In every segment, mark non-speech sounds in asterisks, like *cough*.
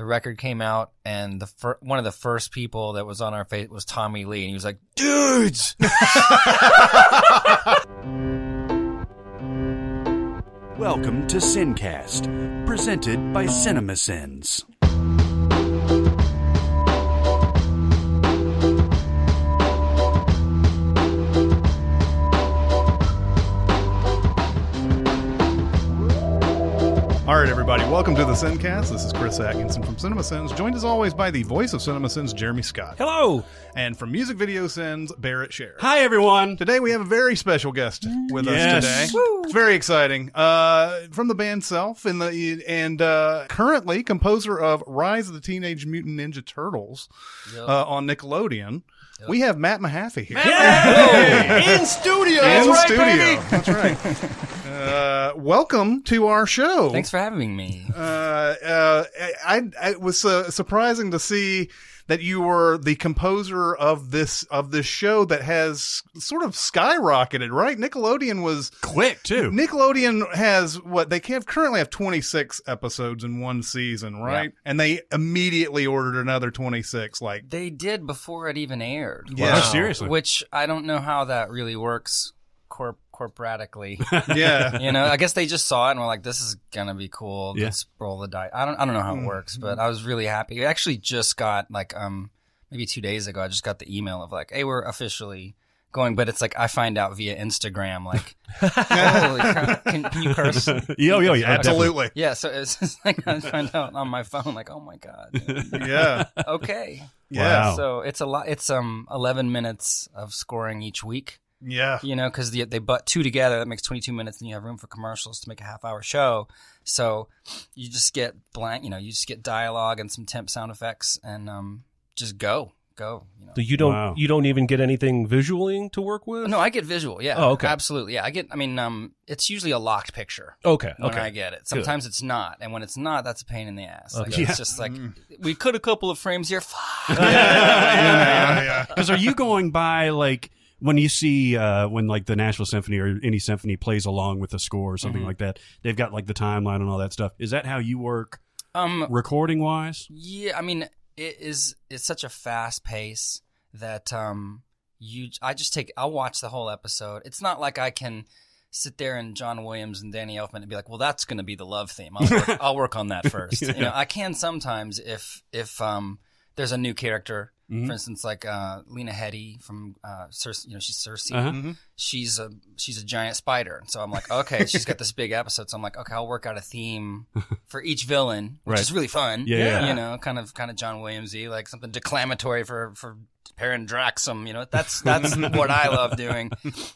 the record came out, and the fir- one of the first people that was on our face was Tommy Lee, and he was like, "Dudes." *laughs* Welcome to Sincast, presented by CinemaSins. Right, everybody, welcome to the Sincast. This is Chris Atkinson from CinemaSins, joined as always by the voice of CinemaSins, Jeremy Scott. Hello. And from Music Video Sins, Barrett Share. Hi, everyone. Today we have a very special guest with Yes. us today. It's very exciting. Uh, from the band Self and the and uh, currently composer of Rise of the Teenage Mutant Ninja Turtles uh, on Nickelodeon. We have Matt Mahaffey here. In studio. In studio. That's right. *laughs* Uh, welcome to our show. Thanks for having me. uh, uh, I, I it was uh, surprising to see that you were the composer of this of this show that has sort of skyrocketed. Right, Nickelodeon was Quick, too. Nickelodeon has what they have currently have twenty six episodes in one season, right? And they immediately ordered another twenty six. Like, They did before it even aired. Yeah. Oh, seriously. Which I don't know how that really works corp corporatically. *laughs* yeah, you know, I guess they just saw it and were like, "This is gonna be cool." Yeah. Let's roll the dice. I don't, I don't know how it works, but I was really happy. I actually just got like, um, maybe two days ago, I just got the email of like, "Hey, we're officially going," but it's like I find out via Instagram, like, *laughs* "Holy crap, can, can you curse?" *laughs* Yo, yo, yeah, absolutely. Yeah, so it's just like I find out on my phone, like, "Oh my god." Yeah, Okay. yeah, Wow. So it's a lot. It's um 11 minutes of scoring each week. Yeah. You know, because they, they butt two together, that makes 22 minutes, and you have room for commercials to make a half hour show. So you just get blank, you know, you just get dialogue and some temp sound effects, and um, just go, go. You know. So you don't Wow. you don't even get anything visually to work with? No, I get visual. Yeah. Oh, okay. Absolutely. Yeah, I get. I mean, um, it's usually a locked picture. Okay. When Okay. I get it, sometimes it's not, and when it's not, that's a pain in the ass. Like, Okay. It's just like we cut a couple of frames here. Fuck. *laughs* yeah, yeah. Because *laughs* are you going by, like, when you see, uh, when, like, the Nashville Symphony or any symphony plays along with a score or something like that, they've got, like, the timeline and all that stuff. Is that how you work Um, recording wise? Yeah, I mean, it is. It's such a fast pace that um, you. I just take. I'll watch the whole episode. It's not like I can sit there and John Williams and Danny Elfman and be like, "Well, that's going to be the love theme. I'll work, *laughs* I'll work on that first. *laughs* You know, I can sometimes if if um there's a new character. Mhm. For instance, like uh, Lena Headey from uh, Cersei, you know, she's Cersei. Uh-huh. She's a she's a giant spider, so I'm like, okay, she's got this big episode. So I'm like, okay, I'll work out a theme *laughs* for each villain, which Right. is really fun. Yeah, yeah. you know, kind of kind of John Williamsy, like something declamatory for for Baron Draxum. You know, that's that's *laughs* what I love doing.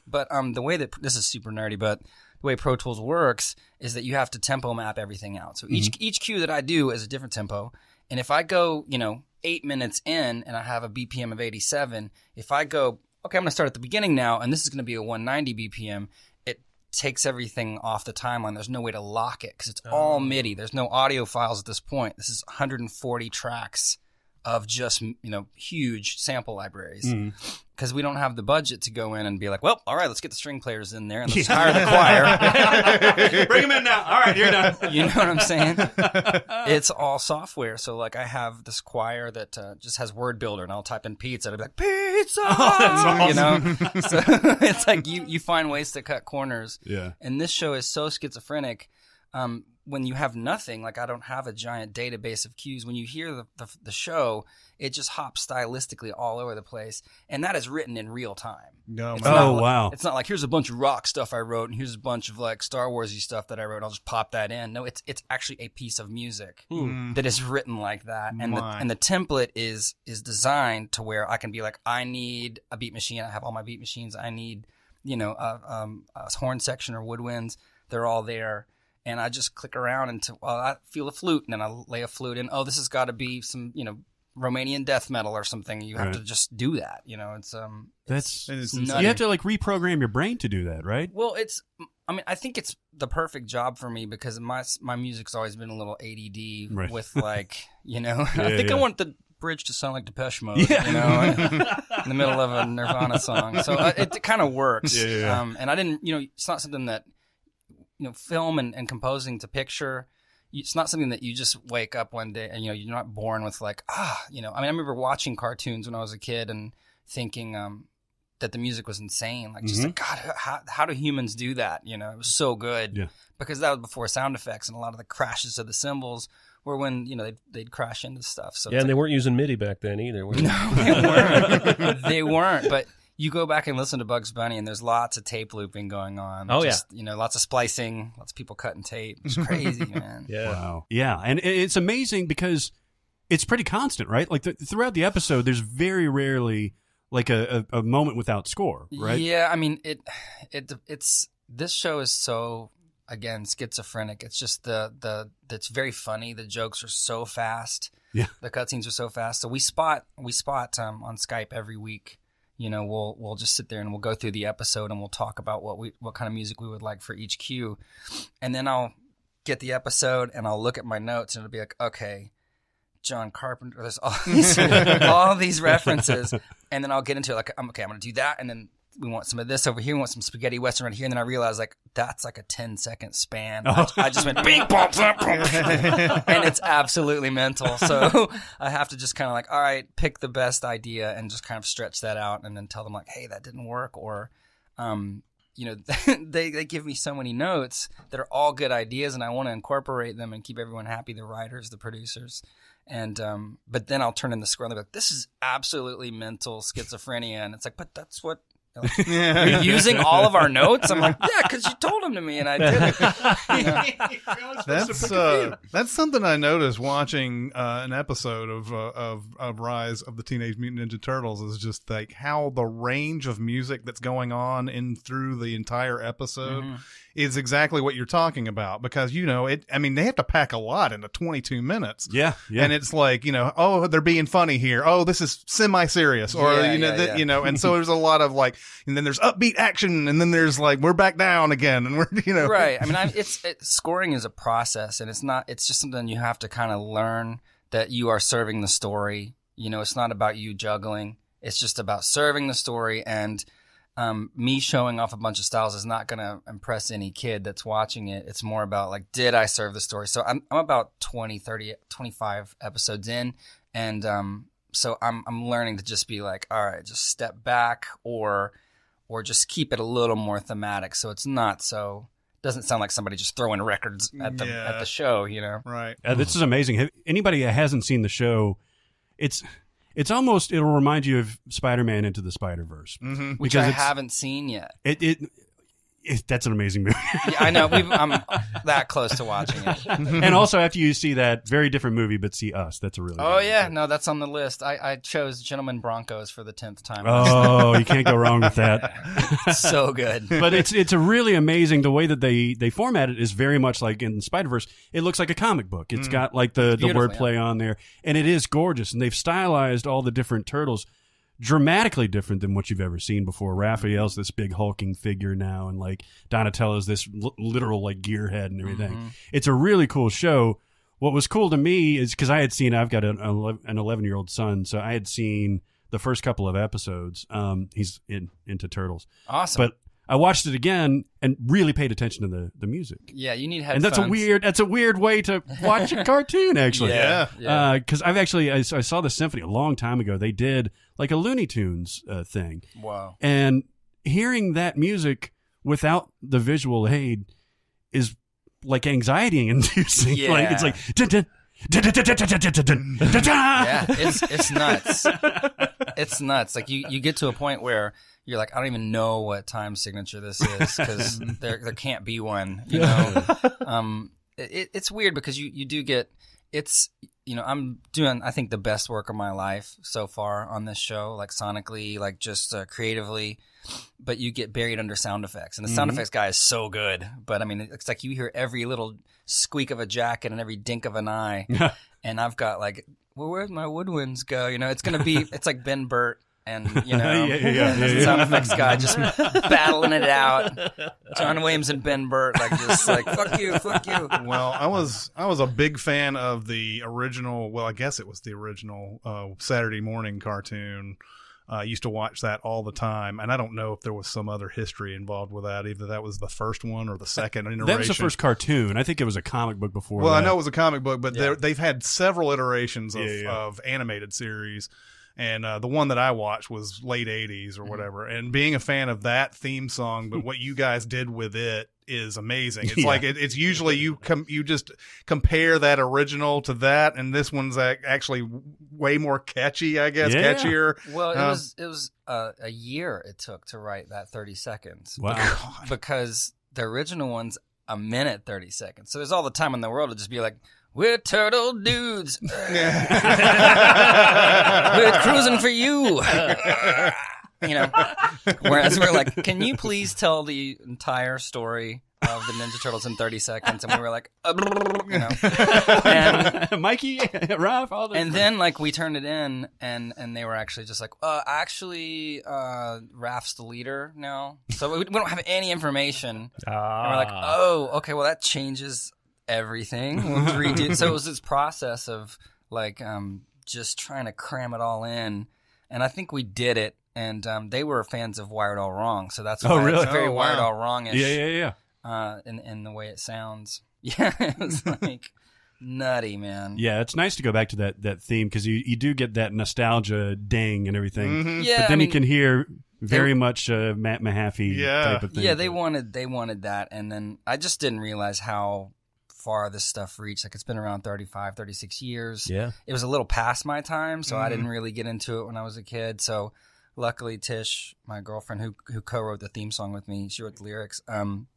But um, the way that this is super nerdy, but the way Pro Tools works is that you have to tempo map everything out. So each each cue that I do is a different tempo, and if I go, you know, eight minutes in and I have a BPM of 87, if I go, okay, I'm going to start at the beginning now, and this is going to be a 190 BPM, it takes everything off the timeline. There's no way to lock it because it's all oh. MIDI. There's no audio files at this point. This is 140 tracks of just you know huge sample libraries because we don't have the budget to go in and be like, well, all right, let's get the string players in there and let's hire the choir. *laughs* Bring them in now. All right, you're done. *laughs* You know what I'm saying? *laughs* it's all software. So like I have this choir that uh, just has word builder and I'll type in pizza and I'll be like, pizza! You know? so it's like you, you find ways to cut corners. Yeah. And this show is so schizophrenic. Um, when you have nothing, like I don't have a giant database of cues. When you hear the, the, the show, it just hops stylistically all over the place, and that is written in real time. No, It's Oh, like- wow. It's not like here's a bunch of rock stuff I wrote, and here's a bunch of like Star Warsy stuff that I wrote. I'll just pop that in. No, it's it's actually a piece of music that is written like that, and the and the template is is designed to where I can be like, I need a beat machine. I have all my beat machines. I need you know a, um, a horn section or woodwinds. They're all there. And I just click around until well, I feel a flute, and then I lay a flute in. Oh, this has got to be some, you know, Romanian death metal or something. You have Right. to just do that. You know, it's um, That's, It is nutty. you have to, like, reprogram your brain to do that, right? Well, it's. I mean, I think it's the perfect job for me because my my music's always been a little ADD Right. with like *laughs* you know. I Yeah, think I want the bridge to sound like Depeche Mode. Yeah. You know, *laughs* in the middle of a Nirvana song. So uh, it, kind of works. Yeah, yeah, yeah. Um, and I didn't. You know, it's not something that you know film and, and composing to picture. it's not something that you just wake up one day and you know you're not born with like ah you know I mean I remember watching cartoons when I was a kid and thinking um that the music was insane like just Mhm. like God how how do humans do that you know it was so good Yeah. because that was before sound effects and a lot of the crashes of the cymbals were when you know they'd, they'd crash into stuff so Yeah, and they weren't using MIDI back then either. were they? no they weren't *laughs* they weren't but you go back and listen to Bugs Bunny and there's lots of tape looping going on Oh, yeah. You know lots of splicing lots of people cutting tape it's crazy *laughs* man Yeah. Wow. Yeah, and it's amazing because it's pretty constant, right? Like th- throughout the episode, there's very rarely like a, a, a moment without score, right? Yeah, I mean it. It it's this show is so again schizophrenic. It's just the the it's very funny. The jokes are so fast. Yeah. the cutscenes are so fast. So we spot we spot um, on Skype every week. You know, we'll we'll just sit there and we'll go through the episode and we'll talk about what we what kind of music we would like for each cue, and then I'll get the episode and I'll look at my notes and it'll be like, okay, John Carpenter. There's all *laughs* these all these references, and then I'll get into it like, I'm okay. I'm gonna do that, and then we want some of this over here. We want some spaghetti western right here, and then I realize like that's like a 10 second span. *laughs* I, I just went bing bong, bong, bong, and it's absolutely mental. So I have to just kind of like, all right, pick the best idea and just kind of stretch that out, and then tell them like, hey, that didn't work, or um, you know, *laughs* they they give me so many notes that are all good ideas, and I want to incorporate them and keep everyone happy. The writers, the producers, and um, but then I'll turn in the score and they're like, "This is absolutely mental schizophrenia," and it's like, "But that's what." You're using all of our notes. I'm like, *laughs* yeah, because you told them to me, and I did it. *laughs* That's uh, that's something I noticed watching uh, an episode of, uh, of of Rise of the Teenage Mutant Ninja Turtles is just like how the range of music that's going on in through the entire episode Mm-hmm. Is exactly what you're talking about because you know it. I mean, they have to pack a lot into 22 minutes. Yeah, yeah. And it's like, you know, oh, they're being funny here. Oh, this is semi serious. Or, Yeah, you know, yeah, that, yeah. you know, and so there's a lot of like, and then there's upbeat action and then there's like, we're back down again and we're, you know. right. I mean, I, *laughs* it's it, scoring is a process, and it's not. It's just something you have to kind of learn that you are serving the story. You know, it's not about you juggling. It's just about serving the story and. Um, me showing off a bunch of styles is not going to impress any kid that's watching it. It's more about like, did I serve the story? So I'm, I'm about 20, 30, 25 episodes in. And, um, so I'm, I'm learning to just be like, all right, just step back or, or just keep it a little more thematic. So it's not so, doesn't sound like somebody just throwing records at the, Yeah. at the show, you know? Right. Uh, this is amazing. Anybody that hasn't seen the show, it's it's almost it'll remind you of Spider-Man into the Spider-Verse. Mm-hmm. Which Because I haven't seen yet. It, it, it that's an amazing movie. Yeah, I know. We've, I'm that close to watching it. *laughs* and also after you see that very different movie, but see us, that's a really Oh yeah, movie. no, that's on the list. I, I chose Gentleman Broncos for the tenth time. Oh, *laughs* you can't go wrong with that. So good. but it's it's a really amazing the way that they they format it is very much like in Spider Verse. It looks like a comic book. It's mm. got like the the wordplay on there, and it is gorgeous. And they've stylized all the different turtles dramatically different than what you've ever seen before. Raphael's this big hulking figure now, and like Donatello's this l- literal like gearhead and everything. It's a really cool show. What was cool to me is because I had seen I've got an an eleven year old son, so I had seen the first couple of episodes. Um, he's in, into turtles, Awesome. but I watched it again and really paid attention to the, the music. Yeah, you need headphones. And that's a weird that's a weird way to watch a cartoon actually. yeah. Because uh, I've actually I, I, saw the symphony a long time ago. They did like a Looney Tunes uh, thing. Wow. And hearing that music without the visual aid is like anxiety inducing. Yeah. like it's like yeah, it's it's nuts. it's nuts. Like you, you get to a point where you're like, I don't even know what time signature this is because *laughs* there there can't be one. You know, *laughs* um, it, it's weird because you you do get it's you know I'm doing I think the best work of my life so far on this show, like sonically, like just uh, creatively. But you get buried under sound effects, and the sound effects guy is so good. But I mean, it's like you hear every little squeak of a jacket and every dink of an eye, *laughs* and I've got like, well, where'd my woodwinds go? You know, it's gonna be, it's like Ben Burtt and *laughs* you know, Yeah, yeah, yeah, yeah, sound yeah. effects guy just *laughs* battling it out. John Williams and Ben Burtt like just like *laughs* fuck you, fuck you. Well, I was I was a big fan of the original. Well, I guess it was the original uh, Saturday morning cartoon Uh, used to watch that all the time, and I don't know if there was some other history involved with that. Either that was the first one or the second iteration. That was the first cartoon. I think it was a comic book before. Well, I know it was a comic book, but Yeah. they're they've had several iterations of, Yeah, yeah. of animated series. And uh, the one that I watched was late '80s Mm-hmm. or whatever. And being a fan of that theme song, but what you guys did with it is amazing. It's *laughs* Yeah. like it, it's usually you com- you just compare that original to that, and this one's ac- actually way more catchy, I guess, Yeah. catchier. Well, it Uh, was it was uh, a year it took to write that 30 seconds. Wow. because the original one's a minute 30 seconds. So there's all the time in the world to just be like, we're turtle dudes. *laughs* we're cruising for you. you know, whereas we're like, can you please tell the entire story of the Ninja Turtles in 30 seconds? And we were like, uh, you know, and *laughs* Mikey, *laughs* Ralph, all the and then like we turned it in and and they were actually just like uh actually uh Raph's the leader now so we, we don't have any information and Ah. we're like oh okay well that changes everything we'll *laughs* redo so it was this process of like um just trying to cram it all in and I think we did it and um they were fans of Wired All Wrong so that's Oh, really? it's very Oh, wow. Wired All Wrong yeah, yeah, yeah. uh in in the way it sounds *laughs* yeah it was *laughs* like nutty man Yeah, it's nice to go back to that that theme because you, you do get that nostalgia ding and everything. Mhm. yeah but I then mean, you can hear very much uh, Matt Mahaffey Yeah. type of thing. Yeah, they wanted they wanted that and then I just didn't realize how far this stuff reached. Like it's been around 35, 36 years. yeah. It was a little past my time, so I Mhm. didn't really get into it when I was a kid. So luckily Tish, my girlfriend who who co-wrote the theme song with me, she wrote the lyrics. Um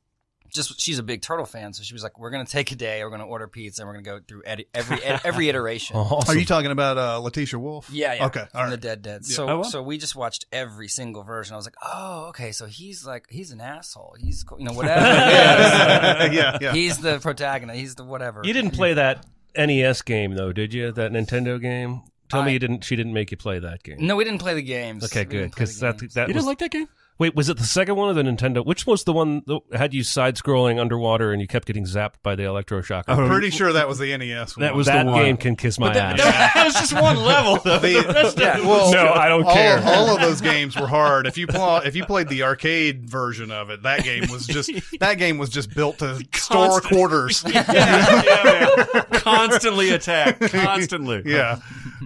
just she's a big turtle fan, so she was like, "We're gonna take a day. We're gonna order pizza, and we're gonna go through ed- every ed- *laughs* every iteration." Awesome. Are you talking about uh, Letitia Wolf? Yeah, yeah. Okay, all From the. Dead Dead. Yeah. So, Oh, wow. so we just watched every single version. I was like, oh, okay. So he's like, he's an asshole. He's, you know, whatever. it *laughs* is. yeah, yeah. He's the protagonist. He's the whatever. You didn't play that NES game though, did you? That Nintendo game. Tell I- me you didn't. She didn't make you play that game. No, we didn't play the games. Okay, We good. Because that that You was didn't like that game? Wait. Was it the second one or the Nintendo? Which was the one that had you side scrolling underwater and you kept getting zapped by the electroshock? I'm pretty sure that was the NES one. That was that the one. game can kiss my ass. that was just one level though. The- *laughs* Yeah. well, No, I don't all, care. All of those games were hard. If you pl- if you played the arcade version of it, that game was just *laughs* that game was just built to store Constant. quarters. *laughs* yeah, man. Constantly attacked. Constantly. yeah.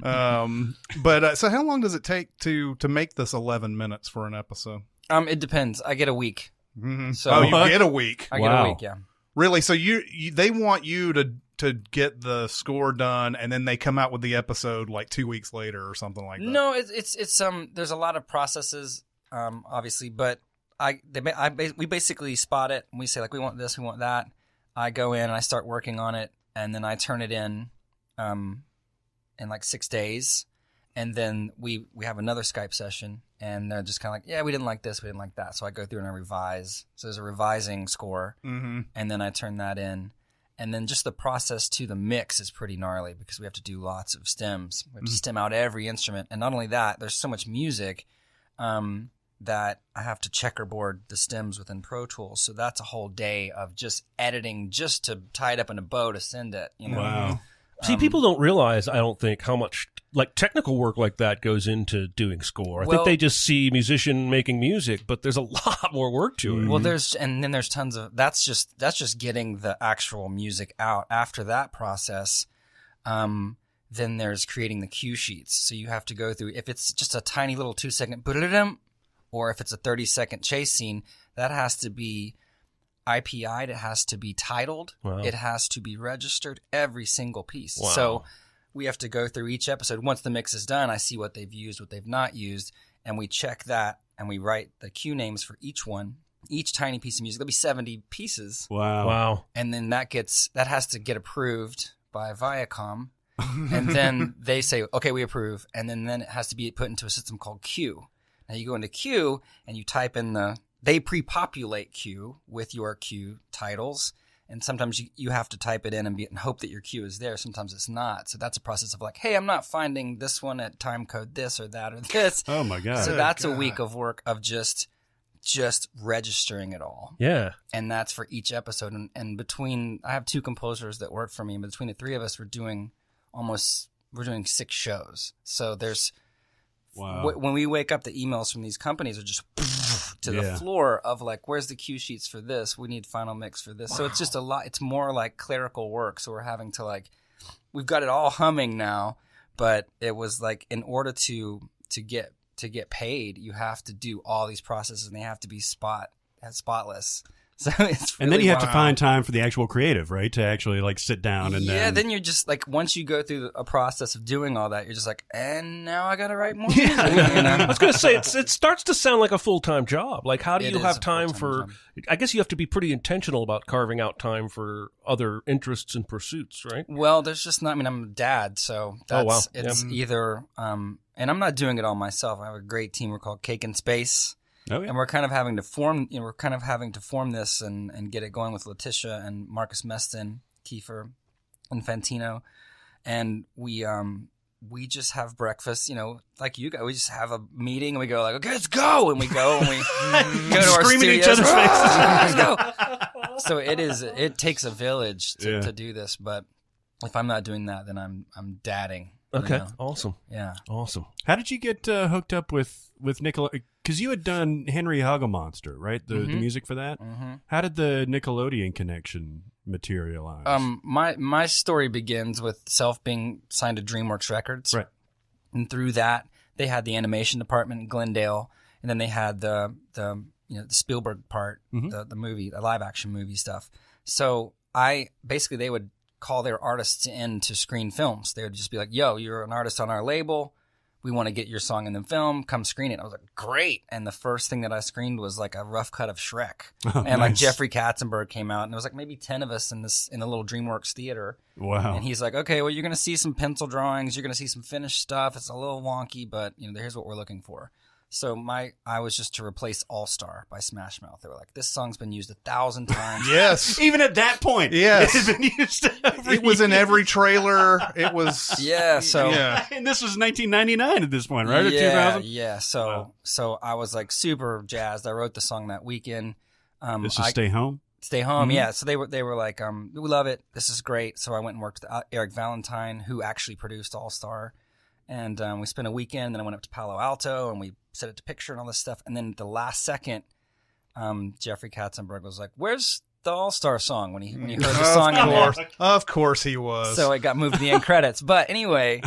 Um, but uh, so how long does it take to to make this 11 minutes for an episode? Um, it depends. I get a week. Mhm. So- oh, you get a week. I get a week. Yeah. Really? So you, you they want you to to get the score done, and then they come out with the episode like two weeks later or something like that. No, it's it's it's um. There's a lot of processes, um, obviously, but I they ba- I we basically spot it and we say like we want this, we want that. I go in and I start working on it, and then I turn it in, um, in like six days, and then we we have another Skype session, and they're just kind of like, yeah, we didn't like this, we didn't like that, so I go through and I revise. So there's a revising score, Mm-hmm. and then I turn that in. And then just the process to the mix is pretty gnarly because we have to do lots of stems. We have to stem out every instrument. And not only that, there's so much music um, that I have to checkerboard the stems within Pro Tools. So that's a whole day of just editing just to tie it up in a bow to send it. You know? Wow. See, Um, people don't realize, I don't think, how much like technical work like that goes into doing score. I Well- think they just see musician making music, but there's a *laughs* lot more work to it. Well, there's and then there's tons of that's just that's just getting the actual music out. After that process, um, then there's creating the cue sheets. So you have to go through if it's just a tiny little two second or if it's a thirty second chase scene, that has to be IPI'd. It has to be titled. Wow. It has to be registered. Every single piece. Wow. So we have to go through each episode. Once the mix is done, I see what they've used, what they've not used, and we check that and we write the cue names for each one, each tiny piece of music. There'll be 70 pieces. Wow. wow. And then that gets that has to get approved by Viacom. *laughs* and then they say, okay, we approve. And then, then it has to be put into a system called Q. Now you go into Q and you type in the, they pre-populate Q with your Q titles. And sometimes you, you have to type it in and, be, and hope that your Q is there. Sometimes it's not. So that's a process of like, hey, I'm not finding this one at time code this or that or this. *laughs* Oh my god. so Good that's a oh, week of work of just, just registering it all Yeah. and that's for each episode. And, and between, I have two composers that work for me, and between the three of us, we're doing almost, we're doing six shows. So there's Wow. w- when we wake up, the emails from these companies are just *laughs* to the Yeah. floor of like, where's the cue sheets for this? We need final mix for this. So it's just a lot. It's more like clerical work. So we're having to like, we've got it all humming now, but it was like in order to to get to get paid, you have to do all these processes and they have to be spot spotless. *laughs* So it's and then really you have to find time for the actual creative, right? To actually like sit down and yeah, then, then you're just like once you go through a process of doing all that, you're just like, and now I gotta write more. *laughs* music," you know? I was going to say it's, it starts to sound like a full time job. Like, how do It you have time full-time for? I guess you have to be pretty intentional about carving out time for other interests and pursuits, right? Well, there's just not. I mean, I'm a dad, so that's Oh, wow. it's either. Um, and I'm not doing it all myself. I have a great team. We're called Cake and Space, oh yeah, and we're kind of having to form. You know, we're kind of having to form this and and get it going with Letitia and Marcus Meston, Kiefer, and Fantino, and we um we just have breakfast. You know, like you guys, we just have a meeting and we go like, okay, let's go, and we go and we *laughs* go to our Screaming in each studios, other's "Ah, *laughs* let's go. so it is. It takes a village to, Yeah. to do this, but if I'm not doing that, then I'm I'm dadding. You Okay, know? awesome, Yeah. awesome. How did you get uh, hooked up with with Nickel? Because you had done Henry Hugglemonster, right? The, the Mhm. music for that. hmm How did the Nickelodeon connection materialize? Um, my my story begins with Self being signed to DreamWorks Records, Right. And through that, they had the animation department in Glendale, and then they had the the you know the Spielberg part, Mhm. the the movie, the live action movie stuff. So I basically they would call their artists in to screen films. They would just be like, "Yo, you're an artist on our label." We want to get your song in the film. Come screen it. I was like, great. And the first thing that I screened was like a rough cut of Shrek. *laughs* Oh, and like. Jeffrey Katzenberg came out, and there was like maybe ten of us in this in a little DreamWorks theater. Wow. And he's like, okay, well, you're gonna see some pencil drawings, you're gonna see some finished stuff. It's a little wonky, but you know, here's what we're looking for. So my, I was just to replace All Star by Smash Mouth. They were like, this song's been used a thousand times. *laughs* Yes. Even at that point, Yes. it had been used. every It was in every trailer. It was. *laughs* yeah. So Yeah. *laughs* and this was 1999 at this point, right? Yeah, 2000. yeah. So Wow. so I was like super jazzed. I wrote the song that weekend. Um, This is I, Stay Home. Stay home, Mhm. yeah. So they were they were like, um, we love it. This is great. So I went and worked with uh, Eric Valentine, who actually produced All Star, and um, we spent a weekend. Then I went up to Palo Alto and we set it to picture and all this stuff. And then the last second, um, Jeffrey Katzenberg was like, "Where's the All Star song?" When he when he heard the Of song in course. Of course he was. So it got moved to the end credits. *laughs* But anyway,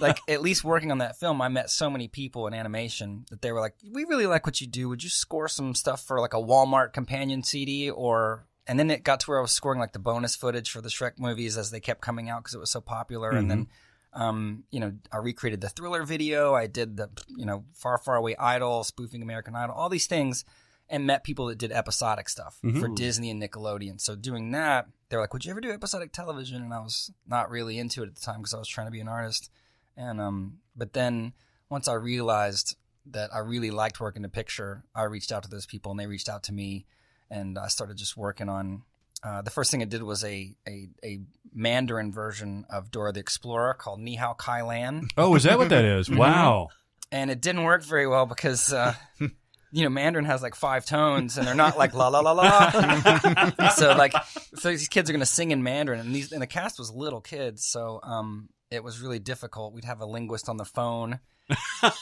like at least working on that film, I met so many people in animation that they were like, "We really like what you do. Would you score some stuff for like a Walmart companion CD or?" And then it got to where I was scoring like the bonus footage for the Shrek movies as they kept coming out because it was so popular. And then, um, you know, I recreated the Thriller video. I did the, you know, Far Far Away Idol, spoofing American Idol, all these things, and met people that did episodic stuff for Disney and Nickelodeon. So doing that, they were like, "Would you ever do episodic television?" And I was not really into it at the time because I was trying to be an artist. And um, but then once I realized that I really liked working the picture, I reached out to those people and they reached out to me, and I started just working on. Uh, the first thing I did was a, a a Mandarin version of Dora the Explorer called Ni Hao Kai Lan, Oh, is that what that is? *laughs* Wow. and it didn't work very well because. Uh, *laughs* You know, Mandarin has like five tones, and they're not like la la la la. *laughs* so like, so these kids are gonna sing in Mandarin, and these and the cast was little kids, so um, it was really difficult. We'd have a linguist on the phone, *laughs*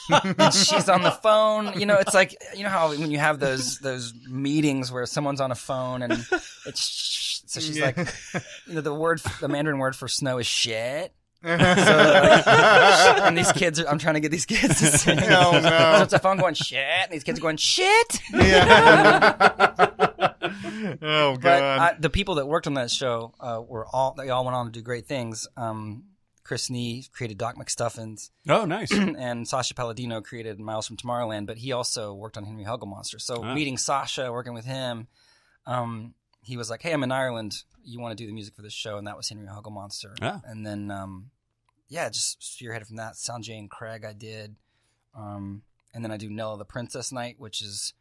and she's on the phone. You know, it's like you know how when you have those those meetings where someone's on a phone and it's so she's like, you know, the word the Mandarin word for snow is shit. So, *laughs* like, and these kids are, I'm trying to get these kids to sing. *laughs* Oh, no. So it's a phone going shit, and these kids are going shit. oh But god. I, the people that worked on that show uh, were all they all went on to do great things. Um, Chris Nee created Doc McStuffins, Oh, nice. *clears throat* and Sascha Paladino created Miles from Tomorrowland. But he also worked on Henry Hugglemonster. So Ah. meeting Sascha, working with him, um, he was like, "Hey, I'm in Ireland. You want to do the music for this show?" And that was Henry Hugglemonster. Ah. And then, um, yeah, just spearheaded from that. Sanjay and Craig, I did, um, and then I do Nella the Princess Knight, which is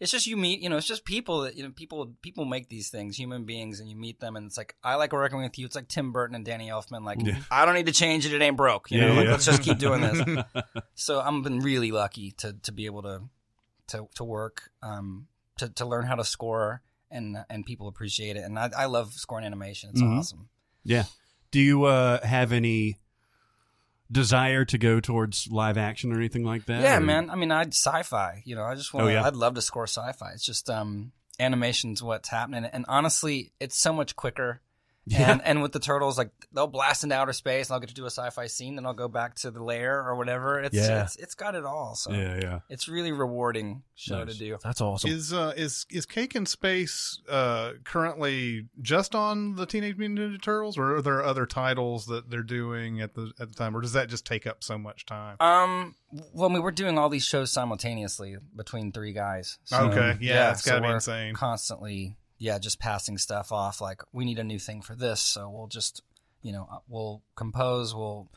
it's just you meet you know it's just people that you know people people make these things human beings and you meet them and it's like i like working with you. It's like tim burton and danny elfman like Yeah. i don't need to change it. It ain't broke. You know Yeah, like, let's just keep doing this. *laughs* So i've been really lucky to to be able to to to work um to to learn how to score and and people appreciate it. And i, I love scoring animation. It's Mhm. awesome. Yeah. Do you uh, have any desire to go towards live action or anything like that? Yeah, or- man. I mean, I'd sci-fi. You know, I just want. Oh, yeah? I'd love to score sci-fi. It's just um, animation's what's happening, and honestly, it's so much quicker. Yeah. And and with the turtles, like they'll blast into outer space, and I'll get to do a sci-fi scene, then I'll go back to the lair or whatever. It's Yeah. it's, it's got it all. So Yeah, yeah. it's really rewarding show Nice. to do. That's awesome. Is uh is is Cake in Space uh currently just on the Teenage Mutant Ninja Turtles, or are there other titles that they're doing at the at the time, or does that just take up so much time? Um, well, we were doing all these shows simultaneously between three guys. So, Okay, yeah, it's so gotta be we're insane. Constantly, yeah, just passing stuff off. Like we need a new thing for this, so we'll just, you know, uh, we'll compose. We'll.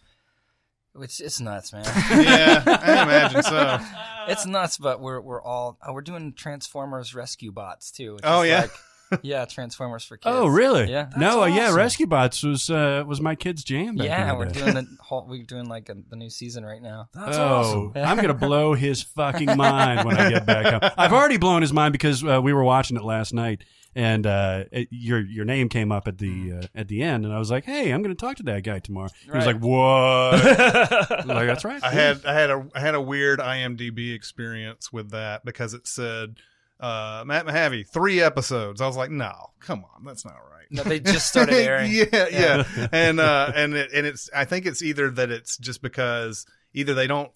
It's it's nuts, man. *laughs* yeah, I imagine so. *laughs* it's nuts, but we're we're all oh, we're doing Transformers rescue bots too. which Oh, is yeah? like, *laughs* yeah, Transformers for kids. Oh, really? Yeah. No, uh, yeah. Rescue Bots was uh, was my kid's jam. Back Yeah, we're doing the whole. We're doing like a, the new season right now. That's oh, awesome. I'm gonna blow his fucking mind when I get back home. I've already blown his mind because uh, we were watching it last night, and uh, it, your your name came up at the uh, at the end, and I was like, "Hey, I'm gonna talk to that guy tomorrow." He was Right. like, "What?" *laughs* Like, "That's right." I had I had a I had a weird IMDb experience with that because it said uh, Matt Mahaffey three episodes. I was like, no, come on, that's not right. No, they just started *laughs* airing. yeah, yeah, and uh, and it, and it's I think it's either that it's just because either they don't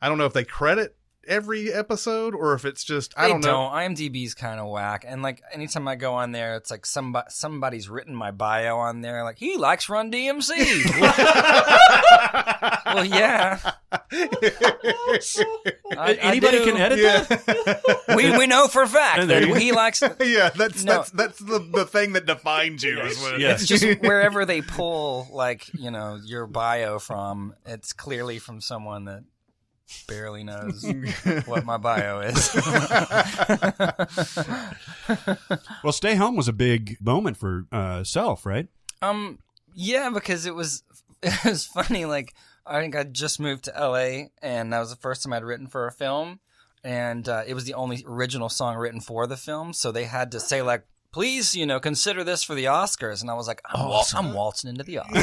I don't know if they credit every episode or if it's just I They don't know. IMDb's kind of whack, and like anytime I go on there, it's like somebody somebody's written my bio on there, like he likes Run DMC. *laughs* well, yeah, *laughs* I, Anybody I can edit Yeah, that. *laughs* We we know for a fact that he likes. yeah, that's No. that's that's the, the thing that defines you. Is what, Yes. It's just wherever they pull like you know your bio from, it's clearly from someone that barely knows *laughs* what my bio is. *laughs* Well, Stay Home was a big moment for uh, Self, right? Um, yeah, because it was *laughs* it was funny. Like I think I just moved to LA, and that was the first time I'd written for a film, and uh, it was the only original song written for the film. So they had to say like. Please, you know, consider this for the Oscars, and I was like, "I'm, wal- I'm waltzing into the Oscars.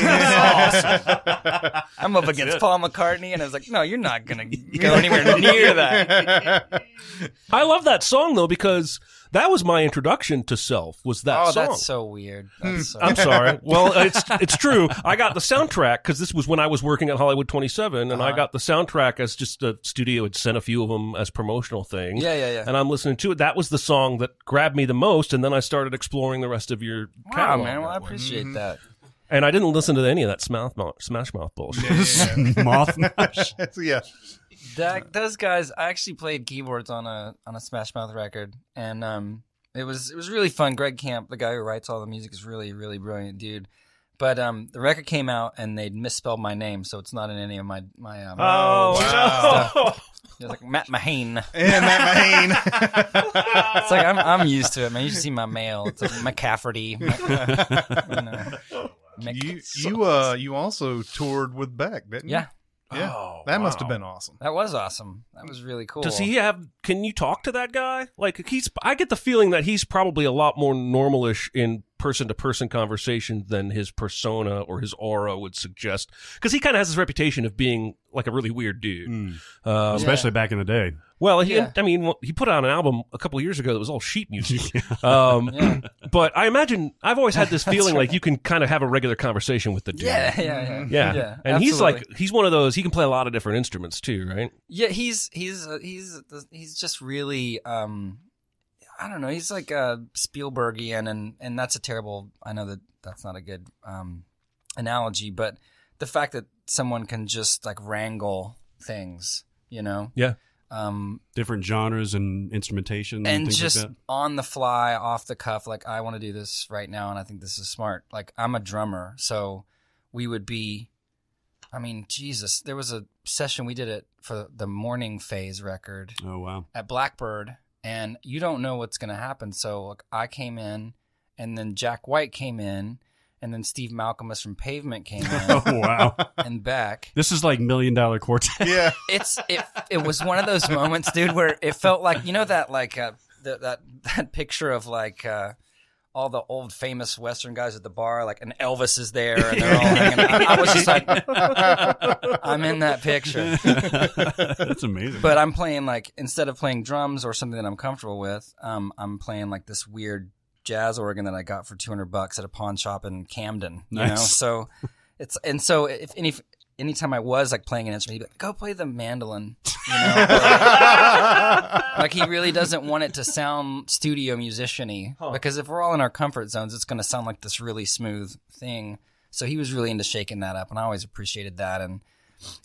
*laughs* I'm up against Paul McCartney, and I was like, "No, you're not gonna *laughs* go anywhere near that." *laughs* I love that song though because that was my introduction to self. Was that oh, song? that's so weird. That's so I'm sorry. *laughs* Well, it's it's true. I got the soundtrack because this was when I was working at Hollywood 27, and I Uh-huh. got the soundtrack as just a studio had sent a few of them as promotional things. Yeah, yeah, yeah. And I'm listening to it. That was the song that grabbed me the most, and then I started exploring the rest of your Wow, catalog. man. Well, I that way. appreciate that. And I didn't listen to any of that Smash Mouth, Smash Mouth bullshit. *laughs* Moth. *laughs* yeah. That those guys, I actually played keyboards on a on a Smash Mouth record, and um, it was it was really fun. Greg Camp, the guy who writes all the music, is really really brilliant dude. But um, the record came out and they'd misspelled my name, so it's not in any of my my um. Oh, wow. It was like Matt Mahane. And Matt Mahane. *laughs* It's like I'm I'm used to it, man. You should see my mail. It's like McCafferty. *laughs* you know. Mc- you you uh you also toured with Beck, didn't you? yeah, Yeah. Oh, that must have been awesome. that was awesome. That was really cool. Does he have? Can you talk to that guy? Like he's. I get the feeling that he's probably a lot more normalish in person to person conversation than his persona or his aura would suggest. Because he kind of has this reputation of being like a really weird dude. Mm. Um, Especially back in the day. Well, he, Yeah. I mean, he put out an album a couple of years ago that was all sheet music. *laughs* um, Yeah. But I imagine I've always had this *laughs* feeling like you can kind of have a regular conversation with the dude. Yeah, yeah, yeah. Yeah. Yeah, and he's like he's one of those he can play a lot of different instruments too, right? Yeah, he's he's uh, he's he's just really um I don't know, he's like a Spielbergian and and that's a terrible I know that that's not a good um analogy, but the fact that someone can just like wrangle things, you know. Yeah. Um Different genres and instrumentation and, and things just like that. on the fly, off the cuff, like I want to do this right now, and I think this is smart. Like I'm a drummer, so we would be. I mean, Jesus, there was a session we did it for the morning phase record Oh wow. at Blackbird, and you don't know what's going to happen. So like, I came in, and then Jack White came in, and then Steve Malkmus from Pavement came *laughs* in. Oh wow. and back. this is like million dollar quartet. Yeah. It's it. It was one of those moments, dude, where it felt like you know that like uh, the, that that picture of like uh, all the old famous Western guys at the bar, like, and Elvis is there, and they're all *laughs* hanging out. I was just like, I'm in that picture. That's amazing. But I'm playing like instead of playing drums or something that I'm comfortable with, um, I'm playing like this weird jazz organ that I got for 200 bucks at a pawn shop in Camden. You know, so it's and so if any anytime I was like playing an instrument, he'd be like, "Go play the mandolin." You know, *laughs* like he really doesn't want it to sound studio musician-y because if we're all in our comfort zones, it's going to sound like this really smooth thing. So he was really into shaking that up, and I always appreciated that and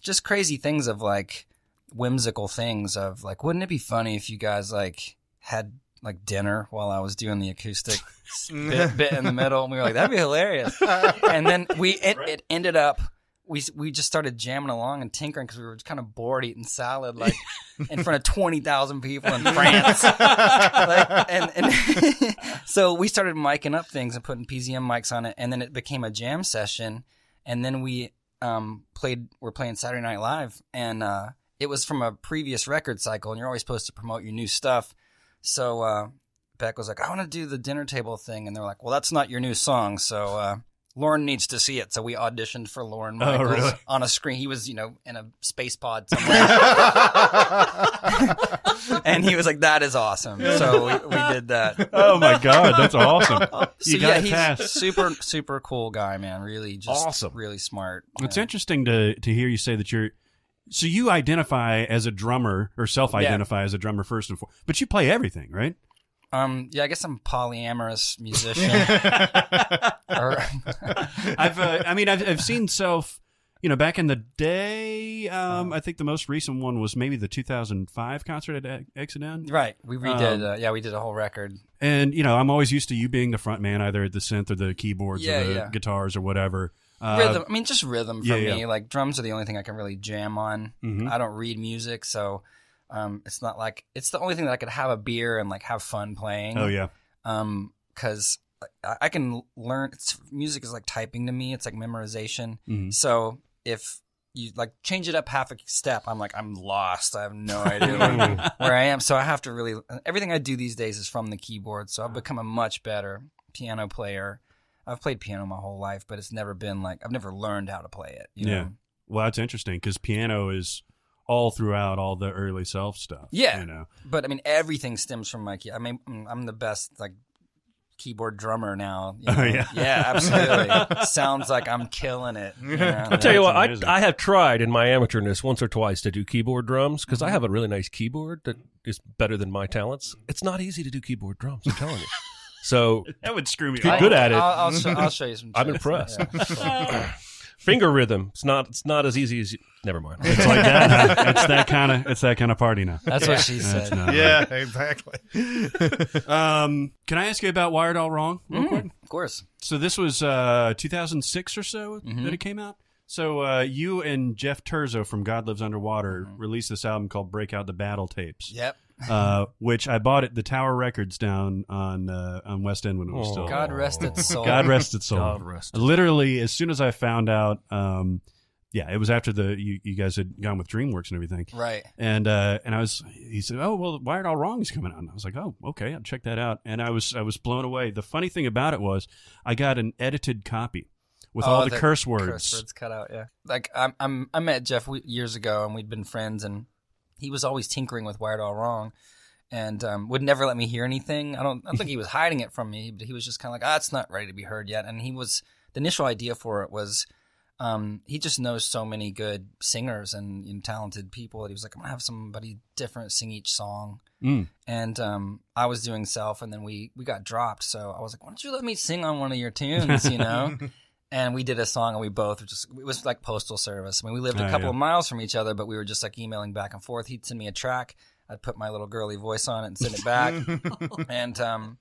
just crazy things of like whimsical things of like, wouldn't it be funny if you guys like had like dinner while I was doing the acoustic *laughs* bit, bit in the middle? And we were like, that'd be hilarious. *laughs* and then we it, it ended up. We, we just started jamming along and tinkering because we were kind of bored eating salad like *laughs* in front of 20,000 people in France. like, and, and so we started miking up things and putting PZM mics on it. And then it became a jam session. And then we um, played, we're playing Saturday Night Live. And uh, it was from a previous record cycle. And you're always supposed to promote your new stuff. So uh, Beck was like, I want to do the dinner table thing. And they're like, well, that's not your new song. So uh, Lorne needs to see it. So we auditioned for Lorne Oh, really? on a screen. He was, you know, in a space pod *laughs* somewhere. *laughs* and he was like, that is awesome. So we, we did that. oh my god, that's awesome. *laughs* You So got yeah, he's fast. super, super cool guy, man. Really just Awesome. really smart. It's interesting to to hear you say that you're. So you identify as a drummer or self-identify as a drummer first and foremost, but you play everything, right? Um, yeah, I guess I'm a polyamorous musician. *laughs* *laughs* or, *laughs* I've, uh, I mean, I've, I've seen self. You know, back in the day, um, I think the most recent one was maybe the 2005 concert at Exodus. right. We redid. Um, uh, yeah, we did a whole record. And you know, I'm always used to you being the front man, either at the synth or the keyboards Yeah, or the yeah. guitars or whatever. Uh, rhythm. I mean, just rhythm for yeah, yeah. me. Like drums are the only thing I can really jam on. Mhm. I don't read music, so um, it's not like it's the only thing that I could have a beer and like have fun playing. Oh yeah, Um, because I, I can learn. It's music is like typing to me. It's like memorization. Mhm. So if you like change it up half a step, I'm like I'm lost. I have no idea *laughs* where, where I am. So I have to really everything I do these days is from the keyboard. So I've become a much better piano player. I've played piano my whole life, but it's never been like I've never learned how to play it. You Yeah. know? Well, that's interesting because piano is all throughout all the early self stuff. Yeah. you know. But I mean, everything stems from my key. I mean, mm, I'm the best like keyboard drummer now. you *laughs* Oh, yeah. yeah, absolutely. *laughs* Sounds like I'm killing it. you know? I'll tell you what, I, amazing. I have tried in my amateurness once or twice to do keyboard drums because I have a really nice keyboard that is better than my talents. It's not easy to do keyboard drums, I'm telling you. *laughs* So *laughs* That would screw me. You're up. good at it. I'll, I'll, show, I'll show you some. *laughs* I'm impressed. Yeah. *laughs* finger rhythm, it's not it's not as easy as you, never mind. It's like that. it's that kind of. It's that kind of party now. That's what she said. not yeah, exactly. Um, can I ask you about Wired All Wrong? Real quick? Mm, of course. So this was uh 2006 or so Mm-hmm. that it came out. So uh, you and Jeff Turzo from God Lives Underwater Mm-hmm. released this album called Break Out the Battle Tapes. Yep. Uh, which I bought at the Tower Records down on uh, on West End when it was Oh. still. *laughs* God rest its soul. God rest its soul. God rest Literally, as soon as I found out, um, yeah, it was after the you, you guys had gone with DreamWorks and everything, Right. and uh, and I was he said, oh well, Wired All Wrong is coming out. And I was like, oh okay, I'll check that out, and I was I was blown away. The funny thing about it was I got an edited copy with Oh, all the, curse words. Curse words cut out. Yeah. Like I'm, I'm, I met Jeff years ago, and we'd been friends, and he was always tinkering with Wired All Wrong, and um, would never let me hear anything. I don't, I don't think he was hiding it from me, but he was just kind of like, ah, it's not ready to be heard yet. And he was the initial idea for it was. Um, he just knows so many good singers and know, talented people that he was like, I'm gonna have somebody different sing each song. Mm. and um, I was doing self, and then we we got dropped. So I was like, "Why don't you let me sing on one of your tunes?" You know. *laughs* and we did a song, and we both just it was like postal service. I mean, we lived a Oh, couple yeah. of miles from each other, but we were just like emailing back and forth. He'd send me a track, I'd put my little girly voice on it and send it back, *laughs* and um,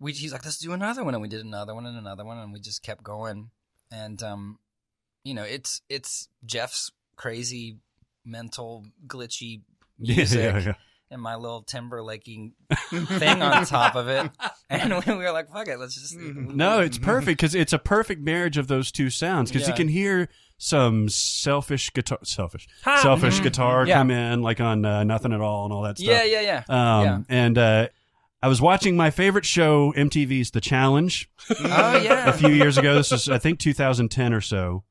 we he's like, "Let's do another one," and we did another one and another one, and we just kept going. And um, you know, it's it's Jeff's crazy mental glitchy *laughs* music yeah, yeah. And my little timber Timberlaking thing on top of it. *laughs* And we were like, fuck it, let's just. No, it's perfect because it's a perfect marriage of those two sounds because you can hear some selfish guitar, selfish, Ha! selfish guitar Mm-hmm. Yeah. come in like on uh, nothing at all and all that stuff. Yeah, yeah, yeah. Um, yeah. and uh, I was watching my favorite show, MTV's The Challenge, Oh yeah. a few years ago. This was, I think, 2010 or so.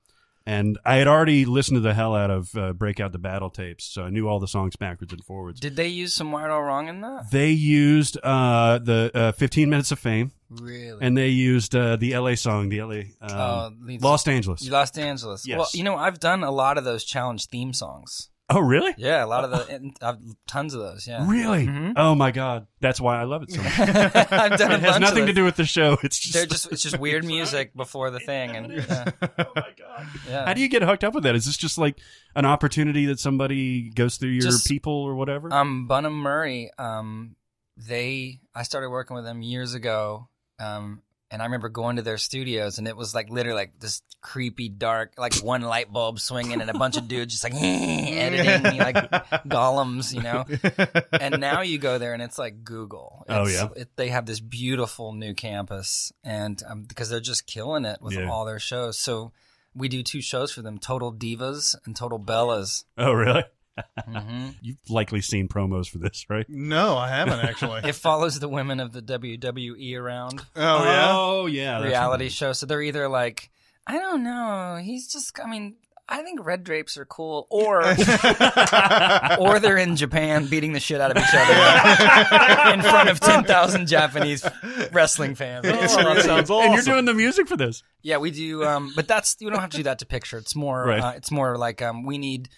And I had already listened to the hell out of uh, Breakout the Battle tapes, so I knew all the songs backwards and forwards. Did they use some Wired All Wrong in that? They used uh, the uh, 15 Minutes of Fame, Really? and they used uh, the LA song, the LA, um, Oh, Los Angeles. Los Angeles. Yes. Well, you know, I've done a lot of those challenge theme songs. Oh, really? Yeah, a lot of the, I've tons of those. Yeah. Really? Mhm. Oh my God, that's why I love it so much. *laughs* I've done a it has nothing of to do with the show. It's just, They're just it's just weird *laughs* music before the thing, and yeah, *laughs* oh my God. yeah. How do you get hooked up with that? Is this just like an opportunity that somebody goes through your Just- people or whatever? Um, Bunim Murray, um, they I started working with them years ago, um, and I remember going to their studios, and it was like literally like this creepy, dark, like one light bulb swinging, and a bunch of dudes just like *laughs* editing me like golems, you know. *laughs* And now you go there, and it's like Google. Oh, yeah? it, they have this beautiful new campus, and um, because they're just killing it with Yeah. all their shows, so. We do two shows for them: Total Divas and Total Bellas. oh, really? Hmm *laughs* You've likely seen promos for this, right? no, I haven't actually. *laughs* It follows the women of the WWE around oh yeah. Oh, yeah. reality show. So they're either like, I don't know, he's just. I mean, I think red drapes are cool, or *laughs* or they're in Japan beating the shit out of each other in front of ten thousand Japanese wrestling fans. Oh, that really- sounds And you're doing the music for this. yeah, we do. Um, but that's you don't have to do that to picture. It's more. Right. Uh, it's more like um, we need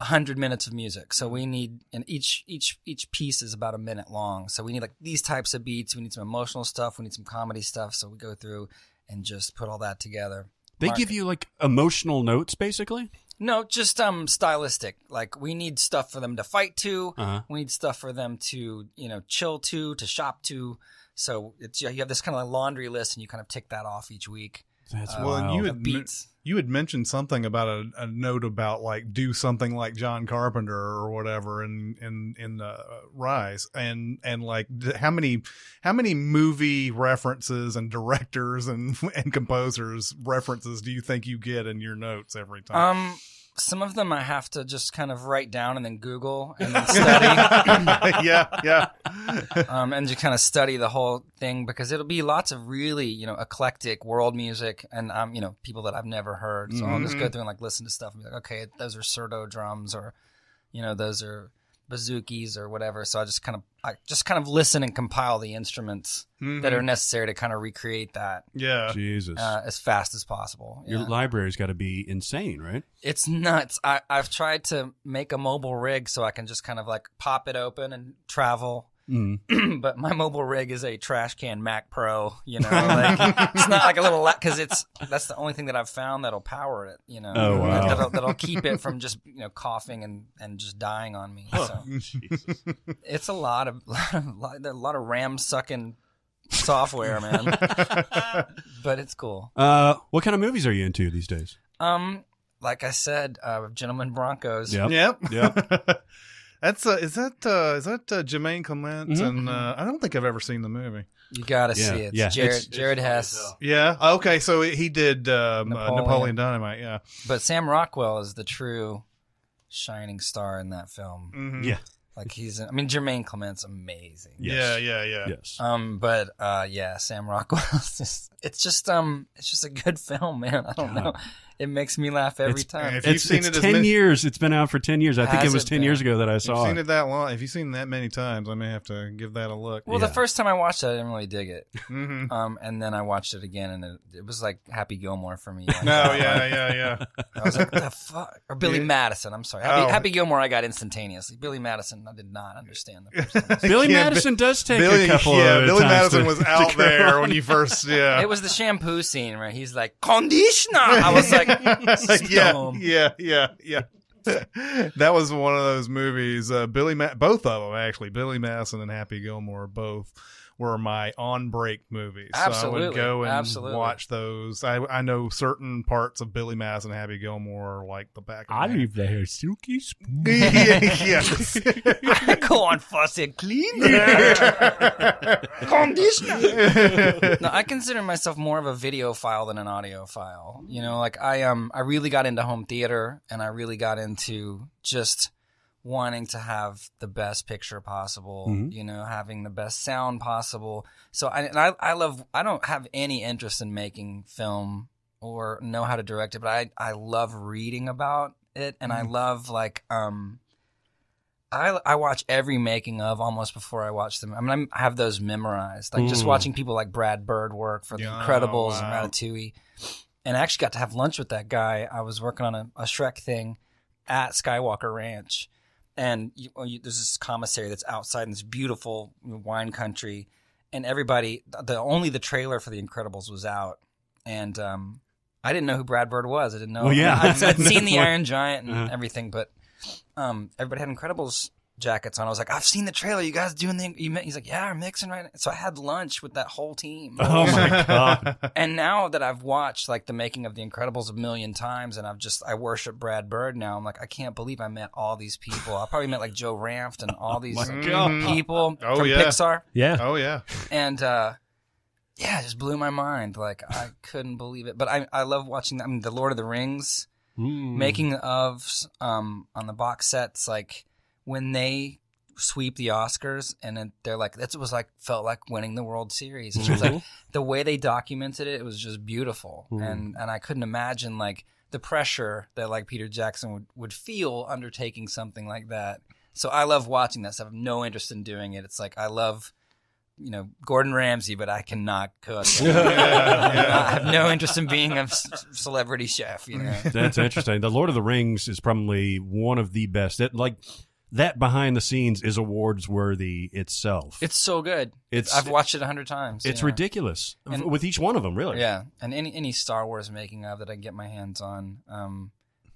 hundred minutes of music. So we need, and each each each piece is about a minute long. So we need like these types of beats. We need some emotional stuff. We need some comedy stuff. So we go through and just put all that together. They Mark give you like emotional notes, basically. no, just um stylistic. Like we need stuff for them to fight to. Uh-huh. We need stuff for them to you know chill to, to shop to. So it's you have this kind of like laundry list, and you kind of tick that off each week. That's Uh, Well, wild. you of had beats. You had mentioned something about a, a note about like do something like John Carpenter or whatever in in in the uh, Rise and and like how many how many movie references and directors and *laughs* and composers references do you think you get in your notes every time? Um, some of them I have to just kind of write down and then Google and then *laughs* study. *laughs* yeah, yeah. *laughs* um, and just kind of study the whole thing because it'll be lots of really, you know, eclectic world music and um, you know, people that I've never heard. So I'll just go through and like listen to stuff and be like, okay, those are surdo drums or, you know, those are bouzoukis or whatever. So I just kind of, I just kind of listen and compile the instruments that are necessary to kind of recreate that yeah. Jesus. uh, as fast as possible. Your Yeah. library's got to be insane, right? It's nuts. I, I've tried to make a mobile rig so I can just kind of like pop it open and travel. Mm. *clears throat* but my mobile rig is a trash can Mac Pro. You know, like it's not like a little because it's that's the only thing that I've found that'll power it. You know, Oh, wow. that'll, that'll *laughs* keep it from just you know coughing and and just dying on me. So it's a lot of *laughs* lot of lot, a lot of RAM sucking software, man. *laughs* but it's cool. Uh, what kind of movies are you into these days? Um, like I said, uh, Gentlemen Broncos. Yep. Yep. Yep. That's uh, is that uh, is that uh, Jermaine Clement Mhm. and uh, I don't think I've ever seen the movie. You gotta Yeah, see it. It's yeah, Jared, it's- Jared Hess. Yeah. Okay. So he did um, Napoleon. Napoleon. Uh, Napoleon Dynamite. Yeah. But Sam Rockwell is the true shining star in that film. Mhm. Yeah. Like he's, I mean, Jermaine Clement's amazing. Yeah. Yes. Yeah. Yeah. Yes. Um, but uh, yeah, Sam Rockwell. *laughs* Just, it's just um, it's just a good film, man. I don't know. It makes me laugh every It's- time. if you've It's, seen it's it ten many, years. It's been out for 10 years. I think it was it 10 been? years ago that I If you've seen it. it that long, if you've seen that many times, I may have to give that a look. well, yeah. the first time I watched it, I didn't really dig it. *laughs* hmm Um, and then I watched it again, and it, it was like Happy Gilmore for me. *laughs* Like, No. Yeah. Yeah. Yeah. I was like, the fuck? Or Billy Yeah. Madison. I'm sorry. Happy, Oh. Happy Gilmore, I got instantaneously. Billy Madison, I did not understand the first. *laughs* Billy Yeah, Madison does take Billy, a couple yeah, of Billy times Madison to- was out there when you first, yeah. It was the shampoo scene where he's like, conditioner. I was like, *laughs* yeah, yeah, yeah, yeah. *laughs* that was one of those movies. Uh, Billy, Ma- both of them actually. Billy Madison and Happy Gilmore both were my on break movies. So I would go and absolutely. watch those. I I know certain parts of Billy Madison and Happy Gilmore like the back. Of my hand. there, silky spoon. *laughs* yeah, yeah. *laughs* I go on faucet cleaner. *laughs* conditioner. no, I consider myself more of a video file than an audio file. You know, like I um I really got into home theater and I really got into just wanting to have the best picture possible, Mhm. you know, having the best sound possible. So I, and I, I love, I don't have any interest in making film or know how to direct it, but I, I love reading about it and I love like, um, I, I watch every making of almost before I watch them. I mean, I'm, I have those memorized. Like just Mm. watching people like Brad Bird work for The Yeah, Incredibles wow. and Ratatouille. And I actually got to have lunch with that guy. I was working on a, a Shrek thing at Skywalker Ranch. And you, you, there's this commissary that's outside in this beautiful wine country. And everybody, the only the trailer for The Incredibles was out. And um, I didn't know who Brad Bird was. I didn't know. Well, yeah. I'd, I'd *laughs* seen The Iron Giant and uh-huh. everything, but um, everybody had Incredibles jackets on. I was like, I've seen the trailer. You guys doing the? You, he's like, yeah, we're mixing right now. So I had lunch with that whole team. Oh my *laughs* god! and now that I've watched like the making of The Incredibles a million times, and I've just I worship Brad Bird now. I'm like, I can't believe I met all these people. I probably met like Joe Ranft and all *laughs* these My people Oh, from yeah. Pixar, Yeah. oh yeah. and uh, yeah, it just blew my mind. Like I couldn't believe it. But I I love watching. I mean, the Lord of the Rings Mm. making of um on the box sets like when they sweep the Oscars and it, they're like that was like felt like winning the World Series. It was like *laughs* the way they documented it, it was just beautiful, Mhm. and and I couldn't imagine like the pressure that like Peter Jackson would would feel undertaking something like that. So I love watching that stuff. I have no interest in doing it. It's like I love. You know Gordon Ramsay, but I cannot cook. *laughs* I have no interest in being a celebrity chef. You know, That's interesting. The Lord of the Rings is probably one of the best. That like that behind the scenes is awards worthy itself. It's so good. It's- I've watched it a hundred times. it's yeah. ridiculous And- with each one of them, really. Yeah, and any any Star Wars making of that I can get my hands on, um,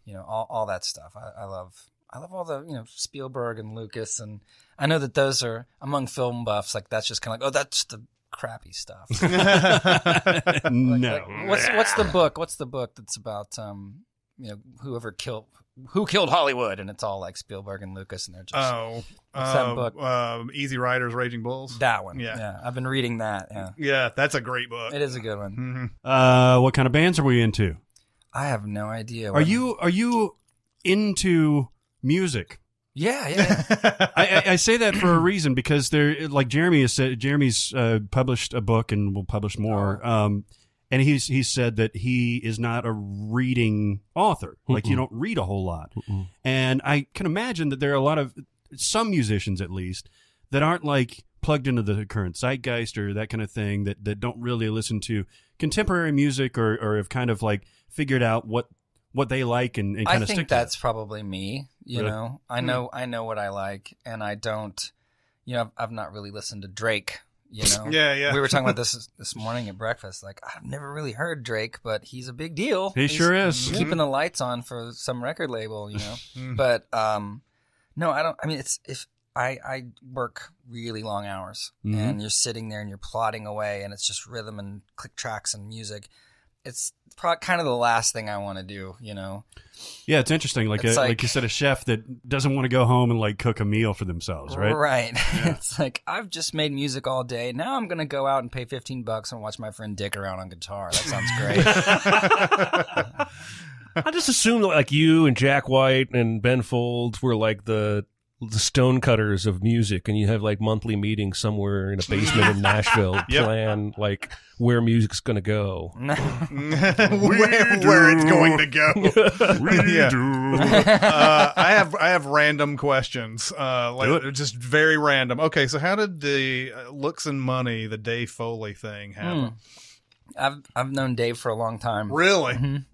you know, all all that stuff. I, I love. I love all the you know Spielberg and Lucas, and I know that those are among film buffs. Like that's just kind of like, oh, that's the crappy stuff. *laughs* *laughs* Like- no. like, what's what's the book? What's the book that's about um, you know, whoever killed who killed Hollywood, and it's all like Spielberg and Lucas, and they're just Oh, What's that uh, book? Um, Easy Riders, Raging Bulls. that one. Yeah. yeah, I've been reading that. Yeah, yeah, that's a great book. it is a good one. Mhm. Uh, what kind of bands are we into? I have no idea. Are what- you are you into music? Yeah, yeah. *laughs* I, I, I say that for a reason because there, like Jeremy has said, Jeremy's uh, published a book and will publish more. Oh. Um, and he's he said that he is not a reading author. Like you Mm-mm. don't read a whole lot. Mm-mm. And I can imagine that there are a lot of some musicians, at least, that aren't like plugged into the current zeitgeist or that kind of thing. That that don't really listen to contemporary music or or have kind of like figured out what what they like and, and I kind of think stick to that's probably me. You Really? know, I hmm. know, I know what I like, and I don't. You know, I've, I've not really listened to Drake. You know, Yeah, yeah. We were talking about *laughs* this this morning at breakfast. Like, I've never really heard Drake, but he's a big deal. He He's sure is. keeping the lights on for some record label. You know, Mm. but um, no, I don't. I mean, it's if I I work really long hours, Mhm. and you're sitting there and you're plodding away, and it's just rhythm and click tracks and music. It's pro- kind of the last thing I want to do. You know. Yeah, it's interesting. Like, It's a, like, like- you said, a chef that doesn't want to go home and like cook a meal for themselves, right? Right. *laughs* it's like I've just made music all day. Now I'm gonna go out and pay fifteen bucks and watch my friend dick around on guitar. That sounds great. *laughs* *laughs* I just assumed that, like you and Jack White and Ben Folds were like the the stonecutters of music, and you have like monthly meetings somewhere in a basement in *laughs* Nashville, Yep. plan like where music's gonna go. *laughs* where, where it's going to go. *laughs* Yeah. uh, I have I have random questions. Uh, like Do just very random. Okay, so how did the uh, looks and money, the Dave Foley thing happen? I've I've known Dave for a long time, Really? Mhm.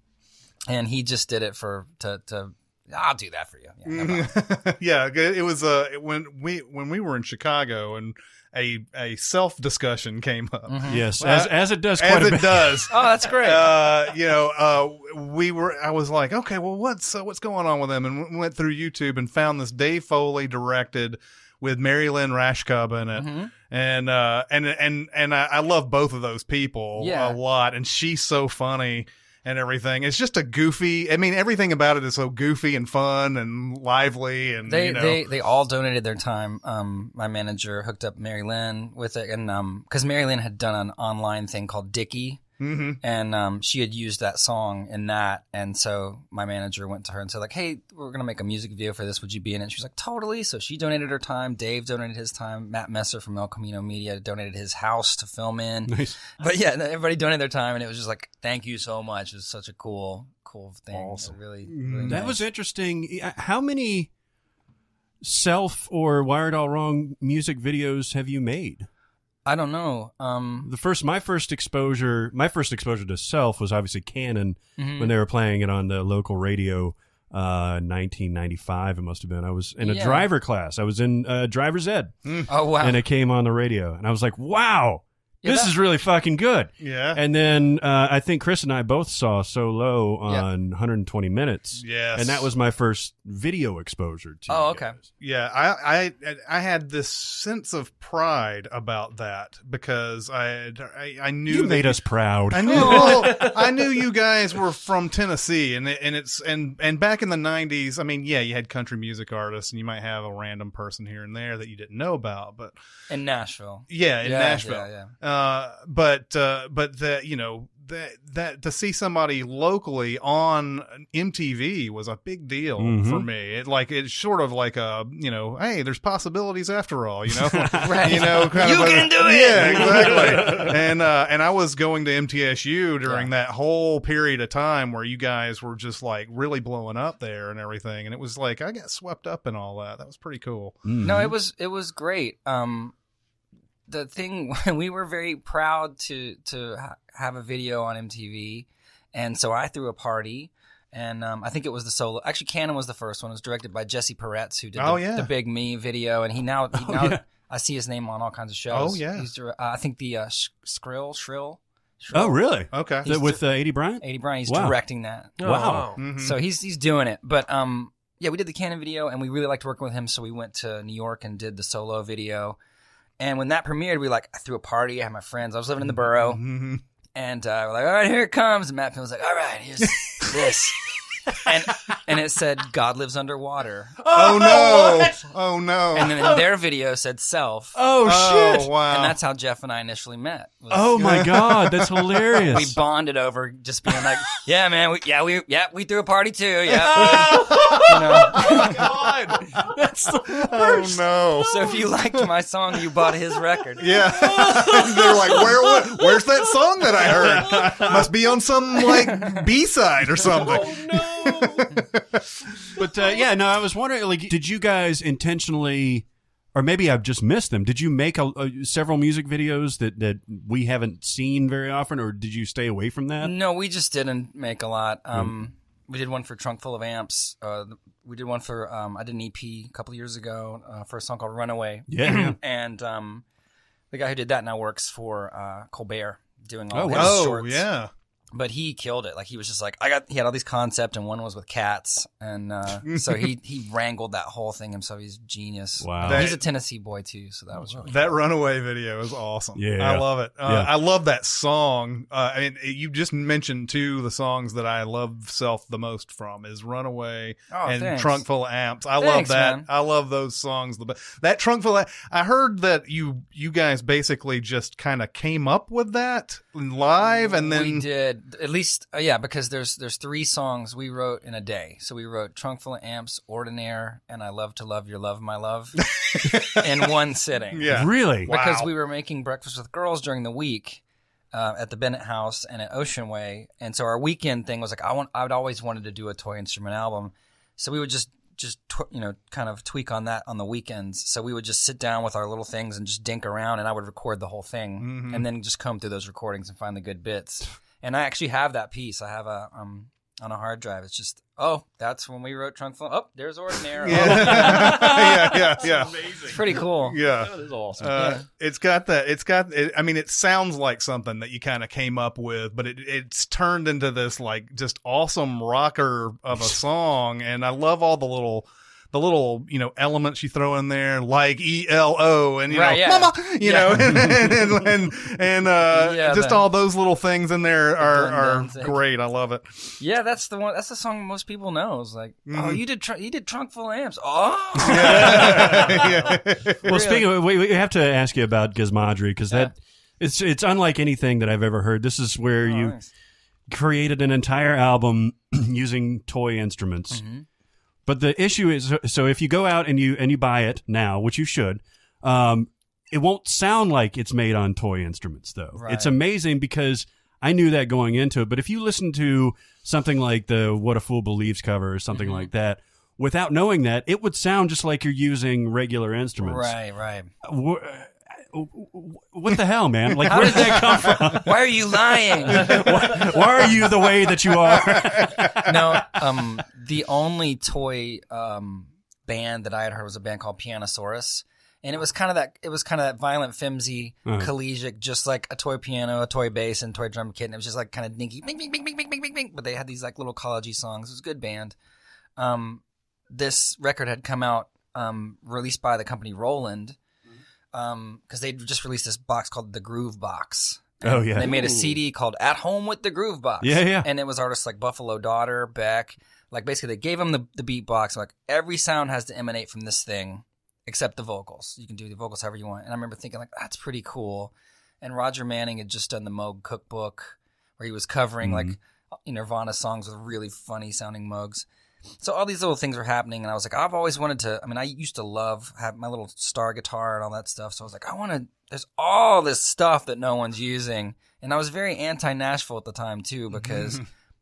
and he just did it for to to. I'll do that for you. Yeah, no *laughs* yeah, it was uh when we when we were in Chicago and a a self discussion came up. Mhm. Yes, Well, as as it does quite As a it bit. does. *laughs* Oh, that's great. uh, you know, uh, we were. I was like, okay, well, what's uh, what's going on with them? And we went through YouTube and found this Dave Foley directed with Mary Lynn Rajskub in it, Mhm. and uh, and and and I, I love both of those people Yeah. a lot, and she's so funny. And everything. It's just a goofy. I mean, everything about it is so goofy and fun and lively. And They you know, they they all donated their time. Um, my manager hooked up Mary Lynn with it, and um, because Mary Lynn had done an online thing called Dicky, Mm-hmm. and um, she had used that song in that, and so my manager went to her and said like, "Hey, we're gonna make a music video for this. Would you be in it?" She was like, "Totally." So she donated her time. Dave donated his time. Matt Messer from El Camino Media donated his house to film in. Nice. But yeah, everybody donated their time, and it was just like, "Thank you so much." It was such a cool, cool thing. Awesome. It Really, really That nice. was interesting. How many self or Wired All Wrong music videos have you made? I don't know. Um, The first, my first exposure, my first exposure to self was obviously Cannon mhm. when they were playing it on the local radio. Uh, 1995, it must have been. I was in a Yeah. driver class. I was in uh, driver's ed, oh wow, and it came on the radio, and I was like, "Wow, Yeah, this that- is really fucking good." Yeah. And then uh, I think Chris and I both saw So Low Yeah. on 120 Minutes. Yes. And that was my first video exposure to Oh, you okay. guys. Yeah, I, I I had this sense of pride about that because I had- I, I knew You that made us proud. I knew well, *laughs* I knew you guys were from Tennessee and it, and it's and and back in the 90s, I mean, yeah, you had country music artists and you might have a random person here and there that you didn't know about, but in Nashville. yeah, in Yeah, Nashville. yeah, yeah. Uh but uh but that, you know, that that to see somebody locally on MTV was a big deal Mhm. for me. It like it's sort of like a, you know, hey, there's possibilities after all, you know. *laughs* Right. *laughs* you know, kind You of a- can do it! Yeah, exactly. *laughs* and uh, and I was going to MTSU during Yeah. that whole period of time where you guys were just like really blowing up there and everything, and it was like I got swept up in all that. That was pretty cool. Mhm. No, it was it was great. Um, the thing *laughs* we were very proud to to ha- have a video on MTV, and so I threw a party. And um, I think it was the So Low. Actually, Cannon was the first one. It was directed by Jesse Peretz, who did Oh, the, yeah. the Big Me video, and he now, *laughs* he Oh, now yeah. I see his name on all kinds of shows. Oh, yeah. He's uh, I think the uh, Sh- Skrill Shrill. Oh, really? Okay. Is that with uh, Aidy Bryant? Aidy Bryant. He's Wow. directing that. Wow. Mhm. So he's he's doing it. But um yeah, we did the Cannon video and we really liked working with him, so we went to New York and did the So Low video. And when that premiered, we like I threw a party, I had my friends. I was living in the borough Mhm. and uh, we're like, all right, here it comes. And Matt Pinfield was like, all right, here's *laughs* this. and and it said God lives underwater. Oh no! Oh no! And then in oh. their video said self. Oh, oh shit. wow! And that's how Jeff and I initially met. was- Oh, my *laughs* God. That's hilarious. we bonded over just being like, yeah, man, we, yeah, we, yeah, we threw a party too, yeah. *laughs* you know? Oh, God. That's the oh no! So if you liked my song, you bought his record. *laughs* Yeah, they're like, where, where? Where's that song that I heard? Must be on some like B side or something. Oh, *laughs* But uh, yeah, no, I was wondering, like, did you guys intentionally, or maybe I've just missed them? Did you make a, a, several music videos that that we haven't seen very often, or did you stay away from that? No, we just didn't make a lot. Um, we did one for Trunk Full of Amps. Uh, we did one for um, I did an EP a couple years ago uh, for a song called Runaway. Yeah, yeah. *clears throat* and um, the guy who did that now works for uh, Colbert doing all Oh, his wow. Oh shorts. yeah. But he killed it. Like he was just like I got. He had all these concept, and one was with cats, and uh, so he *laughs* he wrangled that whole thing himself. He's a genius. Wow. That- He's a Tennessee boy too, so that was really That runaway video is awesome. Yeah. I love it. Uh, Yeah. I love that song. Uh, I mean, you just mentioned two the songs that I love self the most from is "Runaway" Oh, and thanks. "Trunk Full of Amps." I love that. man. I love those songs. The that "Trunk Full of," I heard that you you guys basically just kind of came up with that live, and then we did at least uh, yeah because there's there's three songs we wrote in a day. So we wrote "Trunk Full of Amps," "Ordinaire," and "I Love to Love Your Love, My Love" *laughs* in one sitting. yeah, Really? Wow. because we were making breakfast with girls during the week uh, at the Bennett House and at Ocean Way, and so our weekend thing was like I want I would always wanted to do a toy instrument album, so we would just just tw- you know kind of tweak on that on the weekends. So we would just sit down with our little things and just dink around, and I would record the whole thing, Mhm. and then just comb through those recordings and find the good bits. And I actually have that piece. I have a um on a hard drive. It's just oh that's when we wrote Trunk Full. Oh, there's Ordinaire. *laughs* Oh, *laughs* yeah, yeah, yeah, it's pretty cool. yeah. That is awesome. Uh, It's got that. It's got. It, I mean, it sounds like something that you kind of came up with, but it it's turned into this like just awesome rocker of a *laughs* song, and I love all the little. The little, you know, elements you throw in there, like E L O, and you Right, know, yeah. mama, you Yeah. know, *laughs* and *laughs* and and, and uh, Yeah, just the- all those little things in there are Glenn are great. I love it. Yeah, that's the one. That's the song most people know. It's like, oh, Mhm. you did, tr- you did trunk full of amps. Oh, Yeah. *laughs* Well, speaking of, we, we have to ask you about Gizmodgery because that It's it's unlike anything that I've ever heard. This is where Oh, you nice. created an entire album *clears throat* using toy instruments. Mhm. But the issue is, so if you go out and you and you buy it now, which you should, um, it won't sound like it's made on toy instruments, though. Right. It's amazing because I knew that going into it. But if you listen to something like the "What a Fool Believes" cover or something Mhm. like that, without knowing that, it would sound just like you're using regular instruments. Right, right. Wh- What the hell, man? Like, where did that come from? *laughs* Why are you lying? *laughs* why, why are you the way that you are? *laughs* no, um, the only toy um, band that I had heard was a band called Pianosaurus, and it was kind of that. It was kind of that violent, flimsy, Uh-huh. collegiate, just like a toy piano, a toy bass, and toy drum kit. And it was just like kind of dinky, bing, bing, bing, bing, bing, bing, bing, bing. But they had these like little collegey songs. It was a good band. Um, this record had come out, um, released by the company Roland, um, because they just released this box called the Groove Box. Oh, yeah. They made a CD called At Home with the Groove Box. Yeah, yeah. And it was artists like Buffalo Daughter, Beck. Like basically, they gave them the, the beatbox. Like every sound has to emanate from this thing, except the vocals. You can do the vocals however you want. And I remember thinking like, that's pretty cool. And Roger Manning had just done the Moog Cookbook, where he was covering like Nirvana songs with really funny sounding Moogs. So all these little things were happening, and I was like, I've always wanted to. I mean, I used to love have my little star guitar and all that stuff. So I was like, I want to. There's all this stuff that no one's using, and I was very anti Nashville at the time too because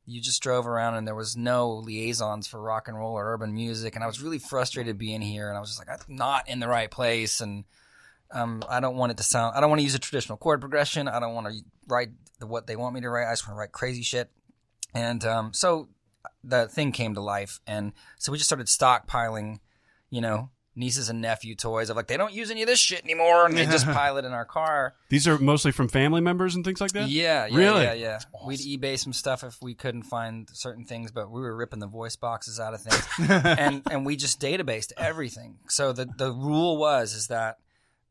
you just drove around and there was no liaisons for rock and roll or urban music, and I was really frustrated being here, and I was just like, I'm not in the right place, and um, I don't want it to sound. I don't want to use a traditional chord progression. I don't want to write the, what they want me to write. I just want to write crazy shit, and um, so the thing came to life, and so we just started stockpiling, you know, nieces and nephew toys of like they don't use any of this shit anymore, and they just *laughs* pile it in our car. These are mostly from family members and things like that? Yeah, yeah, Really? yeah, yeah. We'd eBay some stuff if we couldn't find certain things, but we were ripping the voice boxes out of things, *laughs* and and we just databased everything. So the the rule was is that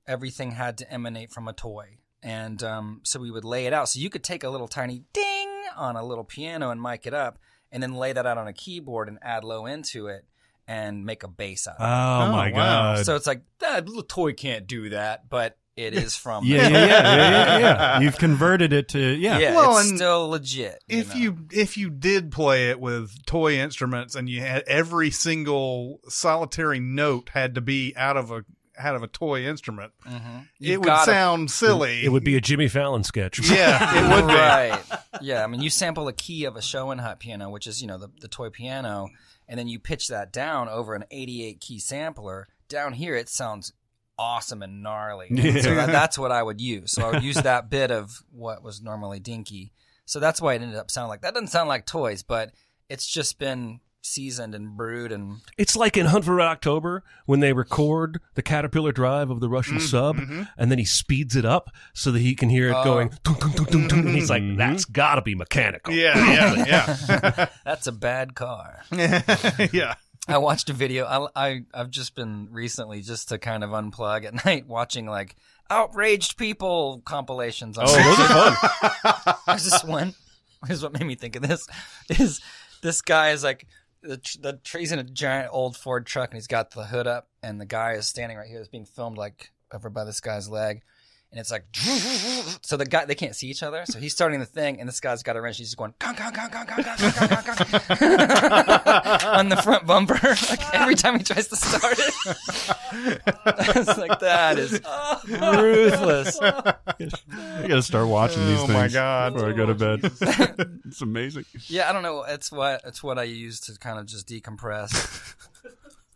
everything had to emanate from a toy, and um, so we would lay it out. So you could take a little tiny ding on a little piano and mic it up, and then lay that out on a keyboard and add low into it and make a bass out of it. Oh, Oh, my wow. God. So it's like that little toy can't do that, but it is *laughs* from yeah, yeah, yeah, yeah, yeah, yeah. *laughs* You've converted it to, yeah. yeah, Well, it's and still legit. if know? you if you did play it with toy instruments and you had every single solitary note had to be out of a out of a toy instrument, Mhm. it would gotta- sound silly. It would be a Jimmy Fallon sketch. yeah, it would be. *laughs* right. Yeah, I mean, you sample a key of a Schoenhut piano, which is you know the the toy piano, and then you pitch that down over an 88 key sampler. Down here, it sounds awesome and gnarly. *laughs* Yeah. So that, that's what I would use. So I would use that bit of what was normally dinky. So that's why it ended up sounding like that. Doesn't sound like toys, but it's just been seasoned and brewed and It's like in Hunt for Red October when they record the Caterpillar drive of the Russian mm, sub, mm-hmm. and then he speeds it up so that he can hear it Oh. going. Tung, tung, and he's like, mm-hmm. "That's got to be mechanical." Yeah, yeah, yeah *laughs* that's a bad car. yeah, *laughs* yeah. I watched a video. I, I I've just been recently just to kind of unplug at *laughs* night watching like outraged people compilations. On Oh, those are fun. There's this one. Here's what made me think of this: is this guy is like the the tree's in a giant old Ford truck and he's got the hood up and the guy is standing right here. Being filmed like over by this guy's leg. And it's like, so the guy they can't see each other. So he's starting the thing, and this guy's got a wrench. He's just going con con con con con con on the front bumper. Like every time he tries to start it, *laughs* it's like that is ruthless. I got to start watching these Oh, things. my God. Before I go to bed. *laughs* it's amazing. Yeah, I don't know. It's what it's what I use to kind of just decompress.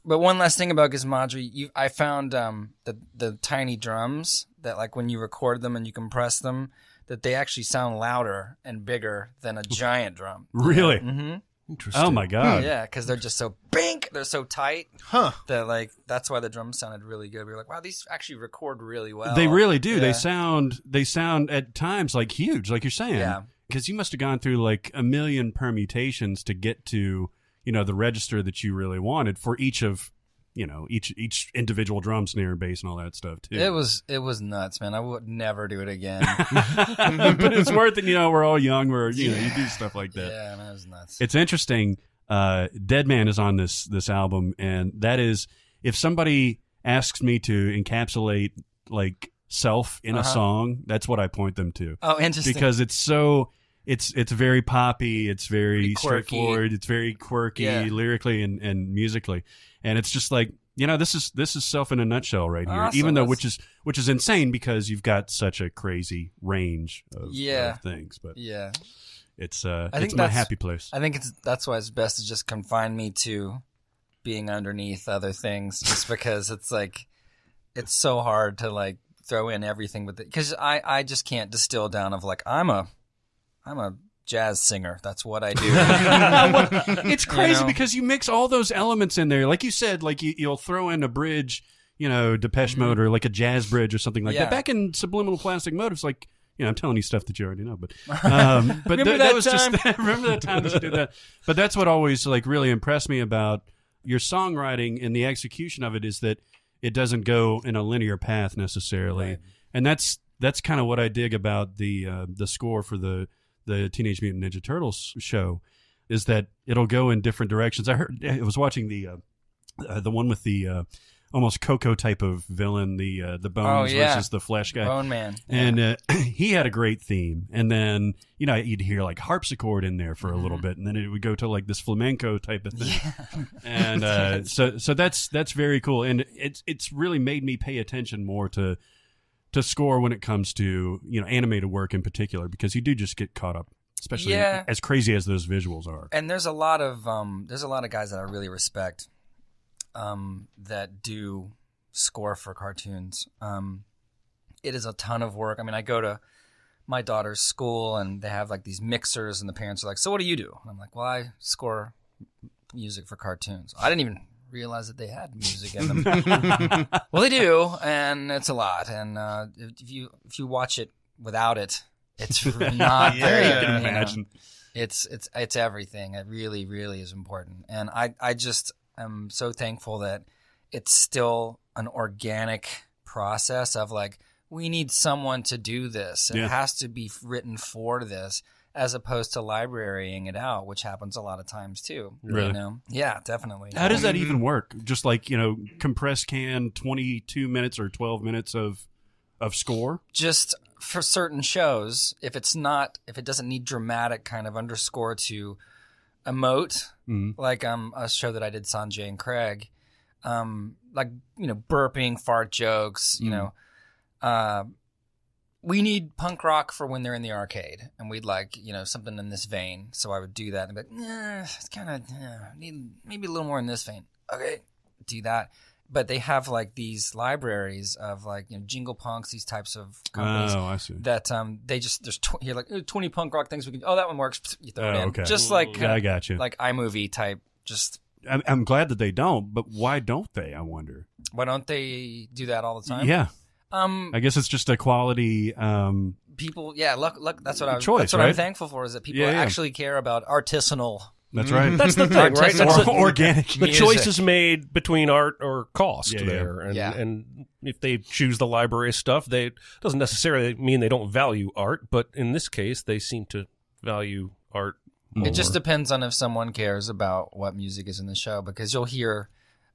but one last thing about Gizmodgery, you I found um, the the tiny drums that like when you record them and you compress them, that they actually sound louder and bigger than a giant drum. Really? Mm-hmm. Interesting. Oh, my God. Yeah, because they're just so bink, they're so tight Huh. that like that's why the drums sounded really good. We were like, wow, these actually record really well. They really do. They sound they sound at times like huge, like you're saying. Yeah. Because you must have gone through like a million permutations to get to, you know, the register that you really wanted for each of, you know, each each individual drum, snare, and bass, and all that stuff too. It was it was nuts, man. I would never do it again. *laughs* but it's worth it. You know, we're all young. We're you know, you do stuff like that. yeah, man, it was nuts. It's interesting. Uh, Dead Man is on this this album, and that is if somebody asks me to encapsulate like self in a Uh-huh. song, that's what I point them to Oh, interesting. because it's so it's it's very poppy, it's very straightforward, it's very quirky Yeah. lyrically and, and musically, and it's just like you know this is this is self in a nutshell right here. Awesome. Even though which is which is insane because you've got such a crazy range of, Yeah. of things, but yeah, it's uh I think it's my happy place. I think it's that's why it's best to just confine me to being underneath other things, just because it's like it's so hard to like throw in everything with it because I I just can't distill down of like I'm a I'm a jazz singer. That's what I do. *laughs* it's *laughs* crazy know? because you mix all those elements in there. Like you said, like you, you'll throw in a bridge, you know, Depeche Mode or like a jazz bridge or something like Mm-hmm. Yeah. that. Back in Subliminal Plastic Motives, like, you know, I'm telling you stuff that you already know, but, *laughs* um, but Remember th- that was time? just, remember that time that you did that. But that's what always like really impressed me about your songwriting and the execution of it is that it doesn't go in a linear path necessarily. Right. And that's, that's kind of what I dig about the, uh, the score for the, the Teenage Mutant Ninja Turtles show is that it'll go in different directions. I heard I was watching the uh, uh, the one with the uh, almost Coco type of villain, the uh, the Bones Oh, yeah. versus the Flesh guy, Bone Man. and uh, *clears throat* he had a great theme. And then you know you'd hear like harpsichord in there for a little bit, and then it would go to like this flamenco type of thing. Yeah. *laughs* And uh, *laughs* so so that's that's very cool, and it's it's really made me pay attention more to to score when it comes to you know animated work in particular because you do just get caught up especially Yeah. as crazy as those visuals are and there's a lot of um, there's a lot of guys that I really respect um, that do score for cartoons. Um, it is a ton of work. I mean, I go to my daughter's school and they have like these mixers, and the parents are like, "So what do you do?" And I'm like, "Well, I score music for cartoons." I didn't even realize that they had music in them. *laughs* well, they do, and it's a lot. And uh, if you if you watch it without it, it's *laughs* not very. Yeah, I can imagine. it's it's it's everything. It really really is important, and I I just am so thankful that it's still an organic process of like we need someone to do this. It Yeah. has to be written for this, as opposed to librarying it out, which happens a lot of times too. Really? You know? Yeah, definitely. How does that even work? Just like you know, compressed can twenty two minutes or twelve minutes of of score. just for certain shows, if it's not, if it doesn't need dramatic kind of underscore to emote, Mhm. like um a show that I did Sanjay and Craig, um like you know burping, fart jokes, you Mm. know, uh, we need punk rock for when they're in the arcade, and we'd like you know something in this vein. So I would do that and be like, nah, it's kind of need maybe a little more in this vein. Okay, do that. But they have like these libraries of like you know jingle punks, these types of companies Oh, I see. that um they just there's tw- you're like "Oh, 20 punk rock things we can oh that one works *laughs* you throw it Oh, in okay. just like Yeah, I got you. like iMovie type just I'm, I'm glad that they don't, but why don't they? I wonder. why don't they do that all the time Yeah, um I guess it's just a quality. Um, people yeah look look that's what I Choice, that's what I'm thankful for is that people Yeah, yeah. actually care about artisanal that's right. That's the thing, right? That's Or- the, organic. the music. choice is made between art or cost Yeah, yeah. there, and Yeah. and if they choose the library stuff, they doesn't necessarily mean they don't value art, but in this case, they seem to value art. More. It just depends on if someone cares about what music is in the show because you'll hear.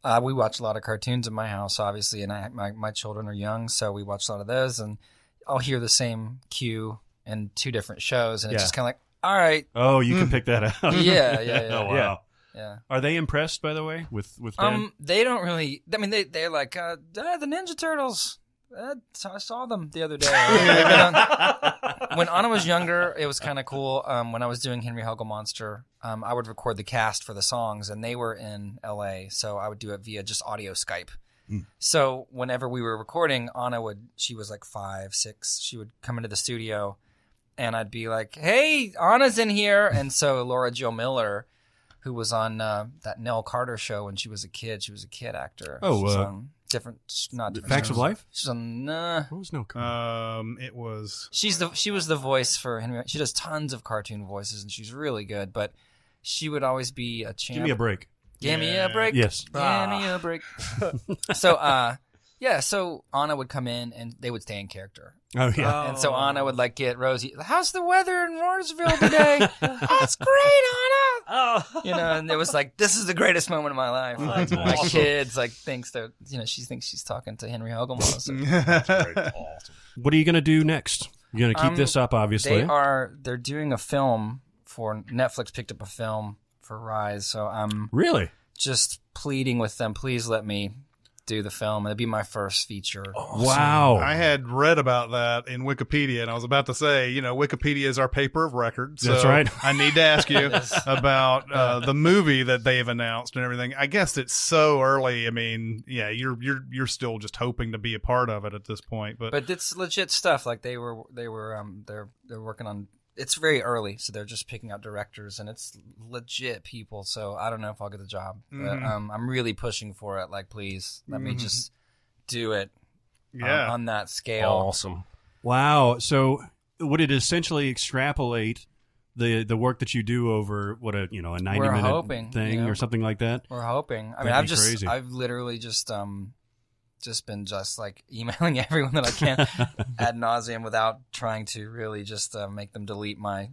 Uh, we watch a lot of cartoons in my house, obviously, and I, my my children are young, so we watch a lot of those, and I'll hear the same cue in two different shows, and it's Yeah. just kind of like, all right, Oh, you can pick that out. *laughs* Yeah, yeah, yeah. *laughs* oh, wow. Yeah. yeah. Are they impressed, by the way, with with? Um, they don't really. I mean, they they're like uh, the Ninja Turtles. Uh, so I saw them the other day. *laughs* *laughs* when Anna was younger, it was kind of cool. Um, when I was doing Henry Huggle Monster, um, I would record the cast for the songs, and they were in L.A., so I would do it via just audio Skype. So whenever we were recording, Anna would. She was like five, six. She would come into the studio, and I'd be like, "Hey, Anna's in here," and so Lara Jill Miller who was on uh, that Nell Carter show when she was a kid. She was a kid actor. Oh, She's uh, on different, not different Facts of. Life? She's on. Nah. What was no? Um, it was She's the she was the voice for Henry. She does tons of cartoon voices and she's really good. But she would always be a champ. Give me a break. Give me a break. Yes. Give me a break. *laughs* so, uh, Yeah, so Anna would come in and they would stay in character. Oh yeah. And so Anna would like get Rosie, how's the weather in Roarsville today? *laughs* oh, it's great, Anna. Oh. You know, and it was like, this is the greatest moment of my life. Like, my awesome. kids like thinks they're, you know, she thinks she's talking to Henry Hugglemonster. So *laughs* *laughs* What are you gonna do next? You're gonna keep Um, this up, obviously. they are, they're doing a film for Netflix picked up a film for Rise. So I'm really? just pleading with them, please let me do the film. It'd be my first feature. Wow. I had read about that in Wikipedia, and I was about to say, you know, Wikipedia is our paper of record. So That's right. I need to ask you *laughs* about uh, the movie that they've announced and everything. I guess it's so early. I mean, yeah, you're you're you're still just hoping to be a part of it at this point, but, but it's legit stuff. Like they were, they were, um, they're they're working on. It's very early, so they're just picking out directors, and it's legit people. So I don't know if I'll get the job, but Mhm. um, I'm really pushing for it. Like, please let me Mhm. just do it. um, yeah, on that scale. Awesome. Wow. So would it essentially extrapolate the the work that you do over what a you know a ninety We're minute hoping, thing you know. or something like that? We're hoping. I mean, That'd I've just, crazy. I've literally just, um, just been just like *laughs* emailing everyone that I can *laughs* ad nauseum without trying to really just uh, make them delete my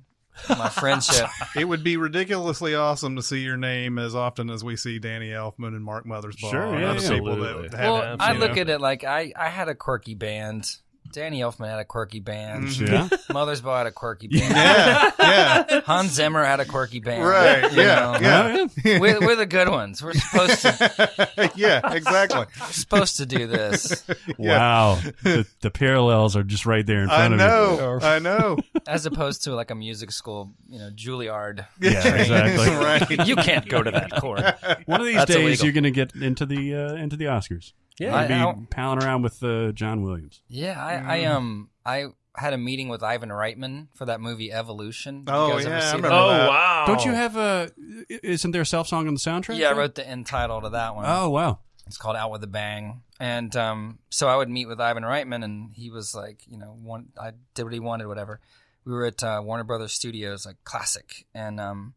my friendship. *laughs* it would be ridiculously awesome to see your name as often as we see Danny Elfman and Mark Mothersbaugh. Sure, and yeah, other yeah. people that Absolutely. have, well, I look know. at it like I, I had a quirky band. Danny Elfman had a quirky band. Mhm. Yeah. *laughs* Mothersbaugh had a quirky band. Yeah, yeah, *laughs* Hans Zimmer had a quirky band. right, you yeah, know. yeah. yeah. We're, we're the good ones. We're supposed to *laughs* yeah, exactly. we're supposed to do this. Wow. the, the parallels are just right there in I front of know, I know. As opposed to like a music school, you know, Juilliard. Yeah, exactly. right. You can't go to that court. One of these That's days, illegal. you're going to get into the uh, into the Oscars. Yeah. You'll I- be I palling around with uh, John Williams. Yeah, I, I um I had a meeting with Ivan Reitman for that movie Evolution. You Oh, guys ever yeah, I remember that? Oh that. wow! Don't you have a? Isn't there a self song on the soundtrack? Yeah, I wrote the end title to that one. Oh wow. It's called Out with a Bang. And um, so I would meet with Ivan Reitman, and he was like, you know, one, I did what he wanted, whatever. We were at uh, Warner Brothers Studios, like classic. And um,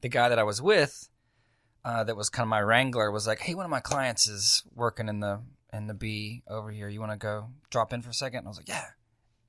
the guy that I was with, uh, that was kind of my wrangler, was like, hey, one of my clients is working in the in the B over here. You want to go drop in for a second? And I was like, yeah.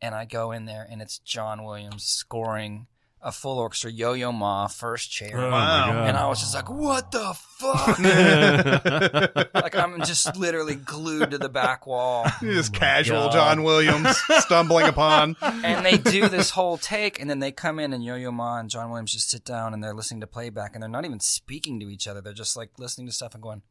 And I go in there, and it's John Williams scoring a full orchestra Yo-Yo Ma first chair. Oh, Wow. And I was just like, what the *laughs* fuck? *laughs* like I'm just literally glued to the back wall. *laughs* Just casual God. John Williams stumbling upon. And they do this whole take, and then they come in, and Yo Yo Ma and John Williams just sit down, and they're listening to playback, and they're not even speaking to each other. They're just like listening to stuff and going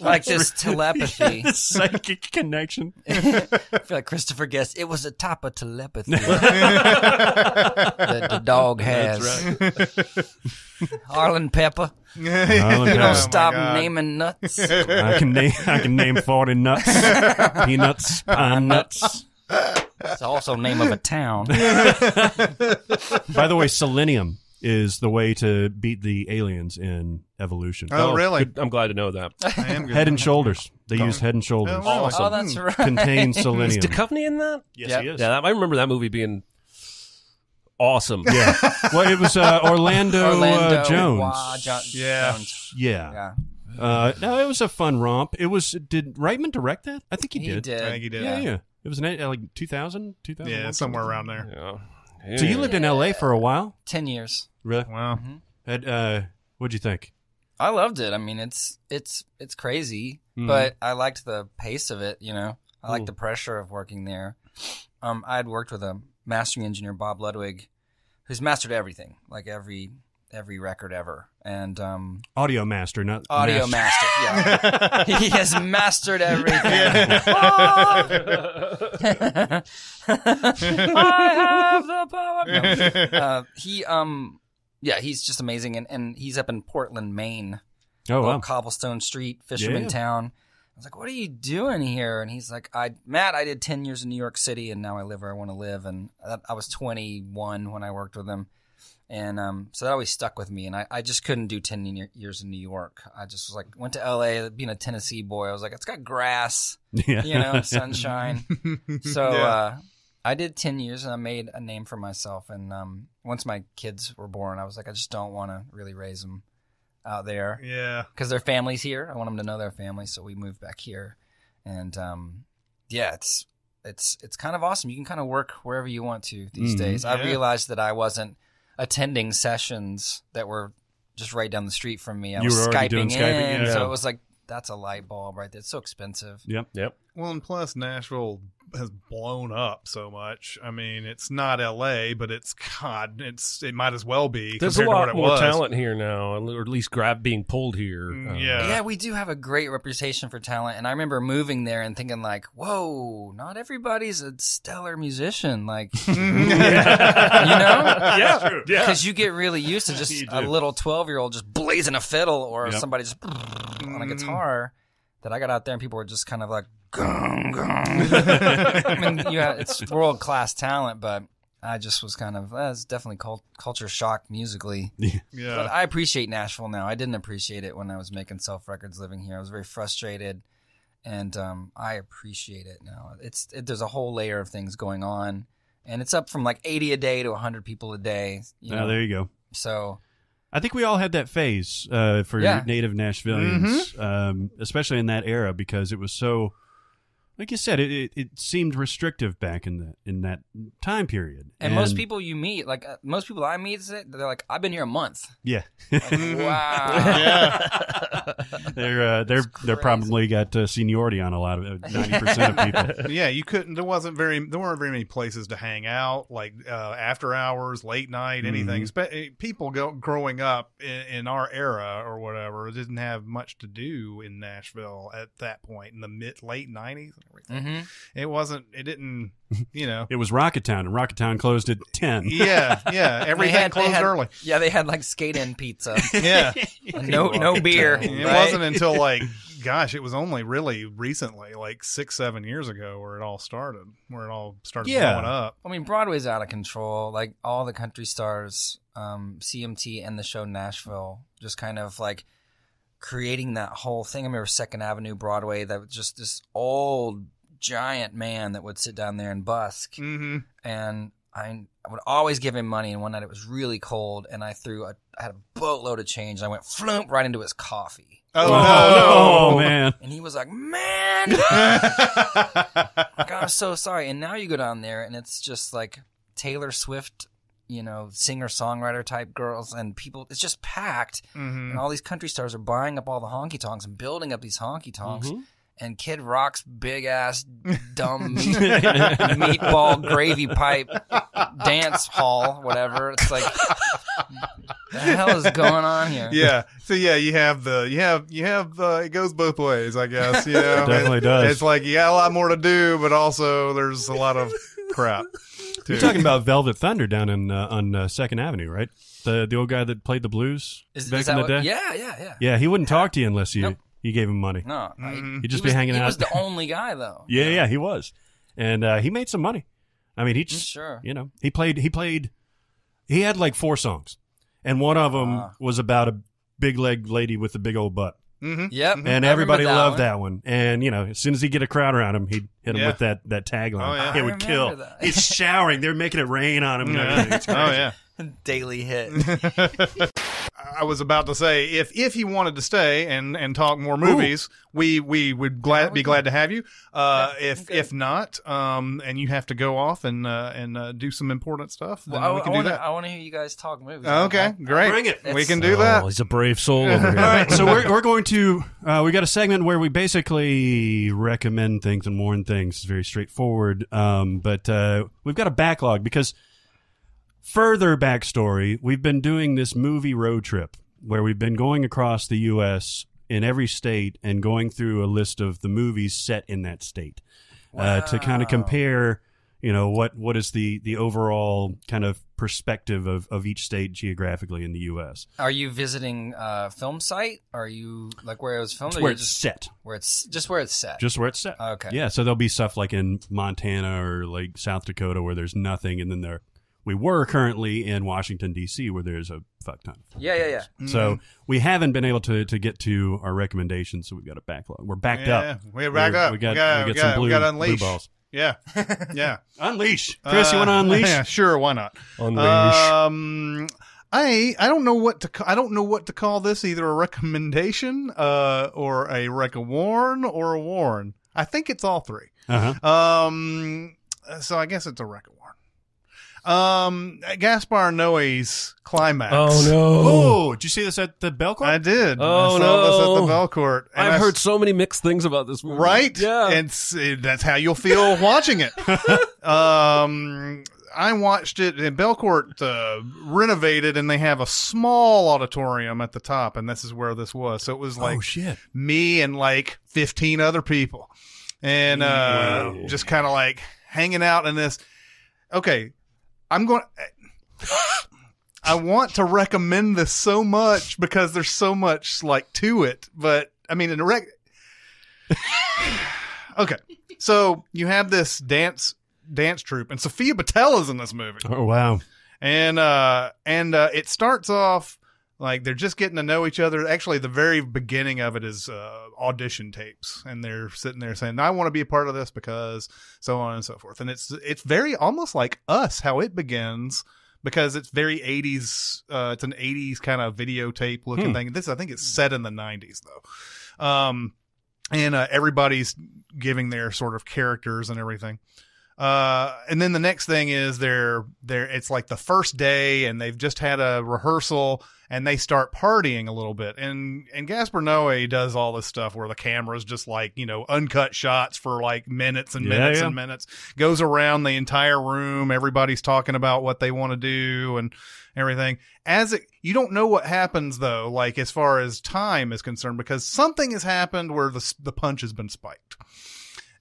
like just telepathy. *laughs* the psychic connection. *laughs* I feel like Christopher Guest. It was a type of telepathy *laughs* that the dog has. Harlan Pepper. Harlan You Pepper. don't Oh, stop God. naming nuts. I can name I can name forty nuts, peanuts, pine nuts. It's also name of a town. By the way, selenium is the way to beat the aliens in evolution. Oh, really? good- I'm glad to know that. I am good. Head and shoulders. They used head and shoulders. Oh, Awesome. Oh, that's right. Contain *laughs* Is selenium. Duchovny in that? yes, Yep. he is. Yeah, that, I remember that movie being awesome. Yeah. *laughs* Well, it was uh, Orlando, Orlando uh, Jones. Wa- Jo- Yeah. Jones. Yeah. Yeah. Uh, no, it was a fun romp. It was. Did Reitman direct that? I think he, He did. did. I think he did. Yeah, yeah. It was an, uh, like 2000, 2001, Yeah, somewhere around there. Yeah. So you lived in L.A. for a while, Ten years. Really? Wow. Had, uh, what'd you think? I loved it. I mean, it's it's it's crazy, Mhm. but I liked the pace of it. You know, I liked the pressure of working there. Um, I had worked with a mastering engineer, Bob Ludwig, who's mastered everything, like every every record ever, and um, Audio master, not audio master. master. Yeah, *laughs* he has mastered everything. *laughs* *laughs* I have the power. No. Uh, he um, yeah, he's just amazing, and and he's up in Portland, Maine. Oh little wow. cobblestone street, fisherman Yeah. town. I was like, "What are you doing here?" And he's like, "I Matt, I did ten years in New York City, and now I live where I want to live." And I, I was 21 when I worked with him, and um, so that always stuck with me. And I, I just couldn't do 10 ye- years in New York. I just was like, went to L.A. being a Tennessee boy. I was like, it's got grass, *laughs* Yeah. you know, sunshine. *laughs* So Yeah. uh, I did 10 years and I made a name for myself. And um, once my kids were born, I was like, I just don't want to really raise them. out there Yeah. because their family's here. I want them to know their family, so we moved back here, and um, yeah, it's it's it's kind of awesome. You can kind of work wherever you want to these Mhm. days. I Yeah. realized that I wasn't attending sessions that were just right down the street from me. I You was were already doing Skyping Skyping, in, yeah. so it was like that's a light bulb right there. It's so expensive. Yep. Yep. Well, and plus Nashville has blown up so much. I mean, it's not L.A., but it's God. It's it might as well be. There's a compared to lot what it more was. talent here now, or at least grab being pulled here. Mm, Uh, yeah. Yeah, we do have a great reputation for talent, and I remember moving there and thinking like, "Whoa, not everybody's a stellar musician." Like, *laughs* *laughs* you know, yeah, yeah. because you get really used to just *laughs* a little twelve-year-old just blazing a fiddle or Yep. somebody just *sniffs* on a Mhm. guitar. That I got out there and people were just kind of like, "Gung, gung." *laughs* I mean, you have, it's world-class talent, but I just was kind of, it's definitely cult- culture shock musically. But yeah. I appreciate Nashville now. I didn't appreciate it when I was making self records living here. I was very frustrated, and um, I appreciate it now. It's it, there's a whole layer of things going on, and it's up from like 80 a day to 100 people a day. You Now know? there you go. so I think we all had that phase uh, for Yeah. native Nashvillians, um, especially in that era, because it was so. Like you said, it, it, it seemed restrictive back in the in that time period. and, most people you meet, like uh, most people I meet, they're like, I've been here a month. yeah, Like, *laughs* wow. Yeah. *laughs* they're uh, they're they're probably got uh, seniority on a lot of ninety percent of people. *laughs* yeah, you couldn't. There wasn't very. There weren't very many places to hang out, like uh, after hours, late night, anything. Mhm. Spe- people go, growing up in, in our era or whatever didn't have much to do in Nashville at that point in the mid late nineties. Hmm It wasn't. It didn't. You know. *laughs* It was Rocket Town, and Rocket Town closed at ten. *laughs* yeah, yeah. Everything had- closed had- early. Yeah, they had like skate in pizza. *laughs* Yeah. no no beer. It right? wasn't until like, gosh, it was only really recently, like six, seven years ago, where it all started, where it all started Yeah. blowing up. I mean, Broadway's out of control. Like all the country stars, um, CMT and the show Nashville, just kind of like creating that whole thing. I remember Second Avenue Broadway, that was just this old giant man that would sit down there and busk, Mm-hmm. and I, I would always give him money. And one night it was really cold, and I threw a, I had a boatload of change, and I went flump right into his coffee, Oh, Oh, no. man! and he was like, "Man." *laughs* Like, I'm so sorry. And now you go down there and it's just like Taylor Swift, you know, singer songwriter type girls and people. It's just packed. Mhm. And all these country stars are buying up all the honky tonks and building up these honky tonks. Mhm. And Kid Rock's big ass, *laughs* dumb meat, meatball gravy pipe dance hall, whatever. It's like, the hell is going on here? yeah. So yeah, you have the you have you have uh, it goes both ways, I guess. You know, *laughs* Definitely It- does. It's like you got a lot more to do, but also there's a lot of crap. You're talking about Velvet Thunder down in uh, on uh, Second Avenue, right? The the old guy that played the blues Is, back is in the what, day. Yeah, yeah, yeah. Yeah, he wouldn't talk to you unless you Nope. you gave him money. No, I- Mhm. He'd just he be was, hanging he out. He was the *laughs* only guy though. yeah, yeah, he was, and uh, he made some money. I mean, he just Sure. you know he played he played he had like four songs, and one of them Ah. was about a big leg lady with a big old butt, Mhm. Yep. and everybody remember loved one. that one. And you know, as soon as he get a crowd around him, he'd hit him Yeah. with that that tagline. Oh, yeah. It would kill. remember that. He's showering. They're making it rain on him. Yeah. *laughs* It's Oh yeah. *laughs* Daily hit. *laughs* I was about to say if if he wanted to stay and and talk more movies, we we would glad be glad to have you. Uh, Yeah, if okay. if not, um, and you have to go off and uh, and uh, do some important stuff, then Well, I, we can I do wanna, that. I want to hear you guys talk movies. Okay, great. Bring it. We It's- can do Oh, that. he's a brave soul over here. All right, so we're, *laughs* we're going to uh, we got a segment where we basically recommend things and warn things. It's very straightforward, um, but uh, we've got a backlog because further backstory. We've been doing this movie road trip where we've been going across the U.S. in every state and going through a list of the movies set in that state uh, to kind of compare. You know what? What is the the overall kind of perspective of, of each state geographically in the U.S. Are you visiting a film site? Are you like where it was filmed? It's where it's just set. where it's just where it's set? just where it's set. Okay. Yeah, so there'll be stuff like in Montana or like South Dakota where there's nothing, and then there we were currently in Washington D.C. where there's a fuck ton. Of yeah, yeah, yeah. Mm-hmm. So we haven't been able to to get to our recommendations, so we've got a backlog. We're backed yeah, up. we're back We're- up. We got, we got, we we got some got, blue, we got blue unleash. balls. Yeah, *laughs* yeah. Unleash, Chris. you want to Uh, *laughs* unleash? Yeah, sure. Why not? Unleash. Um, I I don't know what to ca- I don't know what to call this either a recommendation uh or a rec a warn or a warn. I think it's all three. Uh-huh. Um so I guess it's a rec a warn. Um Gaspar Noé's climax. Oh no! Oh, did you see this at the Belcourt? I did. Oh, I saw this at no. the Belcourt. and I've I- heard so many mixed things about this movie. right? Yeah. And s- that's how you'll feel *laughs* watching it. *laughs* um, I watched it in Belcourt, uh, renovated, and they have a small auditorium at the top, and this is where this was. So it was like oh shit! me and like 15 other people, and uh, Wow. just kind of like hanging out in this. Okay, I'm going. I want to recommend this so much because there's so much like to it, but I mean, in a rec. *sighs* okay, so you have this dance dance troupe, and Sofia Boutella's in this movie Oh wow! and uh and uh it starts off like they're just getting to know each other. Actually the very beginning of it is uh audition tapes and they're sitting there saying i want to be a part of this because so on and so forth. And it's it's very almost like us how it begins because it's very 80s uh it's an 80s kind of videotape looking Hmm. thing. This i think it's set in the 90s though. Um and uh, everybody's giving their sort of characters and everything uh, and then the next thing is they're they're it's like the first day and they've just had a rehearsal and they start partying a little bit. And and Gaspar Noé does all this stuff where the camera's just like you know uncut shots for like minutes and Yeah, minutes yeah. and minutes. Goes around the entire room. Everybody's talking about what they want to do and everything. As it you don't know what happens though like as far as time is concerned because something has happened where the the punch has been spiked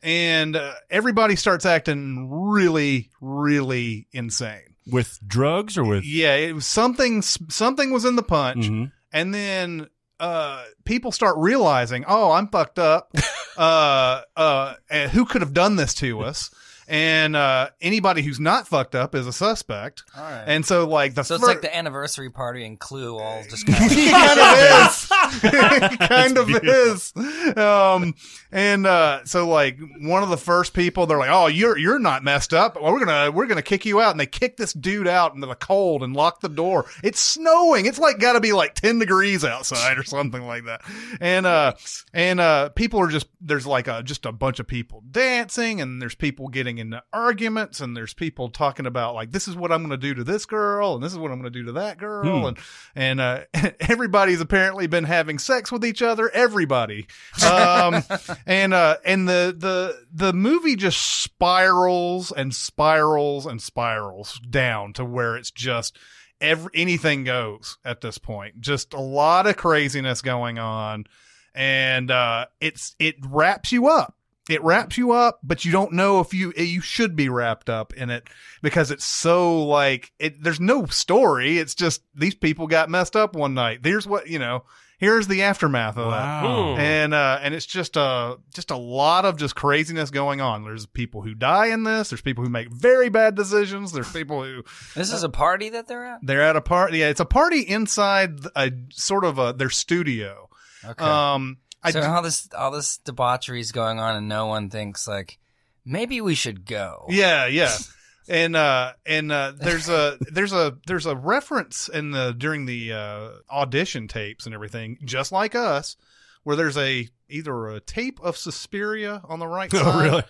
and uh, everybody starts acting really really insane With drugs or with? yeah it was something something was in the punch Mhm. and then uh people start realizing oh i'm fucked up *laughs* uh uh and who could have done this to us and uh anybody who's not fucked up is a suspect All right. and so like the so it's fir- like the anniversary party and Clue all *laughs* just *laughs* kind of *laughs* kind of is. Kind of is. Um, and uh, so like one of the first people, they're like, "Oh, you're you're not messed up. Well, we're gonna we're gonna kick you out." And they kick this dude out into the cold and lock the door. It's snowing. It's like got to be like ten degrees outside or something like that. And uh, and uh, people are just there's like a just a bunch of people dancing, and there's people getting into arguments, and there's people talking about like this is what I'm gonna do to this girl, and this is what I'm gonna do to that girl, Hmm. and and uh, *laughs* everybody's apparently been having sex with each other. Everybody, um, *laughs* and uh, and the the the movie just spirals and spirals and spirals down to where it's just every anything goes at this point. Just a lot of craziness going on, and uh, it's it wraps you up. It wraps you up, but you don't know if you you should be wrapped up in it because it's so like it. There's no story. It's just these people got messed up one night. Here's what you know. Here's the aftermath of that and uh and it's just a just a lot of just craziness going on there's people who die in this there's people who make very bad decisions there's people who This is a party that they're at. they're at a party yeah it's a party inside a sort of a their studio Okay. um I so all this all this debauchery is going on, and no one thinks like maybe we should go. Yeah, yeah. *laughs* And uh and uh there's a there's a there's a reference in the during the uh audition tapes and everything, just like us, where there's a either a tape of Suspiria on the right *laughs* Oh, side really?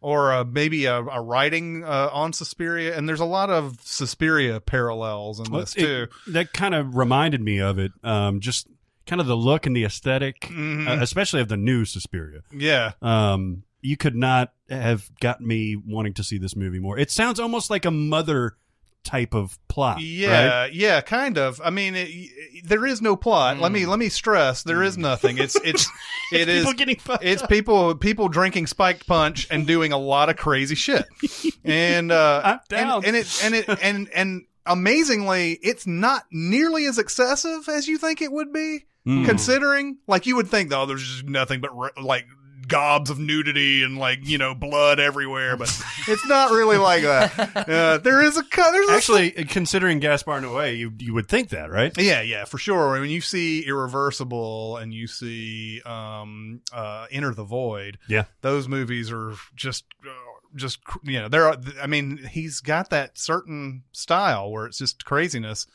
or uh, maybe a, a writing uh, on Suspiria, and there's a lot of Suspiria parallels in Well, this it- too. that kind of reminded me of it. Um, just kind of the look and the esthetic Mhm. uh, especially of the new Suspiria. yeah, Um, you could not have got me wanting to see this movie more. It sounds almost like a mother type of plot. yeah, right? yeah, kind of. I mean, it, there is no plot. Let me let me stress, there is nothing. It's it's *laughs* it is People getting fucked it's up. people people drinking spiked punch and doing a lot of crazy shit and uh *laughs* I'm down. and, and it and it and and amazingly it's not nearly as excessive as you think it would be Mm. considering like you would think oh there's just nothing but re- like gobs of nudity and like you know blood everywhere but *laughs* it's not really like that uh, there is a cut there's a Actually, considering Gaspar Noé, you you would think that, right? yeah, yeah, for sure. When you see Irreversible and you see um, uh, Enter the Void, Yeah. those movies are just, uh, just you know, there are I mean, he's got that certain style where it's just craziness.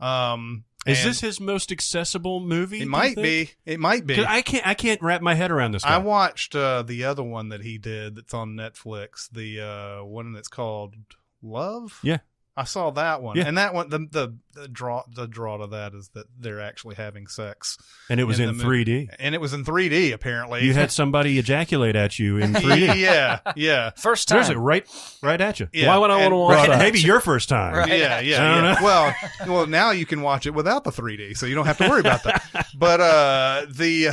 Um, Is and this his most accessible movie? It might be. It might be. I can't. I can't wrap my head around this. Guy. I watched uh, the other one that he did that's on Netflix. The uh, one that's called Love. Yeah. I saw that one, Yeah. and that one the, the the draw the draw to that is that they're actually having sex, and it was in in, 3D. and it was in 3D apparently. You had somebody ejaculate at you in *laughs* 3D. yeah, yeah, First time. There's it right, right at you. yeah. Why would I wanna watch Well, that? maybe your first time. Right. Yeah, I yeah, don't yeah. know. Well, well, now you can watch it without the 3D, so you don't have to worry about that. But uh, the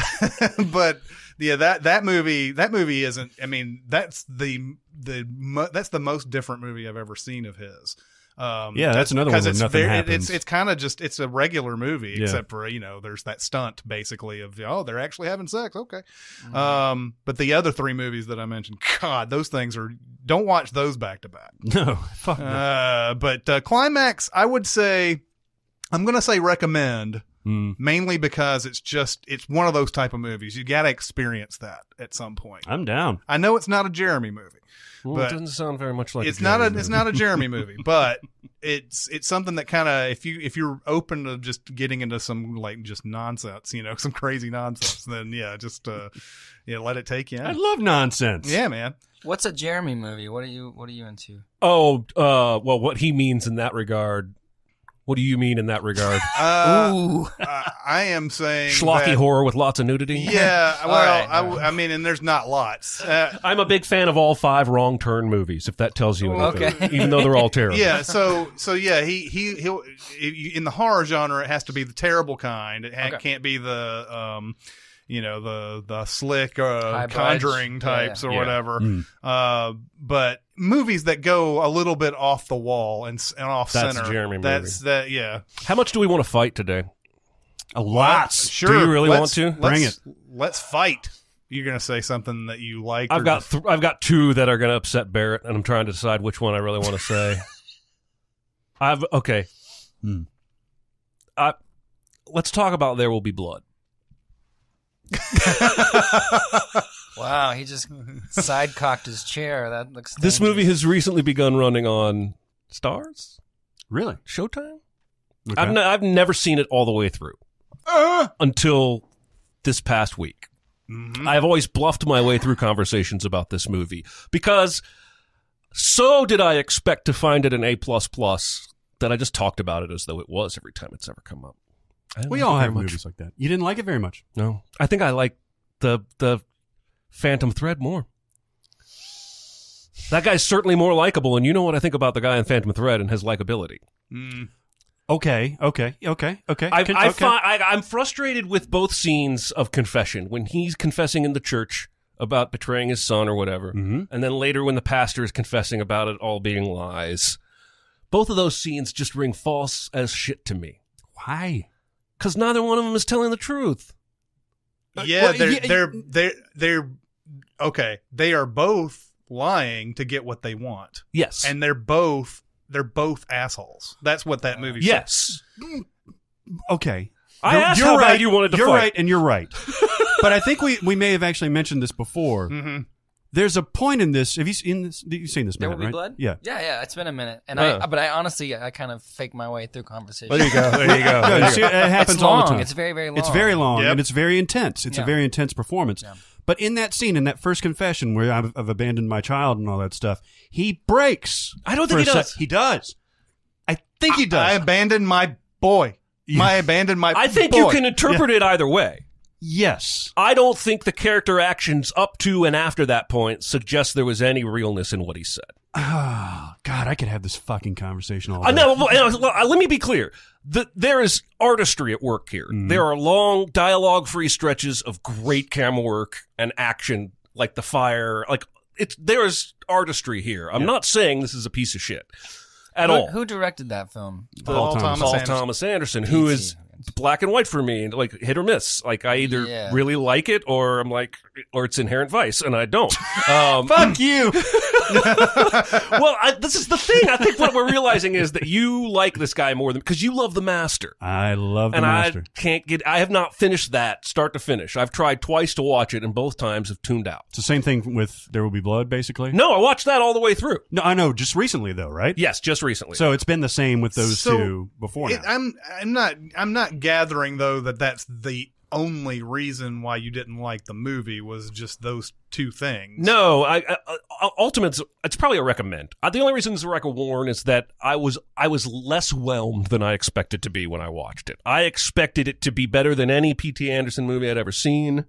*laughs* but yeah, that that movie that movie isn't. I mean, that's the the mo- that's the most different movie I've ever seen of his. Um, Yeah, that's another one 'cause where it's nothing very- happens. It's it's kind of just it's a regular movie, Yeah. except for you know there's that stunt basically of oh they're actually having sex. Okay, Mm-hmm. um, but the other three movies that I mentioned, *laughs* God, those things are don't watch those back to back. *laughs* No, fuck. no. Uh, but uh, climax, I would say, I'm gonna say recommend Mm. mainly because it's just it's one of those type of movies. You got to experience that at some point. I'm down. I know it's not a Jeremy movie. Well, But it doesn't sound very much like it's a not a Jeremy it's movie. not a Jeremy *laughs* movie, but it's it's something that kind of if you if you're open to just getting into some like just nonsense, you know, *laughs* some crazy nonsense, then yeah, just uh, yeah, let it take you I love nonsense. Yeah, man. What's a Jeremy movie? What are you What are you into? Oh, uh, well, what he means in that regard. What do you mean in that regard? *laughs* Uh, Ooh, I, I am saying Schlocky that- horror with lots of nudity. Yeah, *laughs* well, right, I, all w- I mean, and there's not lots. Uh, I'm a big fan of all five wrong turn movies. If that tells you anything, Okay. even though they're all *laughs* terrible. yeah, so so yeah, he he he'll in the horror genre, it has to be the terrible kind. It ha- Okay. can't be the um, you know, the the slick uh, High budge. conjuring Yeah, types or yeah. whatever. Mm. Uh, but movies that go a little bit off the wall and, s- and off That's center. Jeremy movie. That's that. Yeah, How much do we want to fight today? A lot. Sure. Do you really let's- want to? Bring let's- Let's fight. You're gonna say something that you like. I've got th- I've got two that are going to upset Barrett, and I'm trying to decide which one I really want to say. *laughs* I've okay. Hmm. I let's talk about There Will Be Blood. *laughs* wow! He just side cocked his chair. That looks. This dangerous. movie has recently begun running on Starz, Really? Showtime. Okay. I've ne- I've never seen it all the way through Uh, until this past week. mhm. I've always bluffed my way through conversations about this movie because so did I expect to find it an A plus plus that I just talked about it as though it was every time it's ever come up. I didn't we like all have much. movies like that. You didn't like it very much. No, I think I like the the Phantom Thread more. That guy's certainly more likable, and you know what I think about the guy in Phantom Thread and his likability. Mm. Okay. Okay. Okay. Okay. I, Can- I okay. fi- I, I'm frustrated with both scenes of confession when he's confessing in the church about betraying his son or whatever, Mhm. and then later when the pastor is confessing about it all being lies. Both of those scenes just ring false as shit to me Why? Because neither one of them is telling the truth. Yeah, well, they're yeah, they're they're they're okay. They are both lying to get what they want, Yes, and they're both they're both assholes. That's what that movie. Says. Yes. Okay. I You're- asked you're how bad right. you wanted to You're fight. right, and you're right. *laughs* but I think we we may have actually mentioned this before. hmm There's a point in this. Have you seen this? You've seen this, There Matt, will be right? blood. Yeah. yeah, yeah. It's been a minute, and Yeah. I. But I honestly, I kind of fake my way through conversation. There you go. There you go. *laughs* No, you see, it happens it's all the time. It's very, very long. It's very long Yep. and it's very intense. It's a Yeah. very intense performance. Yeah. But in that scene, in that first confession where I've, I've abandoned my child and all that stuff, he breaks. I don't for think he a sec- does. He does. I think he does. I abandoned my boy. Yeah. I abandoned my. I think boy. you can interpret it either way. Yes. I don't think the character actions up to and after that point suggest there was any realness in what he said. Oh, *sighs* God, I could have this fucking conversation all day. Uh, no, well, well, let me be clear. The, there is artistry at work here. Mhm. There are long dialogue-free stretches of great camera work and action, like the fire. Like it's there is artistry here. I'm Yeah. not saying this is a piece of shit at Who, all. who directed that film? Paul Thomas. Thomas Paul Anderson. Thomas Anderson, who is black and white for me, like hit or miss. Like I either Yeah. really like it or I'm like, or it's inherent vice, and I don't. *laughs* Um, Fuck you. *laughs* *laughs* well, I, this is the thing. I think what we're realizing is that you like this guy more than because you love the master. I love the and master. I can't get. I have not finished that start to finish. I've tried twice to watch it, and both times have tuned out. It's the same thing with There Will Be Blood, basically. No, I watched that all the way through. No, I know. Just recently, though, right? Yes, just recently. So it's been the same with those So, two before It- now. I'm I'm not I'm not gathering though that that's the only reason why you didn't like the movie was just those two things. no, I, I, I ultimate. It's probably a recommend. Uh, the only reason it's a recommend warn is that I was I was less whelmed than I expected to be when I watched it. I expected it to be better than any P.T. Anderson movie I'd ever seen.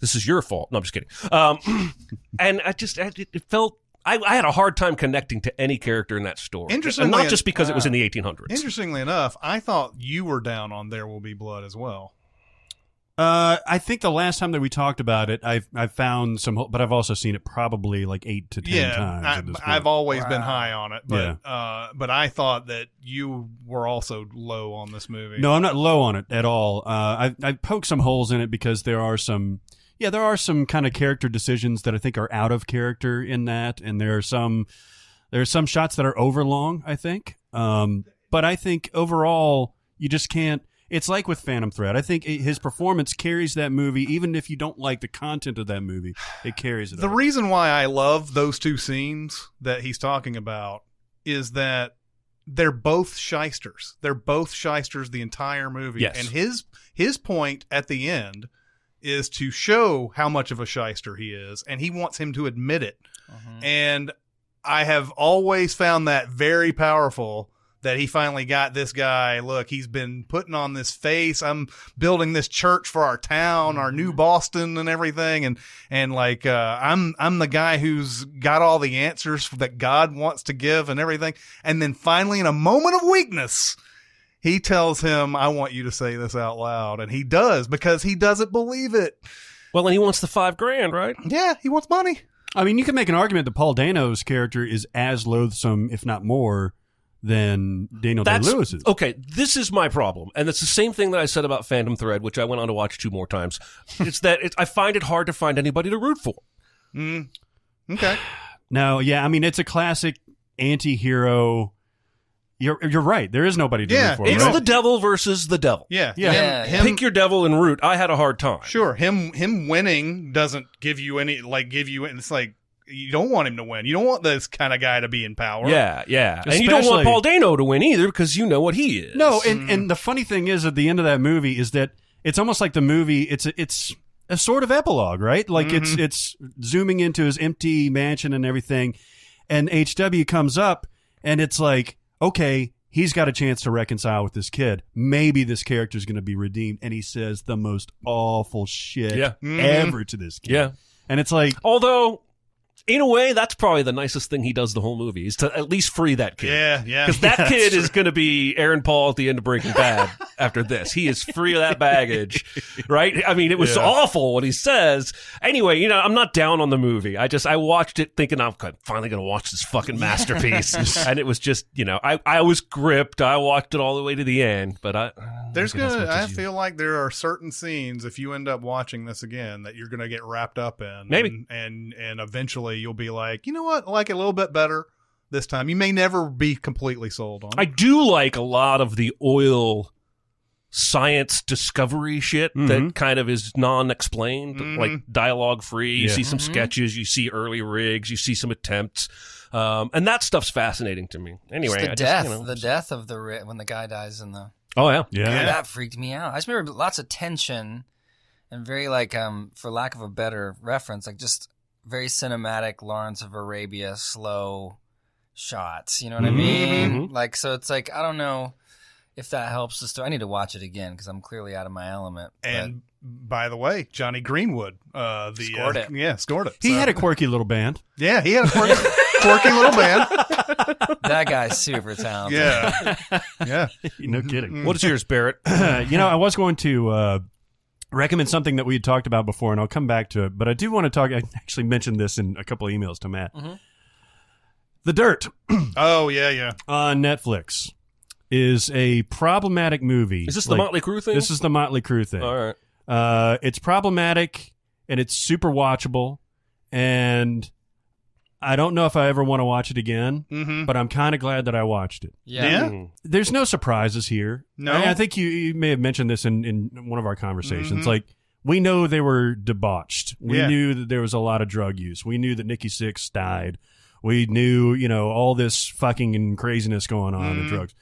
This is your fault. No, I'm just kidding. Um, *clears throat* and I just it felt. I, I had a hard time connecting to any character in that story. Interestingly- and not just because it was in the 1800s. Interestingly enough, I thought you were down on There Will Be Blood as well. Uh, I think the last time that we talked about it, I've I've found some, but I've also seen it probably like eight to ten yeah, times. at this point. I, I've always been high on it, but uh, but I thought that you were also low on this movie. No, I'm not low on it at all. Uh, I I poked some holes in it because there are some, yeah, there are some kind of character decisions that I think are out of character in that, and there are some, there are some shots that are overlong. I think, um, but I think overall you just can't. It's like with Phantom Thread. I think it, his performance carries that movie, even if you don't like the content of that movie. It carries it. the over. reason why I love those two scenes that he's talking about is that they're both shysters. They're both shysters the entire movie. Yes. And his his point at the end is to show how much of a shyster he is, and he wants him to admit it. Mhm. And I have always found that very powerful that he finally got this guy. Look, he's been putting on this face. I'm building this church for our town, our new Boston and everything. And, and like, uh, I'm, I'm the guy who's got all the answers that God wants to give and everything. And then finally, in a moment of weakness, he tells him, I want you to say this out loud. And he does because he doesn't believe it. well, and he wants the five grand, right? Yeah, he wants money. I mean, you can make an argument that Paul Dano's character is as loathsome, if not more, than Daniel Day Lewis's. okay. This is my problem, and it's the same thing that I said about Phantom Thread, which I went on to watch two more times. *laughs* it's that it, I find it hard to find anybody to root for. Mm. Okay. *sighs* No, yeah, I mean it's a classic anti-hero. You're you're right. There is nobody to Yeah, root for. It's right? the devil versus the devil. Yeah. Yeah. Yeah, Him, him, Pick your devil and root. I had a hard time. sure. Him him winning doesn't give you any like give you it's like you don't want him to win. You don't want this kind of guy to be in power. Yeah, yeah. And you don't want Paul Dano to win either because you know what he is. no, and mm. and the funny thing is, at the end of that movie, is that it's almost like the movie. It's a, it's a sort of epilogue, right? Like it's mm-hmm. it's zooming into his empty mansion and everything, and HW comes up, and it's like, okay, he's got a chance to reconcile with this kid. Maybe this character is going to be redeemed, and he says the most awful shit Yeah. Mhm. ever to this kid. Yeah. and it's like. Although, in a way, that's probably the nicest thing he does the whole movie is to at least free that kid. Yeah, yeah. Because that *laughs* Yeah, kid is going to be Aaron Paul at the end of Breaking Bad after this. He is free of that baggage, *laughs* right? I mean, it was Yeah. awful what he says. Anyway, you know, I'm not down on the movie. I just, I watched it thinking I'm finally going to watch this fucking masterpiece. *laughs* and it was just, you know, I, I was gripped. I watched it all the way to the end, but I. There's I gonna. I you. feel like there are certain scenes if you end up watching this again that you're gonna get wrapped up in. Maybe. and and, and eventually you'll be like, you know what, I like it a little bit better this time. You may never be completely sold on. I do like a lot of the oil science discovery shit Mhm. that kind of is non-explained, Mhm. like dialogue free. You Yeah. see some Mhm. sketches, you see early rigs, you see some attempts, um, and that stuff's fascinating to me. Anyway, Just the I death, just, you know, the death of the ri- when the guy dies in the oh yeah, Yeah. Yeah. that freaked me out. I just remember lots of tension and very like um for lack of a better reference, like just very cinematic Lawrence of Arabia slow shots. You know what I Mhm, mean? Like so, it's like I don't know if that helps the story. I need to watch it again because I'm clearly out of my element. but- And by the way, Jonny Greenwood, uh, the Scored uh, it. yeah, scored it. He So- had a quirky little band. yeah, he had a quirky, quirky little band. *laughs* that guy's super talented. Yeah, *laughs* yeah. *laughs* no kidding. Mm. What is yours, Barrett? *clears throat* you know, I was going to uh, recommend something that we had talked about before, and I'll come back to it. But I do want to talk. I actually mentioned this in a couple of emails to Matt. Mhm. The Dirt *clears throat* Oh yeah, yeah. on Netflix. Is a problematic movie. Is this the Like, Motley Crue thing? This is the Motley Crue thing. All right. Uh, it's problematic and it's super watchable, and I don't know if I ever want to watch it again. Mm-hmm. But I'm kind of glad that I watched it. Yeah. Yeah. Mm. There's no surprises here. No? I, I think you, you may have mentioned this in, in one of our conversations. Mhm. Like we know they were debauched. We Yeah. knew that there was a lot of drug use. We knew that Nikki Sixx died. We knew, you know, all this fucking and craziness going on and drugs.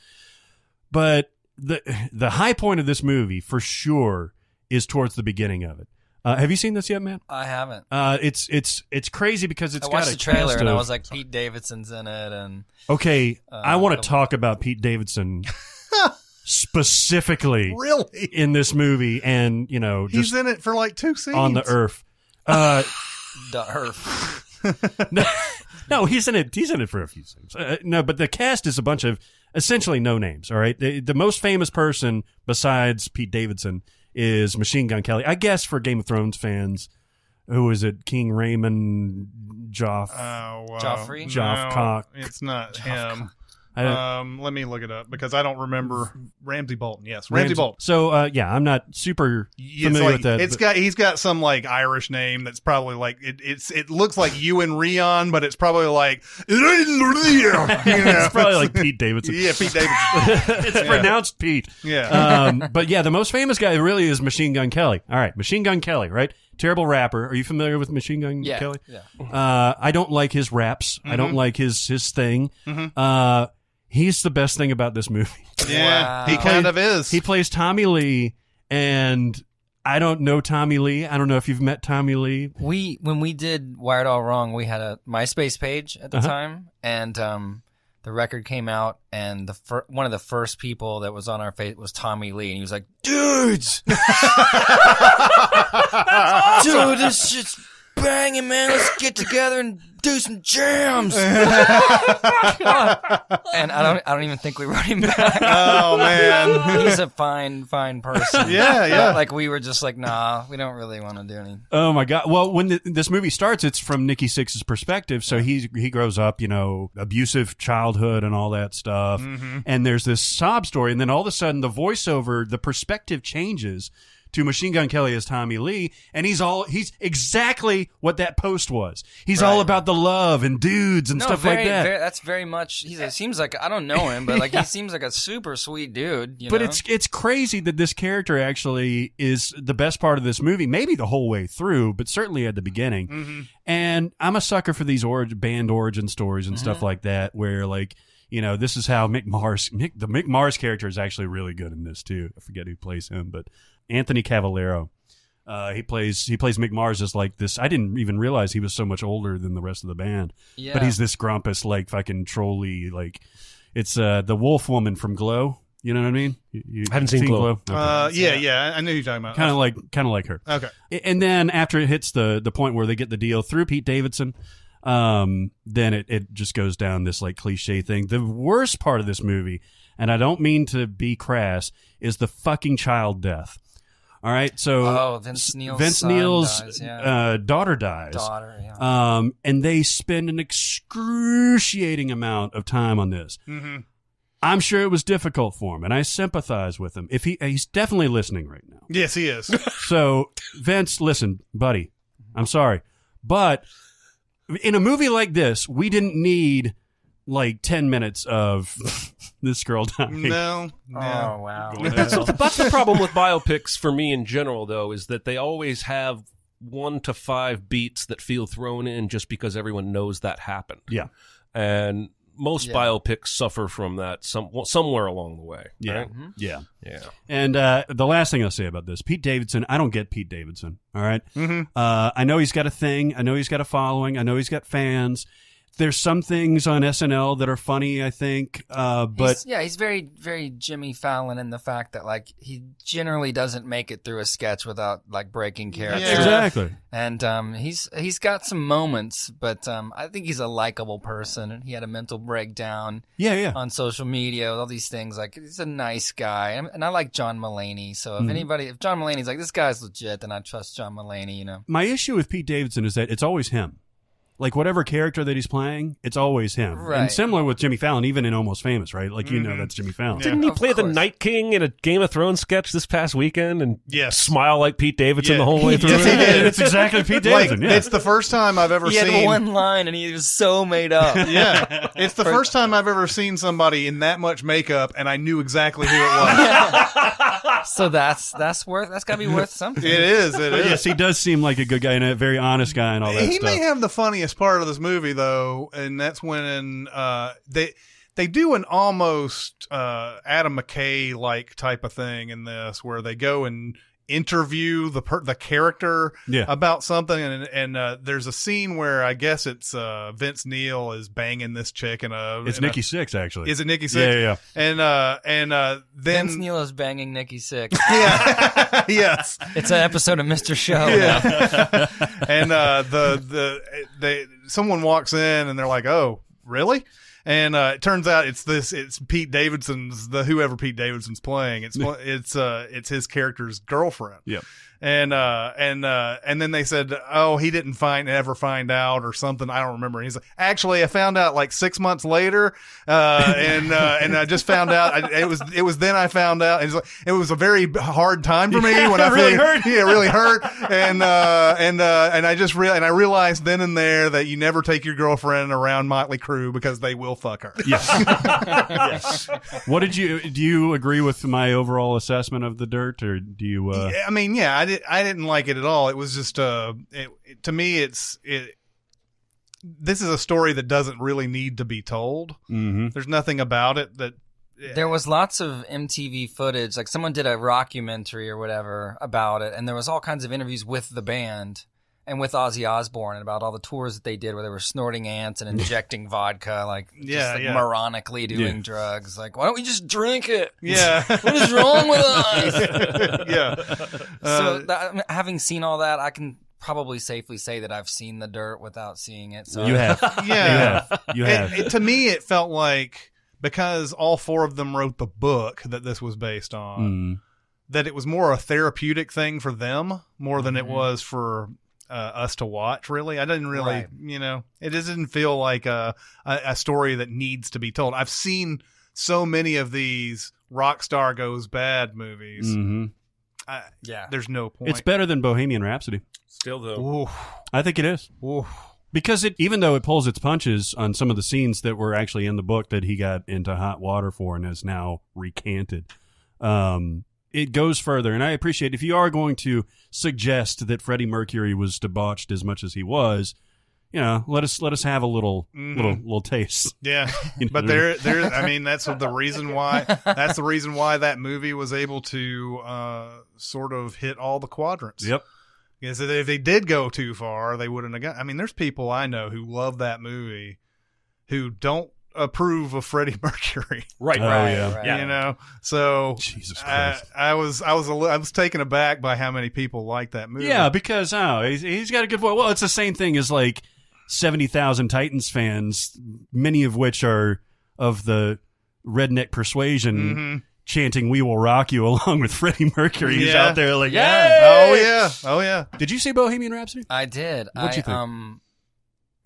But the the high point of this movie, for sure, is towards the beginning of it. Uh, have you seen this yet, man? I haven't. Uh, it's it's it's crazy because it's I got watched a the trailer cast and I of- was like, Pete Davidson's in it, and okay, uh, I want to talk about Pete Davidson *laughs* specifically Really? in this movie, and you know, He's just in it for like two scenes. on the earth. Uh, *laughs* the Earth. *laughs* no, no, he's in it. He's in it for a few scenes. Uh, no, but the cast is a bunch of essentially no names. All right, the, the most famous person besides Pete Davidson is Machine Gun Kelly. I guess for Game of Thrones fans, who is it? King Raymond Joff. Oh, wow. Joffrey? Joff No, Cock. It's not him. I don't- Um, let me look it up because I don't remember Ramsay Bolton. Yes, Ramsay, Bolton. So uh, yeah, I'm not super It's familiar like, with that. It's but- got he's got some like Irish name that's probably like it, it's it looks like you and Rion, but it's probably like you *laughs* know, it's probably like Pete Davidson. yeah, Pete Davidson. *laughs* it's pronounced Pete. Yeah, um, but yeah, the most famous guy really is Machine Gun Kelly. All right, Machine Gun Kelly, right? Terrible rapper. Are you familiar with Machine Gun Yeah. Kelly? Yeah. Uh, I don't like his raps. I don't like his his thing. Mhm. Uh, he's the best thing about this movie. *laughs* yeah, Wow. he kind of is. He plays Tommy Lee, and I don't know Tommy Lee. I don't know if you've met Tommy Lee. We when we did Wired All Wrong, we had a MySpace page at the Uh-huh. time, and um, the record came out, and the fir- one of the first people that was on our face was Tommy Lee, and he was like, "Dudes, *laughs* *laughs* dude, this shit's banging, man. Let's get together and do some jams." *laughs* and I don't, I don't even think we wrote him back. *laughs* oh man, He's a fine, fine person. *laughs* Yeah, yeah. Like we were just like, nah, we don't really want to do anything. Oh my god! Well, when the, this movie starts, it's from Nikki Sixx's perspective. So he he grows up, you know, abusive childhood and all that stuff. Mm-hmm. And there's this sob story, and then all of a sudden, the voiceover, the perspective changes to Machine Gun Kelly as Tommy Lee, and he's all he's exactly what that post was. He's all about the love and dudes and No, stuff very, like that. very- that's very much. He seems like I don't know him, but like he *laughs* seems like a super sweet dude. You but know? it's it's crazy that this character actually is the best part of this movie, maybe the whole way through, but certainly at the beginning. Mm-hmm. And I'm a sucker for these orig- band origin stories and stuff like that, where like you know this is how Mick Mars, Mick, the Mick Mars character is actually really good in this too. I forget who plays him, but Anthony Cavallero. Uh, he plays he plays Mick Mars as like this. I didn't even realize he was so much older than the rest of the band. yeah. But he's this grumpus, like fucking trolly, like it's uh the wolf woman from Glow. You know what I mean? You, you Haven't seen Glow. uh, yeah, yeah, I know you're talking about. kind of like kind of like her. okay, And then after it hits the the point where they get the deal through Pete Davidson, um, then it, it just goes down this like cliche thing. The worst part of this movie, and I don't mean to be crass, is the fucking child death. All right, so Oh, Vince Neil's Vince Neil's dies, yeah. uh, daughter dies. daughter. Yeah. Um, and they spend an excruciating amount of time on this. Mhm. I'm sure it was difficult for him, and I sympathize with him. If he he's definitely listening right now. yes, he is. *laughs* So, Vince, listen, buddy, I'm sorry, but in a movie like this, we didn't need like 10 minutes of *laughs* this girl dying. no, no. oh wow. That's, that's the problem with biopics for me in general, though, is that they always have one to five beats that feel thrown in just because everyone knows that happened. Yeah. And most Yeah. biopics suffer from that some, somewhere along the way. Yeah. right? Yeah. Yeah. And uh, the last thing I'll say about this, Pete Davidson, I don't get Pete Davidson. All right? Mhm. Uh, I know he's got a thing. I know he's got a following. I know he's got fans. There's some things on SNL that are funny, I think. Uh, but He's- yeah, he's very, very Jimmy Fallon in the fact that like he generally doesn't make it through a sketch without like breaking character. Yeah. exactly. And um, he's he's got some moments, but um, I think he's a likable person. And he had a mental breakdown Yeah, yeah. on social media, all these things. Like he's a nice guy, and, and I like John Mulaney. So if Mhm. anybody, if John Mulaney's like this guy's legit, then I trust John Mulaney. You know, My issue with Pete Davidson is that it's always him. Like whatever character that he's playing, it's always him. Right. And similar with Jimmy Fallon, even in Almost Famous, right? Like you know mm-hmm. that's Jimmy Fallon. Didn't he Of play the course. Night King in a Game of Thrones sketch this past weekend and Yes. smile like Pete Davidson Yeah. the whole way through? Yes, he it? did. *laughs* it's exactly Pete like Davidson. yeah. it's the first time I've ever He had seen. one line and he was so made up. *laughs* yeah, it's the first time I've ever seen somebody in that much makeup, and I knew exactly who it was. *laughs* so that's that's worth that's gotta be worth something. it is. It But is. yes, he does seem like a good guy and a very honest guy and all that he stuff. may have the funniest part of this movie though, and that's when uh, they they do an almost uh, Adam McKay like type of thing in this, where they go and interview the per- the character Yeah. about something, and and uh, there's a scene where I guess it's uh, Vince Neil is banging this chick in a it's in a- Nikki Sixx actually. is it Nikki Sixx? yeah, yeah. And uh and uh then Vince Neil is banging Nikki Sixx. *laughs* yeah *laughs* yes It's an episode of Mr. Show. yeah *laughs* and uh the the they someone walks in and they're like oh really and uh it turns out it's this it's Pete Davidson's the whoever Pete Davidson's playing. It's it's uh it's his character's girlfriend. Yep. And uh and uh and then they said oh he didn't find ever find out or something i don't remember and he's like actually i found out like six months later uh and uh and i just found out I, it was it was then i found out it was, it was a very hard time for me when i it really figured- hurt. *laughs* yeah it really hurt and uh and uh and i just real and i realized then and there that you never take your girlfriend around motley crue because they will fuck her Yes. What did you do? You agree with my overall assessment of the dirt, or do you? Uh, Yeah, I mean, yeah, I did. I didn't like it at all. It was just, uh, it, it- to me, it's it. This is a story that doesn't really need to be told. mhm. There's nothing about it that. There was lots of MTV footage. Like someone did a rockumentary or whatever about it, and there was all kinds of interviews with the band and with Ozzy Osbourne and about all the tours that they did where they were snorting ants and *laughs* injecting vodka, like Yeah, just like yeah. moronically doing Yeah. drugs. Like, why don't we just drink it? Yeah. *laughs* What is wrong with us? *laughs* yeah. so, Uh, that, having seen all that, I can probably safely say that I've seen the dirt without seeing it. So You have. yeah. You have. You have. It, it- to me, it felt like because all four of them wrote the book that this was based on, Mm. that it was more a therapeutic thing for them more than it Mhm. was for uh, us to watch. Really, I didn't really, Right. you know, it just didn't feel like a, a a story that needs to be told. I've seen so many of these rock star Goes Bad movies. Mhm. I, yeah. there's no point. It's better than Bohemian Rhapsody. Still though. Oof, I think it is. oof. Because it, even though it pulls its punches on some of the scenes that were actually in the book that he got into hot water for and has now recanted, um, it goes further. And I appreciate if you are going to suggest that Freddie Mercury was debauched as much as he was, you know, let us let us have a little Mhm. little little taste. Yeah, *laughs* You know but there, there. I mean, that's the reason why. That's the reason why that movie was able to uh, sort of hit all the quadrants. Yep. Because if they did go too far, they wouldn't have got. I mean, there's people I know who love that movie, who don't approve of Freddie *laughs* Mercury. Right. Oh, Right, yeah. right. You know, so Jesus I, Christ. I was, I was, a li- I was taken aback by how many people like that movie. Yeah, because oh, he's, he's got a good voice. Well, it's the same thing as like seventy thousand Titans fans, many of which are of the redneck persuasion, Mhm. chanting "We will rock you" *laughs* along with Freddie Mercury. He's Yeah. out there like, Yeah. "Yay!" Oh yeah, oh yeah. Did you see Bohemian Rhapsody? I did. What'd you think? Um,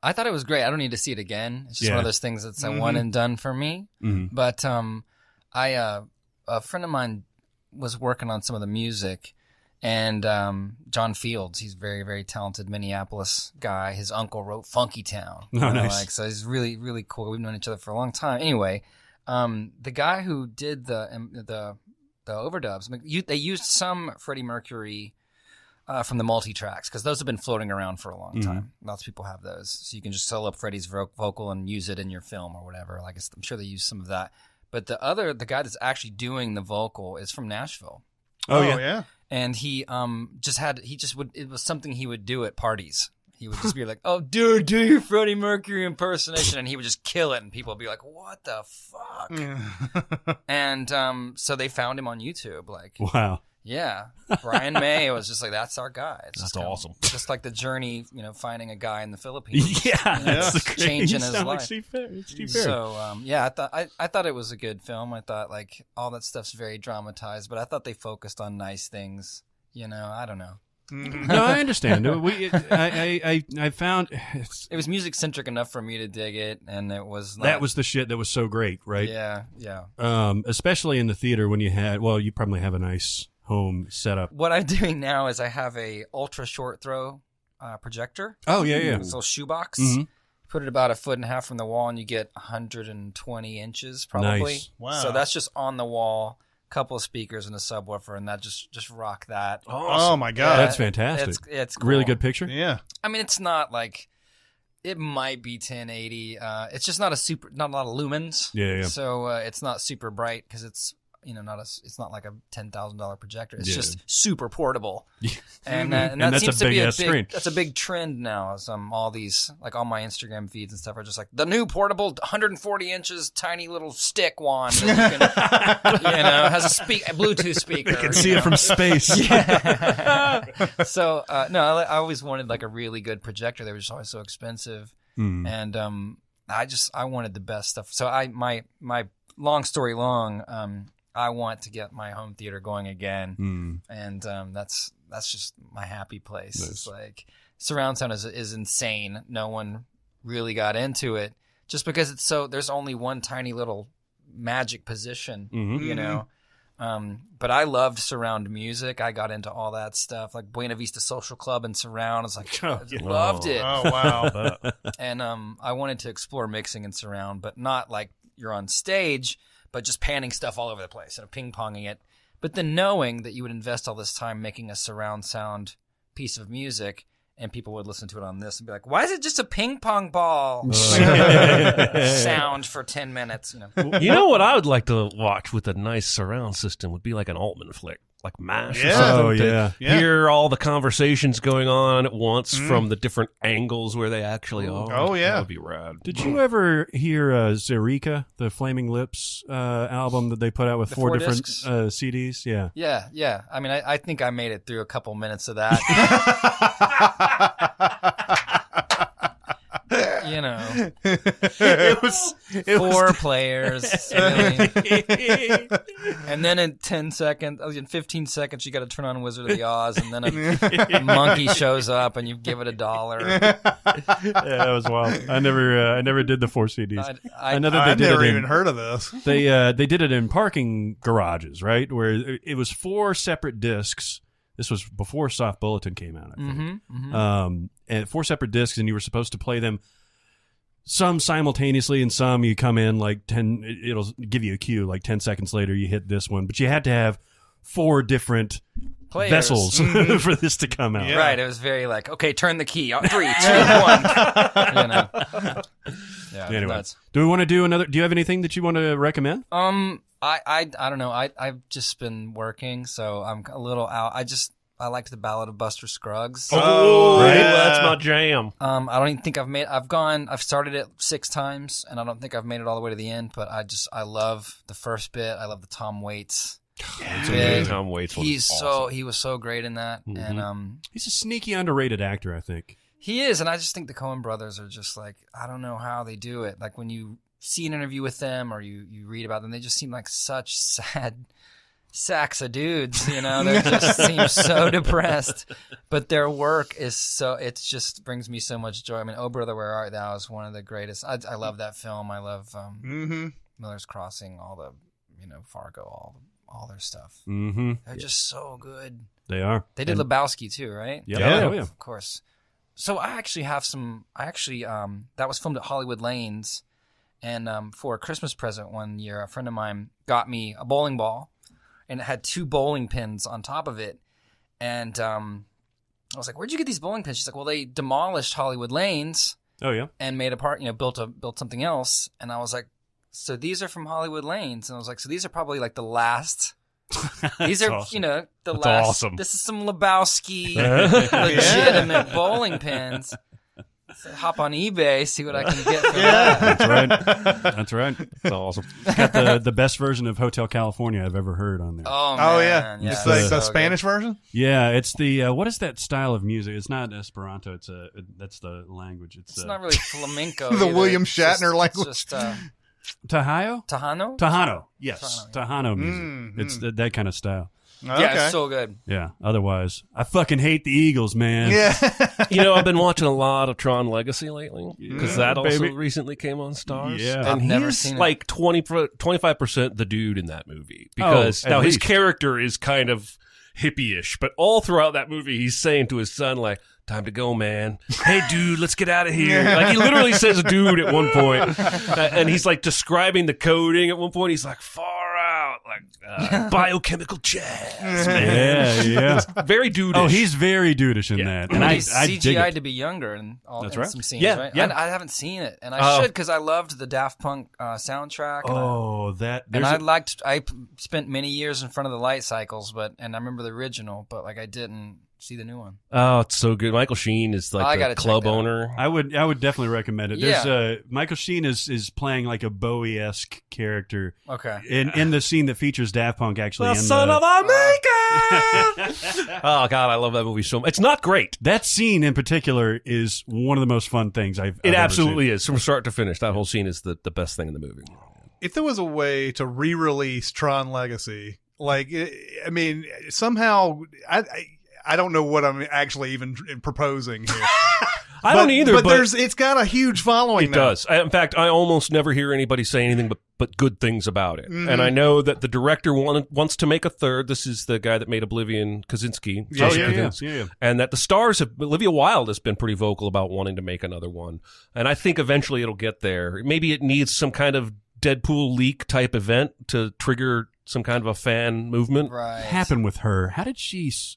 I thought it was great. I don't need to see it again. It's just Yeah. one of those things that's a Mhm. one and done for me. Mm-hmm. But um, I uh, a friend of mine was working on some of the music, and um, John Fields, he's a very very talented Minneapolis guy. His uncle wrote Funky Town. Oh, nice. Like, so he's really really cool. We've known each other for a long time. Anyway, um, the guy who did the um, the the overdubs, they used some Freddie Mercury. Uh, from the multi tracks because those have been floating around for a long Mhm. time. Lots of people have those, so you can just solo up Freddie's vo- vocal and use it in your film or whatever. Like it's- I'm sure they use some of that. But the other, the guy that's actually doing the vocal is from Nashville, Oh, yeah. and he um just had he just would it was something he would do at parties. He would just be like, "Oh, dude, do your Freddie Mercury impersonation," and he would just kill it, and people would be like, "What the fuck?" *laughs* And um, so they found him on YouTube, like, Wow. Yeah, *laughs* Brian May was just like, "That's our guy." It's That's just kinda- awesome. Just like the journey, you know, finding a guy in the Philippines. *laughs* Yeah, Yeah. that's the great- Changing his sound like life. Steve Perry- Steve Perry. So um, yeah, I thought I, I thought it was a good film. I thought like all that stuff's very dramatized, but I thought they focused on nice things. You know, I don't know. no, I understand. We, I, I, I, I found *sighs* It was music centric enough for me to dig it, and it was not, that was the shit that was so great, right? yeah, yeah. Um, especially in the theater when you had, well, you probably have a nice home setup. What I'm doing now is I have a ultra short throw uh, projector, Oh yeah, yeah. this little shoebox. Mhm. Put it about a foot and a half from the wall, and you get 120 inches probably. Nice. Wow. So that's just on the wall. Couple of speakers and a subwoofer, and that just just rock that. Oh my god. That's fantastic. It's it's Really good picture. yeah. I mean, it's not like it might be 1080. Uh, it's just not a super, not a lot of lumens. Yeah, yeah. So uh, it's not super bright because it's you know not a, it's not like a ten thousand dollar projector. It's Yeah. just super portable. *laughs* And, *laughs* uh, and, that that's a seems to be a big, screen. that's a big trend now. Some all these like all my Instagram feeds and stuff are just like the new portable 140 inches tiny little stick wand. That you, can, *laughs* you know has a speak a Bluetooth speaker. You can you see know? it from space. Yeah. so uh, no, I, I always wanted like a really good projector. They were just always so expensive, Mm. and um, I just I wanted the best stuff. So I my my long story long, um, I want to get my home theater going again, Mm. and um, that's that's just my happy place. Nice. It's like surround sound is is insane. No one really got into it just because it's so. There's only one tiny little magic position Mhm. you know. Um, but I loved surround music. I got into all that stuff, like Buena Vista Social Club and surround. *laughs* I was like, Oh, yeah. loved it. Oh wow. *laughs* And um, I wanted to explore mixing and surround, but not like you're on stage, but just panning stuff all over the place and ping ponging it. But then knowing that you would invest all this time making a surround sound piece of music, and people would listen to it on this and be like, "Why is it just a ping pong ball *laughs* *laughs* sound for ten minutes?" You know. you know what I would like to watch with a nice surround system would be like an Altman flick, like MASH. or Yeah. something, Oh, to yeah. Yeah. Hear all the conversations going on at once Mhm. from the different angles where they actually are. Oh, yeah. that would be rad. Did you ever hear uh, Zaireeka, the Flaming Lips uh, album that they put out with The four, four different discs? uh, CDs? Yeah. Yeah, yeah. I mean, I, I think I made it through a couple minutes of that. *laughs* *laughs* know, *laughs* it was it four was players, *laughs* and then in ten seconds, oh, in fifteen seconds, you got to turn on Wizard of the Oz, and then *laughs* a monkey shows up, and you give it a dollar. yeah, that was wild. I never, uh, I never did the four CDs. I, I, I, know that they I've did never in, even heard of this. they uh, they did it in parking garages, right? Where it was four separate discs. This was before Soft Bulletin came out. I think. Mhm, mhm. um, and four separate discs, and you were supposed to play them some simultaneously, and some you come in like ten. it- It'll give you a cue like ten seconds later. You hit this one, but you had to have four different Players. vessels *laughs* for this to come out. Yeah. Right. It was very like, okay, turn the key. On Three, *laughs* two, one. *laughs* you know. Yeah. Anyway, nuts. do we want to do another? Do you have anything that you want to recommend? Um, I, I, I don't know. I, I've just been working, so I'm a little out. I just, I liked the Ballad of Buster Scruggs. Oh, right? yeah. That's my jam. Um, I don't even think I've made. I've gone. I've started it six times, and I don't think I've made it all the way to the end. But I just, I love the first bit. I love the Tom Waits. It's *sighs* Yeah. amazing. Tom Waits. one is He's so awesome. he was so great in that, Mhm. and um, He's a sneaky underrated actor, I think. He is, and I just think the Coen brothers are just like I don't know how they do it. Like when you see an interview with them or you you read about them, they just seem like such *laughs* sad sacks of dudes. You know, they *laughs* just seem so depressed. But their work is so it just brings me so much joy. I mean, Oh Brother, Where Art Thou is one of the greatest. I, I love that film. I love um, Mm-hmm. Miller's Crossing, all the you know Fargo, all all their stuff. Mm-hmm. They're just so good. They are. They did And- Lebowski too, right? Yeah. Yeah. Oh, yeah. Of course. So I actually have some. I actually um that was filmed at Hollywood Lanes, and um for a Christmas present one year, a friend of mine got me a bowling ball, and it had two bowling pins on top of it, and um I was like, "Where'd you get these bowling pins?" She's like, "Well, they demolished Hollywood Lanes Oh yeah. and made a part, you know, built a built something else." And I was like, "So these are from Hollywood Lanes?" And I was like, "So these are probably like the last." *laughs* These are, awesome. you know, the That's last. awesome. This is some Lebowski *laughs* legitimate bowling pins. So hop on eBay, see what I can get for *laughs* Yeah. that. That's right. That's right. That's awesome. It's got the the best version of Hotel California I've ever heard on there. Oh, man. Oh yeah, yeah it's like so the good. Spanish version. Yeah, it's the uh, what is that style of music? It's not Esperanto. It's a that's the language. It's, It's uh, not really flamenco. *laughs* The either. William It's just- Shatner it's language. Just uh, Tahio. Tejano. Tahano. Yes, Tejano, Tejano music. Mm, It's mm. th- that kind of style. Yeah, it's so good. Yeah. Otherwise, I fucking hate the Eagles, man. yeah. you know, I've been watching a lot of Tron Legacy lately because Yeah, that also baby. recently came on Starz. Yeah. and I've never he's seen it. like 25 percent the dude in that movie because Oh, at now his least. character is kind of hippie-ish, but all throughout that movie, he's saying to his son like. Time to go, man. Hey, dude, let's get out of here. Like, he literally says dude at one point. Uh, *laughs* and he's like describing the coding at one point. He's like, far out, like uh, *laughs* biochemical jazz. Yeah, yeah. *laughs* Very dude Oh, he's very dudish in Yeah. that, And and I, he's I dig CGI it. to be younger and all That's in right. some scenes, Yeah, right? yeah. I, I haven't seen it, and I Oh. should because I loved the Daft Punk uh, soundtrack. And I, Oh, that. and there's I a- liked. I p- spent many years in front of the light cycles, but and I remember the original, but like I didn't see the new one. Oh, it's so good. Michael Sheen is I like gotta the check club that out. owner. I would I would definitely recommend it. There's Yeah. uh Michael Sheen is is playing like a Bowie esque character Okay. in in the scene that features Daft Punk actually. The in son the, of a maker. *laughs* oh God, I love that movie so much. It's not great. that scene in particular is one of the most fun things I've. It I've ever absolutely is from start to finish. That whole scene is the, the best thing in the movie. if there was a way to re-release Tron Legacy, like it, I mean, somehow I, I I don't know what I'm actually even proposing here. *laughs* I But- don't either, but, but, there's it's got a huge following. it now. does. I, in fact, I almost never hear anybody say anything but, but good things about it. Mhm. And I know that the director wanted, wants to make a third. This is the guy that made Oblivion, Kosinski. Yeah, Oh yeah, yeah, Kosinski. yeah, yeah. and that the stars have Olivia Wilde has been pretty vocal about wanting to make another one, and I think eventually it'll get there. Maybe it needs some kind of Deadpool leak type event to trigger some kind of a fan movement. Right. happened with her? How did she? s-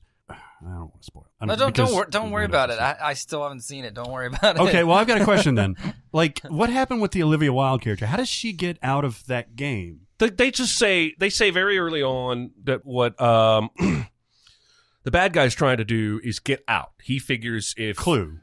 I don't want to spoil. I No, don't because- don't, wor- don't worry about it. I, I still haven't seen it. Don't worry *laughs* about it. Okay, well, I've got a question then. *laughs* Like, what happened with the Olivia Wilde character? How does she get out of that game? They, they just say they say very early on that what um, *clears throat* the bad guy's trying to do is get out. He figures if Clue.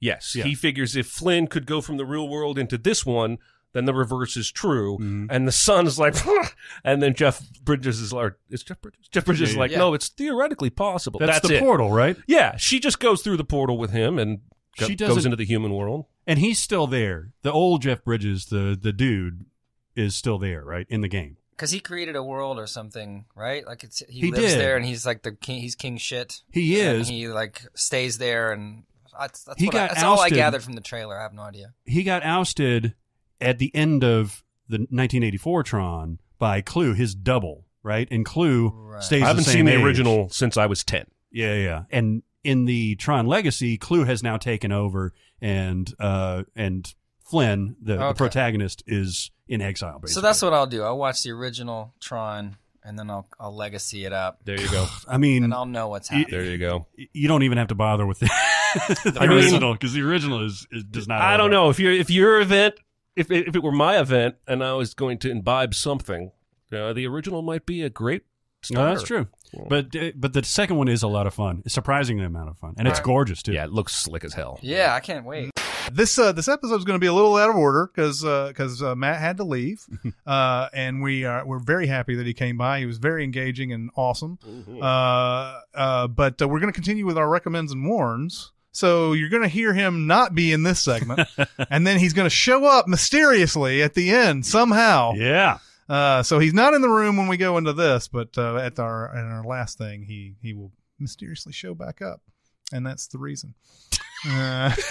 yes, Yeah. he figures if Flynn could go from the real world into this one, then the reverse is true. Mhm. And the son's like, *laughs* and then Jeff Bridges is like, it's Jeff Bridges. Jeff Bridges is like, yeah. no, it's theoretically possible. That's, That's, the it. portal, right? Yeah, she just goes through the portal with him and go- She goes into the human world. And he's still there. The old Jeff Bridges, the the dude, is still there, right, in the game. because he created a world or something, right? Like it's he, He lives did. there and he's like the king. He's king shit. He And is. he like stays there and that's, that's, He what I, got that's all I gathered from the trailer. I have no idea. He got ousted at the end of the 1984 Tron by Clue, his double, right? And Clue Right. stays. I haven't the same seen the age. original since I was 10. Yeah, yeah. And in the Tron Legacy, Clue has now taken over, and uh, and Flynn, the, the protagonist, is in exile. Basically. So that's what I'll do. I'll watch the original Tron and then I'll I'll legacy it up There you go. *sighs* I mean, and I'll know what's happening. there you go. you don't even have to bother with *laughs* the, the original because the original is, is does not. I don't up. know if your if your event if it, if it were my event and I was going to imbibe something, uh, the original might be a great. No, that's true. But uh, but the second one is a lot of fun. It's surprisingly amount of fun, and it's Right. gorgeous too. Yeah, it looks slick as hell. Yeah, I can't wait. This uh, this episode is going to be a little out of order because because uh, Matt had to leave, *laughs* uh, and we are we're very happy that he came by. He was very engaging and awesome. Uh, uh, but uh, we're going to continue with our recommends and warns. So you're going to hear him not be in this segment, *laughs* and then he's going to show up mysteriously at the end somehow. Yeah. Uh, so he's not in the room when we go into this, but uh, at our at our last thing, he he will mysteriously show back up, and that's the reason. Uh, *laughs*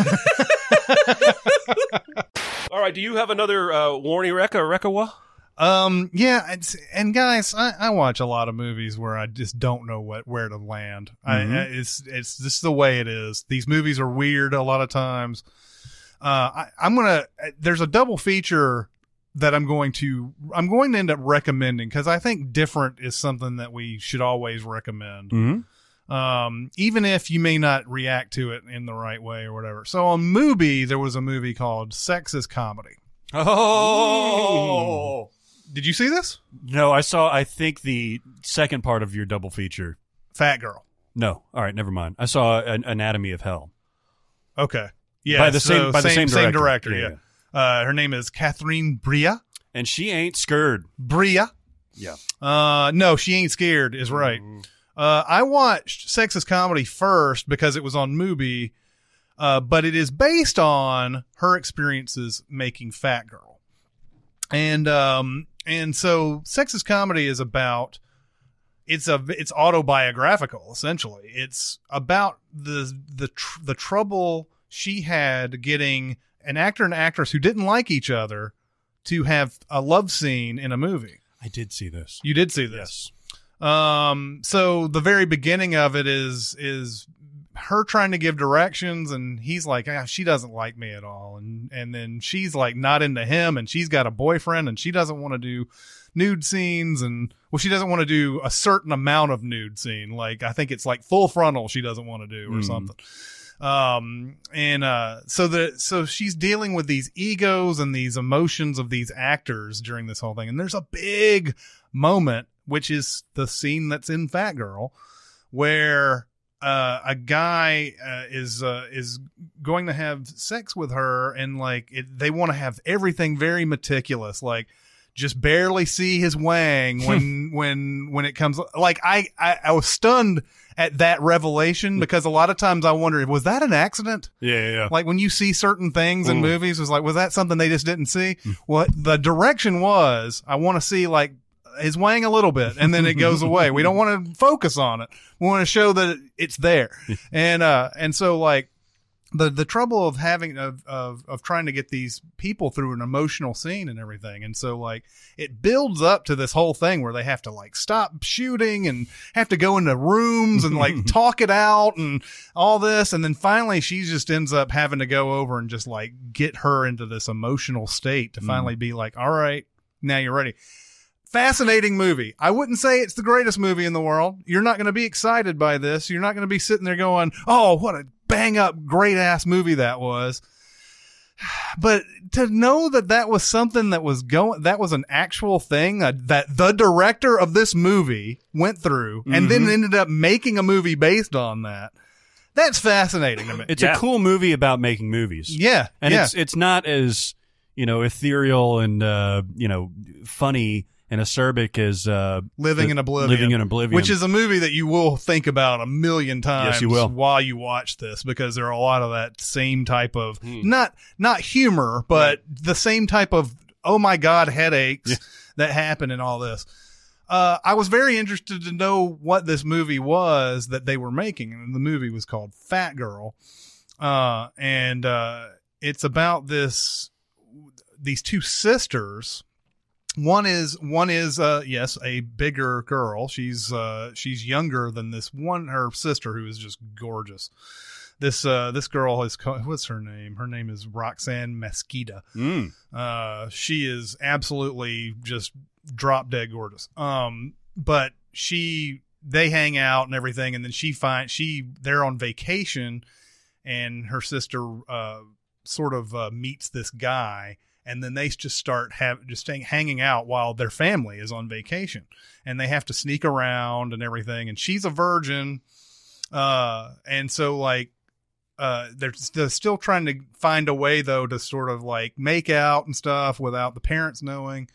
*laughs* All right, do you have another uh, Warney Rekka or Rekkawa? Um. Yeah. It's, and guys, I, I watch a lot of movies where I just don't know what where to land. I, Mhm. I, it's it's just the way it is. These movies are weird a lot of times. Uh, I, I'm gonna. There's a double feature that I'm going to. I'm going to end up recommending because I think different is something that we should always recommend. Mm-hmm. Um, even if you may not react to it in the right way or whatever. So on Mubi, there was a movie called Sex is Comedy. Oh Did you see this? no! I saw. I think the second part of your double feature. Fat Girl. No. All right. Never mind. I saw an Anatomy of Hell. Okay. Yeah, By the so same- by the same director. director. Yeah, yeah. Uh, her name is Catherine Breillat. And she ain't scared. Breillat. Yeah. Uh, no, she ain't scared. Is right. Uh, I watched Sex is Comedy first because it was on Mubi, uh, but it is based on her experiences making Fat Girl, and um, and so Sex is Comedy is about it's a it's autobiographical essentially. It's about the the tr- the trouble she had getting an actor and actress who didn't like each other to have a love scene in a movie. I did see this. You did see this. Um, so the very beginning of it is is her trying to give directions, and he's like, ah, she doesn't like me at all, and and then she's like not into him, and she's got a boyfriend, and she doesn't want to do nude scenes, and well, she doesn't want to do a certain amount of nude scene, like I think it's like full frontal, she doesn't want to do or Mm. something. Um, and uh, so the so she's dealing with these egos and these emotions of these actors during this whole thing, and there's a big moment which is the scene that's in Fat Girl, where uh, a guy uh, is uh, is going to have sex with her, and like it, they want to have everything very meticulous, like just barely see his wang when *laughs* when when it comes. Like I, I I was stunned at that revelation because a lot of times I wonder was that an accident? Yeah, yeah, yeah. like when you see certain things in Mm. movies it's like was that something they just didn't see what the direction was i want to see like his wang a little bit and then it goes away. We don't want to focus on it. We want to show that it's there. *laughs* And uh and so like the the trouble of having of, of of trying to get these people through an emotional scene and everything and so like it builds up to this whole thing where they have to like stop shooting and have to go into rooms and like *laughs* talk it out and all this and then finally she just ends up having to go over and just like get her into this emotional state to finally be like all right now you're ready fascinating movie. I wouldn't say it's the greatest movie in the world. You're not going to be excited by this. You're not going to be sitting there going, "Oh, what a bang up great ass movie that was." *sighs* But to know that that was something that was going, that was an actual thing uh, that the director of this movie went through and then ended up making a movie based on that. That's fascinating to me. It's Yeah. a cool movie about making movies. yeah. and yeah. it's it's not as you know ethereal and uh, you know funny and acerbic as uh, Living the- in Oblivion. Living in Oblivion, Which is a movie that you will think about a million times Yes, you will. while you watch this because there are a lot of that same type of not not humor, but the same type of oh my god headaches that happen in all this. Uh, I was very interested to know what this movie was that they were making, and the movie was called Fat Girl, uh, and uh, it's about this these two sisters one is one is uh yes a bigger girl. She's uh she's younger than this one her sister who is just gorgeous. This uh this girl is what's her name? Her name is Roxane Mesquida. Mm. uh she is absolutely just drop dead gorgeous. Um but she they hang out and everything and then she finds she they're on vacation and her sister uh sort of uh, meets this guy and then they just start have just hanging out while their family is on vacation. And they have to sneak around and everything. And she's a virgin. Uh and so like uh they're, they're still trying to find a way though to sort of like make out and stuff without the parents knowing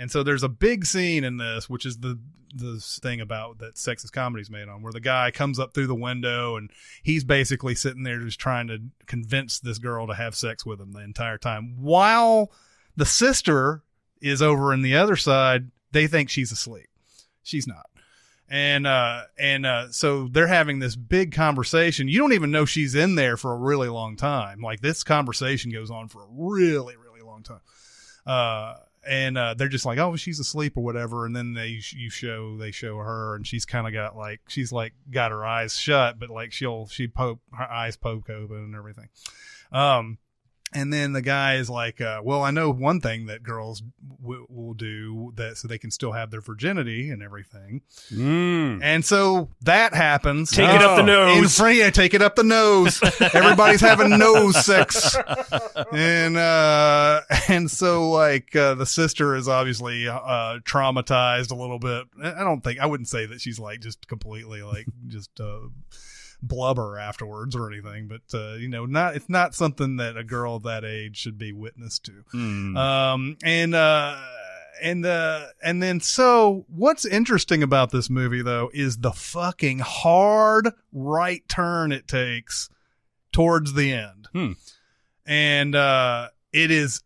and so there's a big scene in this which is the the thing about that Sex is Comedy's made on where the guy comes up through the window and he's basically sitting there just trying to convince this girl to have sex with him the entire time while the sister is over in the other side they think she's asleep. She's not. And uh and uh so they're having this big conversation. You don't even know she's in there for a really long time. Like this conversation goes on for a really really long time. Uh and uh they're just like oh she's asleep or whatever and then they you show they show her and she's kind of got like she's like got her eyes shut but like she'll she poke her eyes poke open and everything. Um and then the guy is like, uh, "Well, I know one thing that girls w- will do that so they can still have their virginity and everything." Mm. And so that happens. Take it up the In nose. front, yeah, take it up the nose. Everybody's having nose sex, and uh, and so like uh, the sister is obviously uh, traumatized a little bit. I don't think I wouldn't say that she's like just completely like just uh, blubber afterwards or anything, but uh, you know, not it's not something that a girl of that age should be witness to. Mm. Um, and, uh, and, uh, and then so what's interesting about this movie though is the fucking hard right turn it takes towards the end. Hmm. And, uh, it is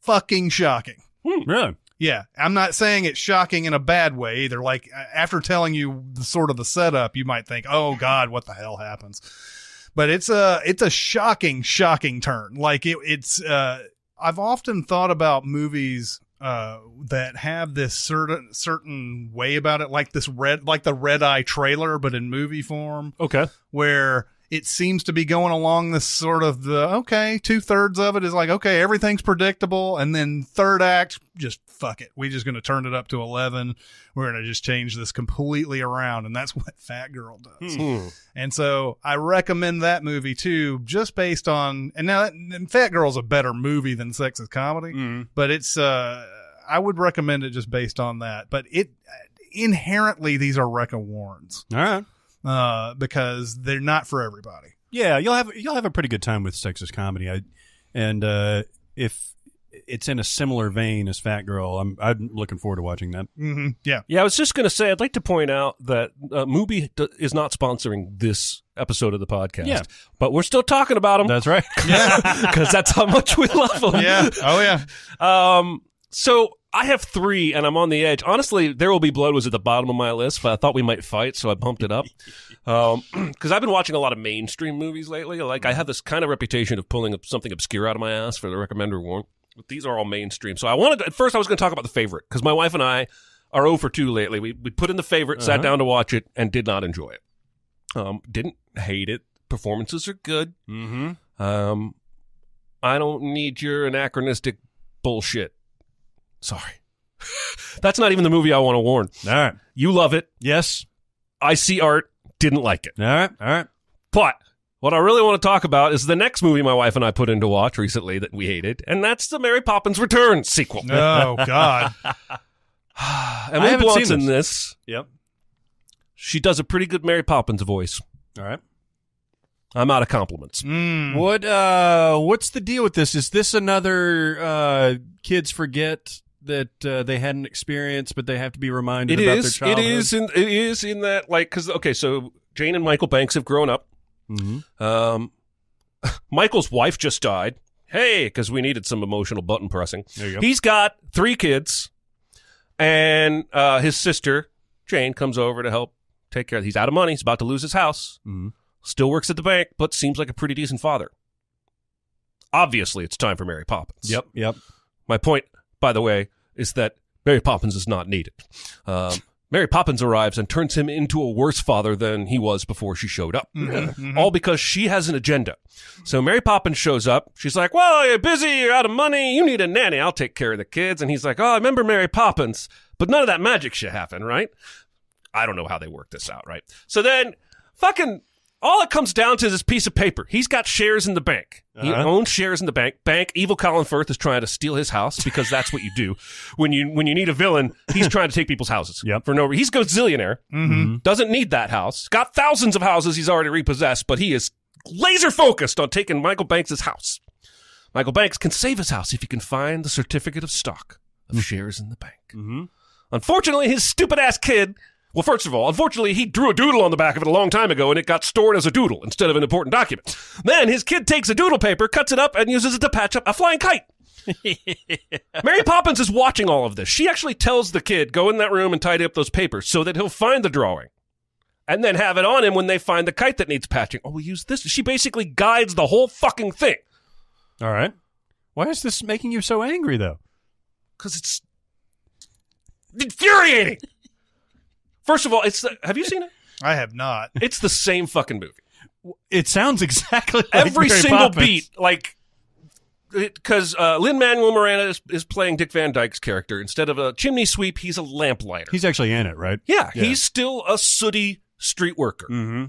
fucking shocking. really? Yeah, I'm not saying it's shocking in a bad way either. Like after telling you the sort of the setup, you might think, "Oh God, what the hell happens?" But it's a it's a shocking, shocking turn. Like it, it's. uh I've often thought about movies uh that have this certain certain way about it, like this red, like the Red Eye trailer, but in movie form Okay. where it seems to be going along this sort of the okay, two thirds of it is like okay, everything's predictable, and then third act, just fuck it, we're just going to turn it up to eleven. We're going to just change this completely around, and that's *laughs* what Fat Girl does. Hmm. And so I recommend that movie too, just based on and now and Fat Girl's a better movie than Sex is Comedy, Mm. but it's uh I would recommend it just based on that. But it inherently these are Recca Warrens All right. Uh, because they're not for everybody. Yeah, you'll have you'll have a pretty good time with Sex is Comedy. I, and uh, if it's in a similar vein as Fat Girl, I'm I'm looking forward to watching that. Mm-hmm. Yeah. Yeah, I was just going to say, I'd like to point out that uh, Mubi d- is not sponsoring this episode of the podcast. Yeah. But we're still talking about them That's right. because *laughs* that's how much we love them. Yeah. Oh, yeah. *laughs* Um, so I have three, and I'm on the edge. Honestly, There Will Be Blood was at the bottom of my list, but I thought we might fight, so I bumped it up. *laughs* Um, *clears throat* because I've been watching a lot of mainstream movies lately. Like I have this kind of reputation of pulling something obscure out of my ass for the recommender warrant. But these are all mainstream. So I wanted to, at first I was going to talk about the favorite because my wife and I are 0 for 2 lately. We we put in the favorite, sat Uh-huh. down to watch it, and did not enjoy it. Um, didn't hate it. Performances are good. mm-hmm. Um, I don't need your anachronistic bullshit. Sorry. *laughs* That's not even the movie I want to warn. All right. You love it. Yes. I see art. Didn't like it. All right. All right. But what I really want to talk about is the next movie my wife and I put in to watch recently that we hated, and that's the Mary Poppins Return sequel. Oh, *laughs* God. *sighs* Emily haven't Blunt's seen in this. Yep. She does a pretty good Mary Poppins voice. All right. I'm out of compliments. Mm. What uh what's the deal with this? Is this another uh kids forget that uh, they had an experience but they have to be reminded It about is. their childhood? is. In, it is in that like because okay, so Jane and Michael Banks have grown up. Mm-hmm. Um, *laughs* Michael's wife just died. Hey, because we needed some emotional button pressing. There you go. He's got three kids, and uh, his sister Jane comes over to help take care. of He's out of money. He's about to lose his house. Mhm. Still works at the bank, but seems like a pretty decent father. Obviously, it's time for Mary Poppins. Yep. Yep. My point, by the way, is that Mary Poppins is not needed. Um, Mary Poppins arrives and turns him into a worse father than he was before she showed up. All because she has an agenda. So Mary Poppins shows up. She's like, Well, you're busy. You're out of money. You need a nanny. I'll take care of the kids. And he's like, Oh, I remember Mary Poppins, but none of that magic shit happened, right? I don't know how they work this out, right? So then, fucking, all it comes down to is this piece of paper. He's got shares in the bank. He Uh-huh. owns shares in the bank. Bank. Evil Colin Firth is trying to steal his house because that's what you do when you when you need a villain. He's *laughs* trying to take people's houses. Yep. For no reason. He's gazillionaire. Mm-hmm. Doesn't need that house. Got thousands of houses he's already repossessed, but he is laser focused on taking Michael Banks' house. Michael Banks can save his house if he can find the certificate of stock of shares in the bank. Mm-hmm. Unfortunately, his stupid ass kid. Well, first of all, unfortunately, he drew a doodle on the back of it a long time ago and it got stored as a doodle instead of an important document. Then his kid takes a doodle paper, cuts it up, and uses it to patch up a flying kite. *laughs* Mary Poppins is watching all of this. She actually tells the kid, go in that room and tidy up those papers so that he'll find the drawing and then have it on him when they find the kite that needs patching. Oh, we'll use this. She basically guides the whole fucking thing All right. Why is this making you so angry though? because it's infuriating. First of all, it's the, have you seen it? I have not. It's the same fucking movie. It sounds exactly like Every Mary single Poppins. beat, like because uh, Lin Manuel Miranda is, is playing Dick Van Dyke's character instead of a chimney sweep. He's a lamplighter. He's actually in it, right? yeah, Yeah. he's still a sooty street worker. Mm-hmm.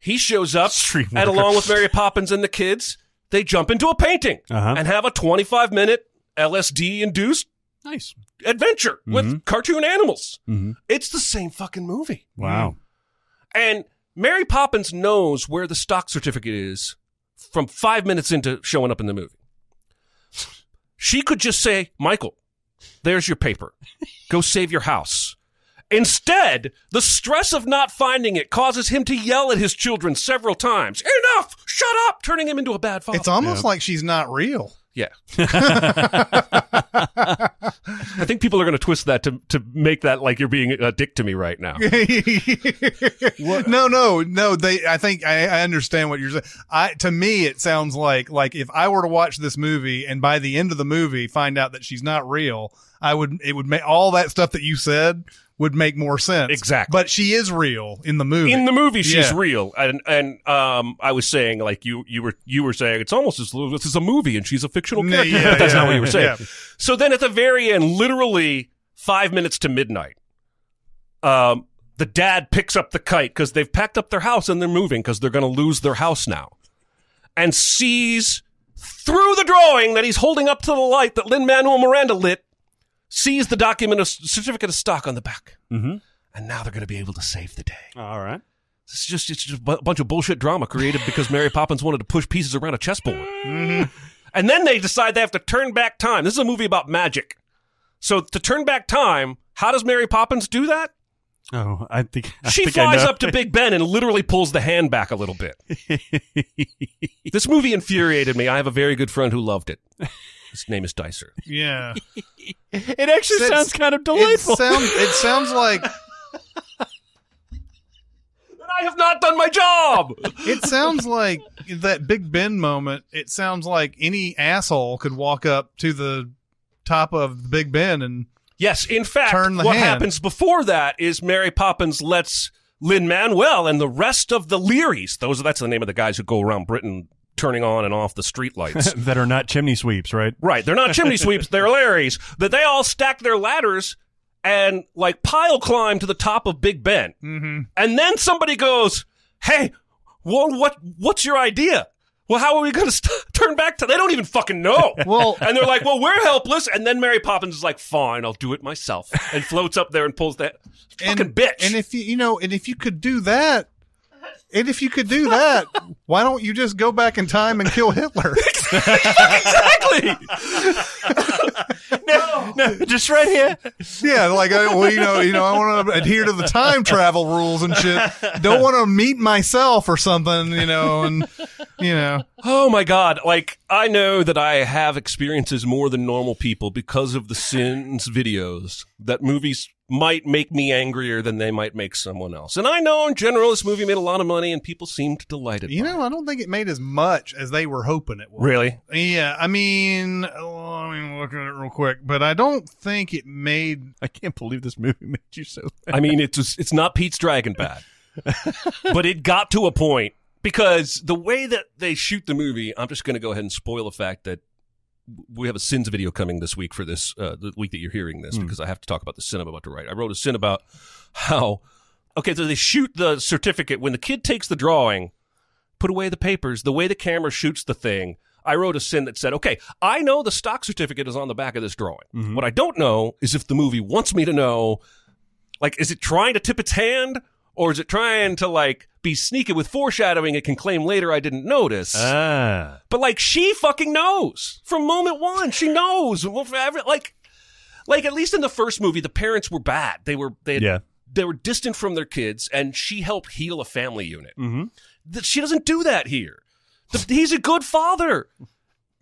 He shows up, Street and worker. along with Mary Poppins and the kids, they jump into a painting Uh-huh. and have a 25 minute LSD induced Nice. adventure with Mhm. cartoon animals. Mm-hmm. It's the same fucking movie. Wow. And Mary Poppins knows where the stock certificate is from five minutes into showing up in the movie. She could just say, Michael, there's your paper. Go save your house. Instead, the stress of not finding it causes him to yell at his children several times. Enough! Shut up! Turning him into a bad father. It's almost Yeah. like she's not real. Yeah. *laughs* I think people are going to twist that to to make that like you're being a dick to me right now. *laughs* no, no, no. They, I think I, I understand what you're saying. I, to me, it sounds like, like if I were to watch this movie and by the end of the movie find out that she's not real, I would, it would make all that stuff that you said would make more sense. Exactly. But she is real in the movie. In the movie, she's Yeah. real, and and um, I was saying like you you were you were saying it's almost as this is a movie and she's a fictional Yeah, character. yeah, but *laughs* that's yeah, not what you were saying. So then at the very end, literally five minutes to midnight, um, the dad picks up the kite because they've packed up their house and they're moving because they're going to lose their house now, and sees through the drawing that he's holding up to the light that Lin Manuel Miranda lit, sees the document of certificate of stock on the back, Mm-hmm. and now they're going to be able to save the day. All right. It's just it's just a bunch of bullshit drama created because Mary Poppins wanted to push pieces around a chessboard. And then they decide they have to turn back time. This is a movie about magic. So to turn back time, how does Mary Poppins do that? Oh, I think I She think flies up to Big Ben and literally pulls the hand back a little bit. *laughs* This movie infuriated me. I have a very good friend who loved it. His name is Dicer. yeah. *laughs* it actually It's- sounds kind of It delightful. sounds, it sounds like, *laughs* I have not done my job. *laughs* it sounds like that Big Ben moment. It sounds like any asshole could walk up to the top of Big Ben and Yes, in fact, Turn the what hand. happens before that is Mary Poppins lets Lin Manuel and the rest of the Leeries, those that's the name of the guys who go around Britain turning on and off the streetlights. *laughs* that are not chimney sweeps, right? right, they're not chimney sweeps, *laughs* they're Larrys. That they all stack their ladders and like pile climb to the top of Big Ben. mm-hmm. And then somebody goes, "Hey, well, what what's your idea?" Well, how are we going to st- *laughs* turn back to? They don't even fucking know. Well- and they're like, "Well, we're helpless." And then Mary Poppins is like, "Fine, I'll do it myself," and floats up there and pulls that fucking bitch. And if you, you know, and if you could do that, and if you could do that, why don't you just go back in time and kill Hitler? *laughs* exactly. *laughs* No, no, just right here. yeah, like, I, well, you know, you know, I want to adhere to the time travel rules and shit. Don't want to meet myself or something, you know, and you know, Oh my god! Like I know that I have experiences more than normal people because of the sins videos. That movies might make me angrier than they might make someone else. And I know in general this movie made a lot of money and people seemed delighted. you by know, I don't think it made as much as they were hoping it would. Really? Yeah, I mean, let me look at it real quick, but I don't think it made. I can't believe this movie *laughs* made you so. I mean, it's it's not Pete's Dragon bad, *laughs* but it got to a point because the way that they shoot the movie, I'm just going to go ahead and spoil the fact that we have a sins video coming this week for this uh, the week that you're hearing this because I have to talk about the sin I'm about to write. I wrote a sin about how okay, so they shoot the certificate when the kid takes the drawing, put away the papers, the way the camera shoots the thing. I wrote a sin that said, okay, I know the stock certificate is on the back of this drawing. What I don't know is if the movie wants me to know like, is it trying to tip its hand? Or is it trying to like be sneaky with foreshadowing it can claim later I didn't notice? Ah, but like she fucking knows from moment one. She knows. Well, Like, like at least in the first movie, the parents were bad. They were they had, Yeah. they were distant from their kids, and she helped heal a family unit. mm-hmm. She doesn't do that here. The- he's a good father.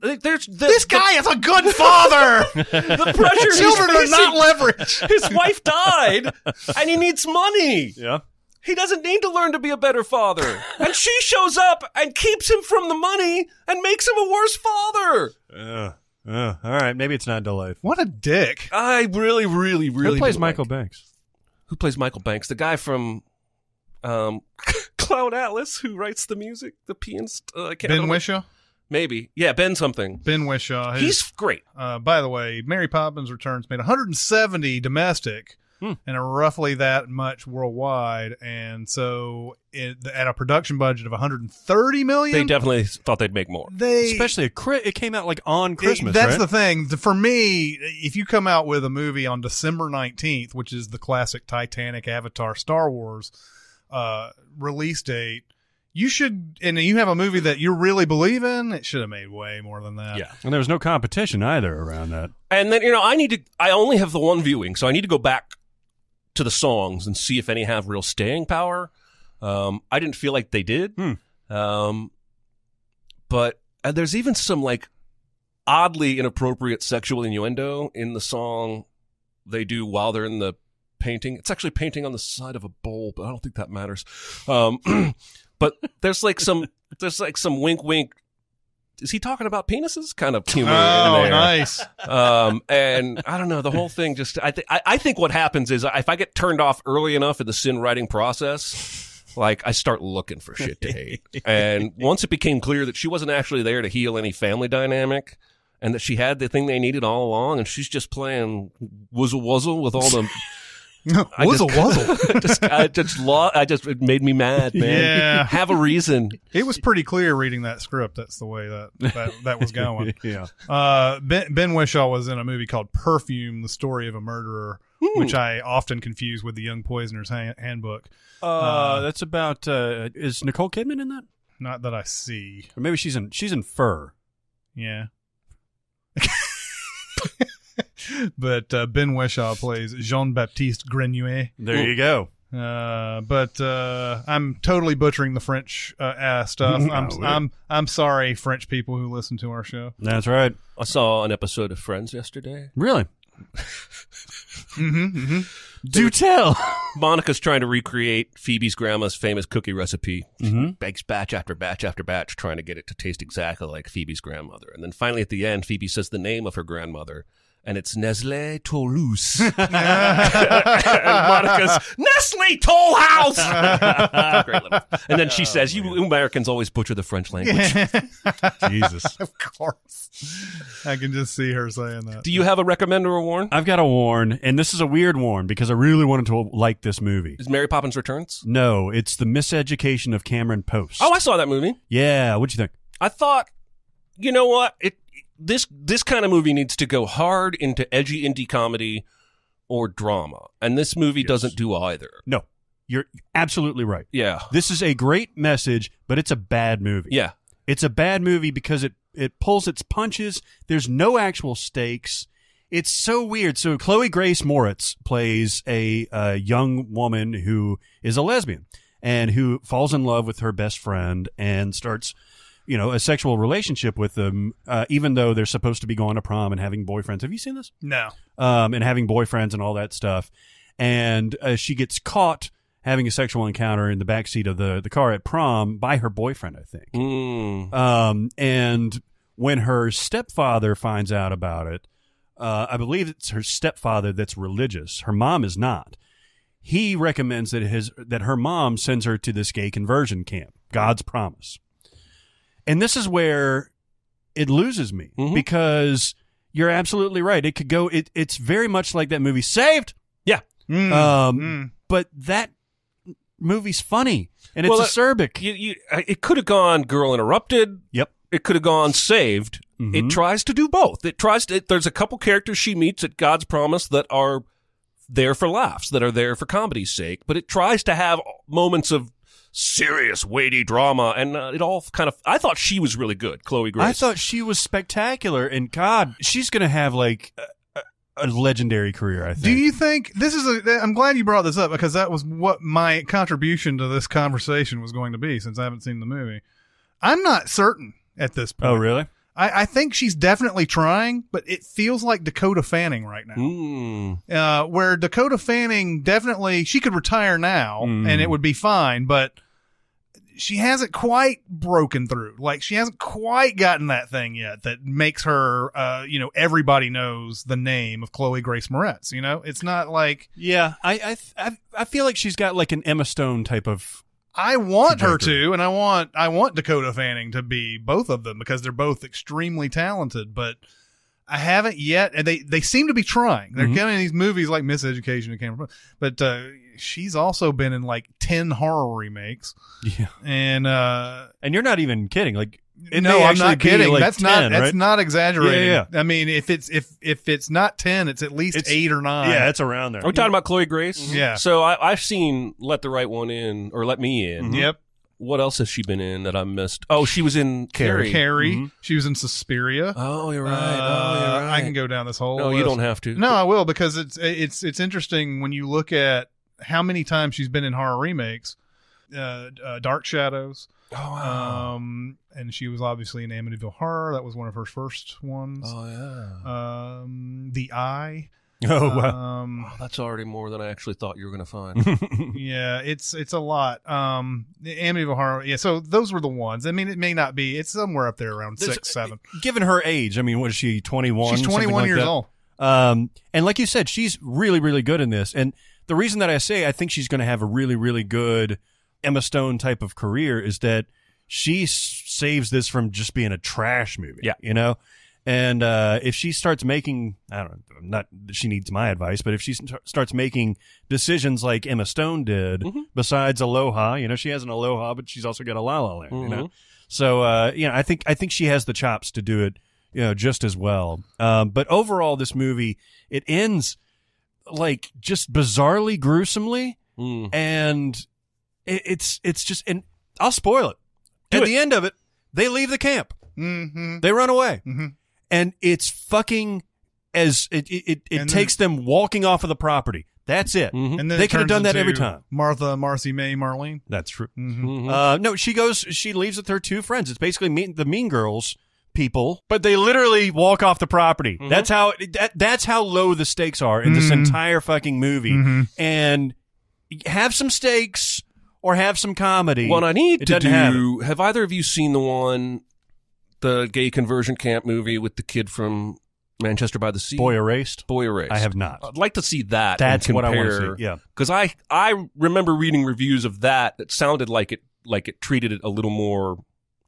There's the, This guy is a good father. the, *laughs* the pressure. he's Children are not leverage. His wife died, and he needs money. yeah. He doesn't need to learn to be a better father. *laughs* and she shows up and keeps him from the money and makes him a worse father. Uh, uh, all right, maybe it's not delightful. What a dick. I really, really, really. Who plays didn't Michael like- Banks? Who plays Michael Banks? The guy from um, *laughs* Cloud Atlas who writes the music, the pianist. Uh, I can't Ben remember. Whishaw. Maybe. Yeah, Ben something. Ben Whishaw. His- He's great. Uh, by the way, Mary Poppins Returns made 170 domestic Hmm. and roughly that much worldwide, and so it, at a production budget of 130 million, They definitely thought they'd make more. they Especially a cri- it came out like on it- Christmas, that's right? the thing. For me, if you come out with a movie on December 19th, which is the classic Titanic, Avatar, Star Wars uh, release date. You should, and you have a movie that you really believe in. It should have made way more than that. Yeah. and there was no competition either around that. And then, you know, I need to, I only have the one viewing, so I need to go back to the songs and see if any have real staying power. Um, I didn't feel like they did. Hmm. Um, but uh, there's even some like oddly inappropriate sexual innuendo in the song they do while they're in the painting. It's actually painting on the side of a bowl, but I don't think that matters. Um, *clears throat* but there's like some there's like some wink wink. Is he talking about penises? Kind of humor. Oh, nice. Um, and I don't know, the whole thing just, I, th- I, I think what happens is if I get turned off early enough in the sin writing process, like I start looking for shit to hate. and once it became clear that she wasn't actually there to heal any family dynamic and that she had the thing they needed all along and she's just playing wuzzle wuzzle with all the, Wuzzle wuzzle. *laughs* just, I just, lo- I just, it made me mad, man. Yeah. Have a reason. It was pretty clear reading that script. That's the way that that, that was going. *laughs* yeah. Uh, ben, ben Whishaw was in a movie called Perfume: The Story of a Murderer, Hmm. which I often confuse with the Young Poisoner's Han- Handbook. Uh, that's about. Uh, is Nicole Kidman in that? Not that I see. Or maybe she's in. She's in Fur. Yeah. *laughs* but uh, Ben Whishaw plays Jean Baptiste Grenouille. There you go. Uh, but uh, I'm totally butchering the French uh, ass stuff. *laughs* No, I'm, it- I'm I'm sorry, French people who listen to our show. That's right. I saw an episode of Friends yesterday. Really. *laughs* Mm-hmm, mm-hmm. Do tell. Monica's trying to recreate Phoebe's grandma's famous cookie recipe. mm-hmm. Bakes batch after batch after batch, trying to get it to taste exactly like Phoebe's grandmother. And then finally at the end, Phoebe says the name of her grandmother, and it's Nestle Toulouse. *laughs* and Monica's Nestle Toll House. *laughs* Great little- And then she oh, says, "You Americans always butcher the French *laughs* language." Jesus. of course. I can just see her saying that. Do you have a recommend or a warn? I've got a warn, and this is a weird warn because I really wanted to like this movie. Is Mary Poppins Returns? No, it's the miseducation of Cameron Post. Oh, I saw that movie. yeah. What'd you think? I thought, you know what? It this this kind of movie needs to go hard into edgy indie comedy or drama, and this movie doesn't do either. No, you're absolutely right. Yeah, This is a great message, but it's a bad movie. yeah. It's a bad movie because it it pulls its punches. There's no actual stakes. It's so weird. So Chloe Grace Moretz plays a, uh young woman who is a lesbian and who falls in love with her best friend and starts, you know, a sexual relationship with them, uh, even though they're supposed to be going to prom and having boyfriends. Have you seen this? No. um, and having boyfriends and all that stuff. And uh, she gets caught having a sexual encounter in the backseat of the, the car at prom by her boyfriend, I think. Mm. Um, and when her stepfather finds out about it, uh, I believe it's her stepfather that's religious. Her mom is not. He recommends that his that her mom sends her to this gay conversion camp, God's promise. And this is where it loses me Mhm. because you're absolutely right. It could go. It, it's very much like that movie Saved, Mm, um, mm. but that movie's funny and it's Well, uh, acerbic. You, you, it could have gone Girl Interrupted. Yep. It could have gone Saved. Mhm. It tries to do both. It tries to. It, there's a couple characters she meets at God's Promise that are there for laughs, that are there for comedy's sake, but it tries to have moments of serious, weighty drama, and uh, it all kind of. I thought she was really good, Chloe Grace. I thought she was spectacular, and God, she's going to have like a, a- a legendary career. I think. Do you think this is a? I'm glad you brought this up because that was what my contribution to this conversation was going to be. Since I haven't seen the movie, I'm not certain at this point. Oh, really? I, I think she's definitely trying, but it feels like Dakota Fanning right now. Mm. Uh, where Dakota Fanning definitely she could retire now Mm. and it would be fine, but she hasn't quite broken through. Like she hasn't quite gotten that thing yet that makes her, uh, you know, everybody knows the name of Chloe Grace Moretz. You know, it's not like Yeah, I, I, th- I, I feel like she's got like an Emma Stone type of. I want her to, and I want I want Dakota Fanning to be both of them because they're both extremely talented, but. I haven't yet, and they, they seem to be trying. They're Mhm. getting these movies like Miseducation and Cameron, but uh, she's also been in like ten horror remakes, Yeah, and uh, and you're not even kidding. Like, it no, I'm not kidding. like, that's 10, not that's right? not exaggerating. Yeah, yeah, I mean, if it's if if it's not ten, it's at least It's- eight or nine. Yeah, it's around there. Are we talking about Chloe Grace? Yeah. So I, I've seen Let the Right One In or Let Me In. Yep. What else has she been in that I missed? Oh, she was in Carrie. Carrie. Mhm. She was in Suspiria. Oh, you're right. Uh, oh, you're right. I can go down this whole. No, you don't have to. No, I will because it's it's it's interesting when you look at how many times she's been in horror remakes. Uh, uh, Dark Shadows, Oh wow. Um, and she was obviously in Amityville Horror. That was one of her first ones. oh yeah. Um, The Eye. *laughs* Oh wow. Um, Oh, that's already more than I actually thought you were going to find. *laughs* yeah, it's it's a lot. Um, the Amityville Horror. Yeah, so those were the ones. I mean, it may not be. It's somewhere up there around There's- six, seven. Given her age, I mean, what is she? Twenty one. She's twenty one years old. Um, and like you said, she's really, really good in this. And the reason that I say I think she's going to have a really, really good Emma Stone type of career is that she s- saves this from just being a trash movie. Yeah. You know? And uh, if she starts making, I don't know, not that she needs my advice, but if she st- starts making decisions like Emma Stone did, Mhm. besides Aloha, you know, she has an Aloha, but she's also got a La La Land, you know? Mhm. So, uh, you know, I think, I think she has the chops to do it, you know, just as well. Um, but overall, this movie, it ends like just bizarrely gruesomely Mm. and it, it's, it's just, and I'll spoil it. Do At it. the end of it, they leave the camp. Mm-hmm. They run away Mm-hmm. And it's fucking as it, it, it, it And takes them walking off of the property. That's it. Mhm. And then They could have done that every time. Martha, Marcy, May, Marlene. That's true. Mm-hmm. Mhm. Uh, no, she goes. She leaves with her two friends. It's basically mean, the Mean Girls people, but they literally walk off the property. Mhm. That's how. That, that's how low the stakes are in this Mhm. entire fucking movie. Mhm. And have some stakes or have some comedy. What I need It to doesn't have do. Have, either of you seen the one, the gay conversion camp movie with the kid from Manchester by the Sea? Boy Erased. Boy Erased. I have not. I'd like to see that. That's what I want to see. Yeah. because I I remember reading reviews of that that sounded like it like it treated it a little more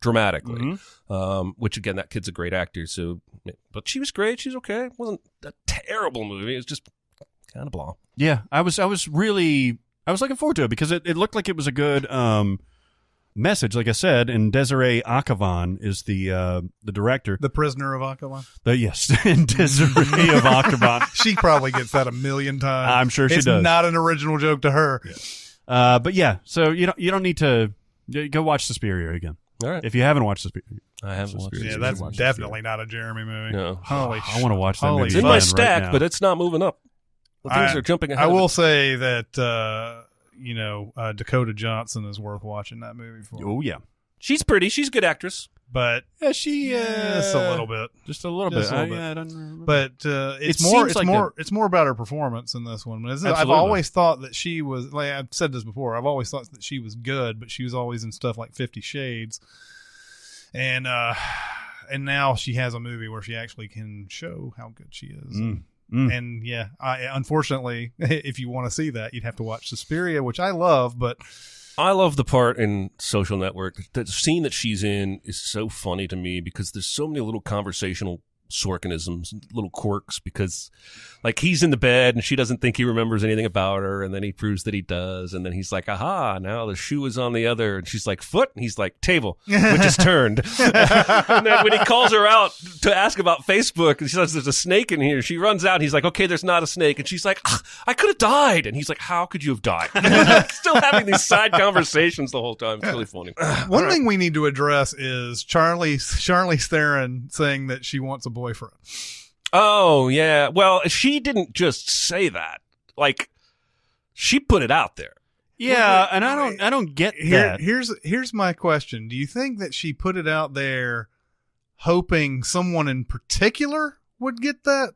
dramatically. Mhm. Um, which again, that kid's a great actor. So, but she was great. She's okay. It wasn't a terrible movie. It was just kind of blah. Yeah, I was I was really I was looking forward to it because it, it looked like it was a good um, message, like I said. And Desiree Akhavan is the uh, the director. The Prisoner of Akawan. The, yes, *laughs* and Desiree of Akhavan. *laughs* She probably gets that a million times. I'm sure she it's does. not an original joke to her. Uh, but yeah, so you don't you don't need to y- go watch Suspiria again All right. if you haven't watched Suspiria. I haven't watched Suspiria. it. Yeah, should that's watch this definitely not a Jeremy movie. No. Holy I want to watch that Holy movie. It's in my stack, right but it's not moving up. The things I- are jumping ahead. I of will it. say that uh, you know uh, Dakota Johnson is worth watching that movie for. oh yeah, She's pretty. She's a good actress. But yeah, she uh, just a little bit. just a little Just bit. a I, little bit. yeah, I don't remember. But uh, it's It more. It's like more. It's more about her performance in this one. It's- I've always thought that she was. Like I've said this before. I've always thought that she was good, but she was always in stuff like Fifty Shades, and uh, and now she has a movie where she actually can show how good she is. Mm. Mm. And yeah, I unfortunately, *laughs* if you want to see that, you'd have to watch Suspiria, which I love, but I love the part in Social Network. The scene that she's in is so funny to me because there's so many little conversational Sorkinisms, little quirks. Because, like, he's in the bed and she doesn't think he remembers anything about her, and then he proves that he does, and then he's like, "Aha! Now the shoe is on the other," and she's like, "Foot," and he's like, "Table," which is turned. *laughs* and then when he calls her out to ask about Facebook, and she says, "There's a snake in here," she runs out. and He's like, "Okay, there's not a snake," and she's like, "Ah, "I could have died," and he's like, "How could you have died?" *laughs* Still having these side conversations the whole time. It's really funny. one thing we need to address is Charlie Charlie Theron saying that she wants a boyfriend. Oh yeah. Well, she didn't just say that. Like, she put it out there. yeah, and I don't I don't get Here, that. here's here's my question: Do you think that she put it out there, hoping someone in particular would get that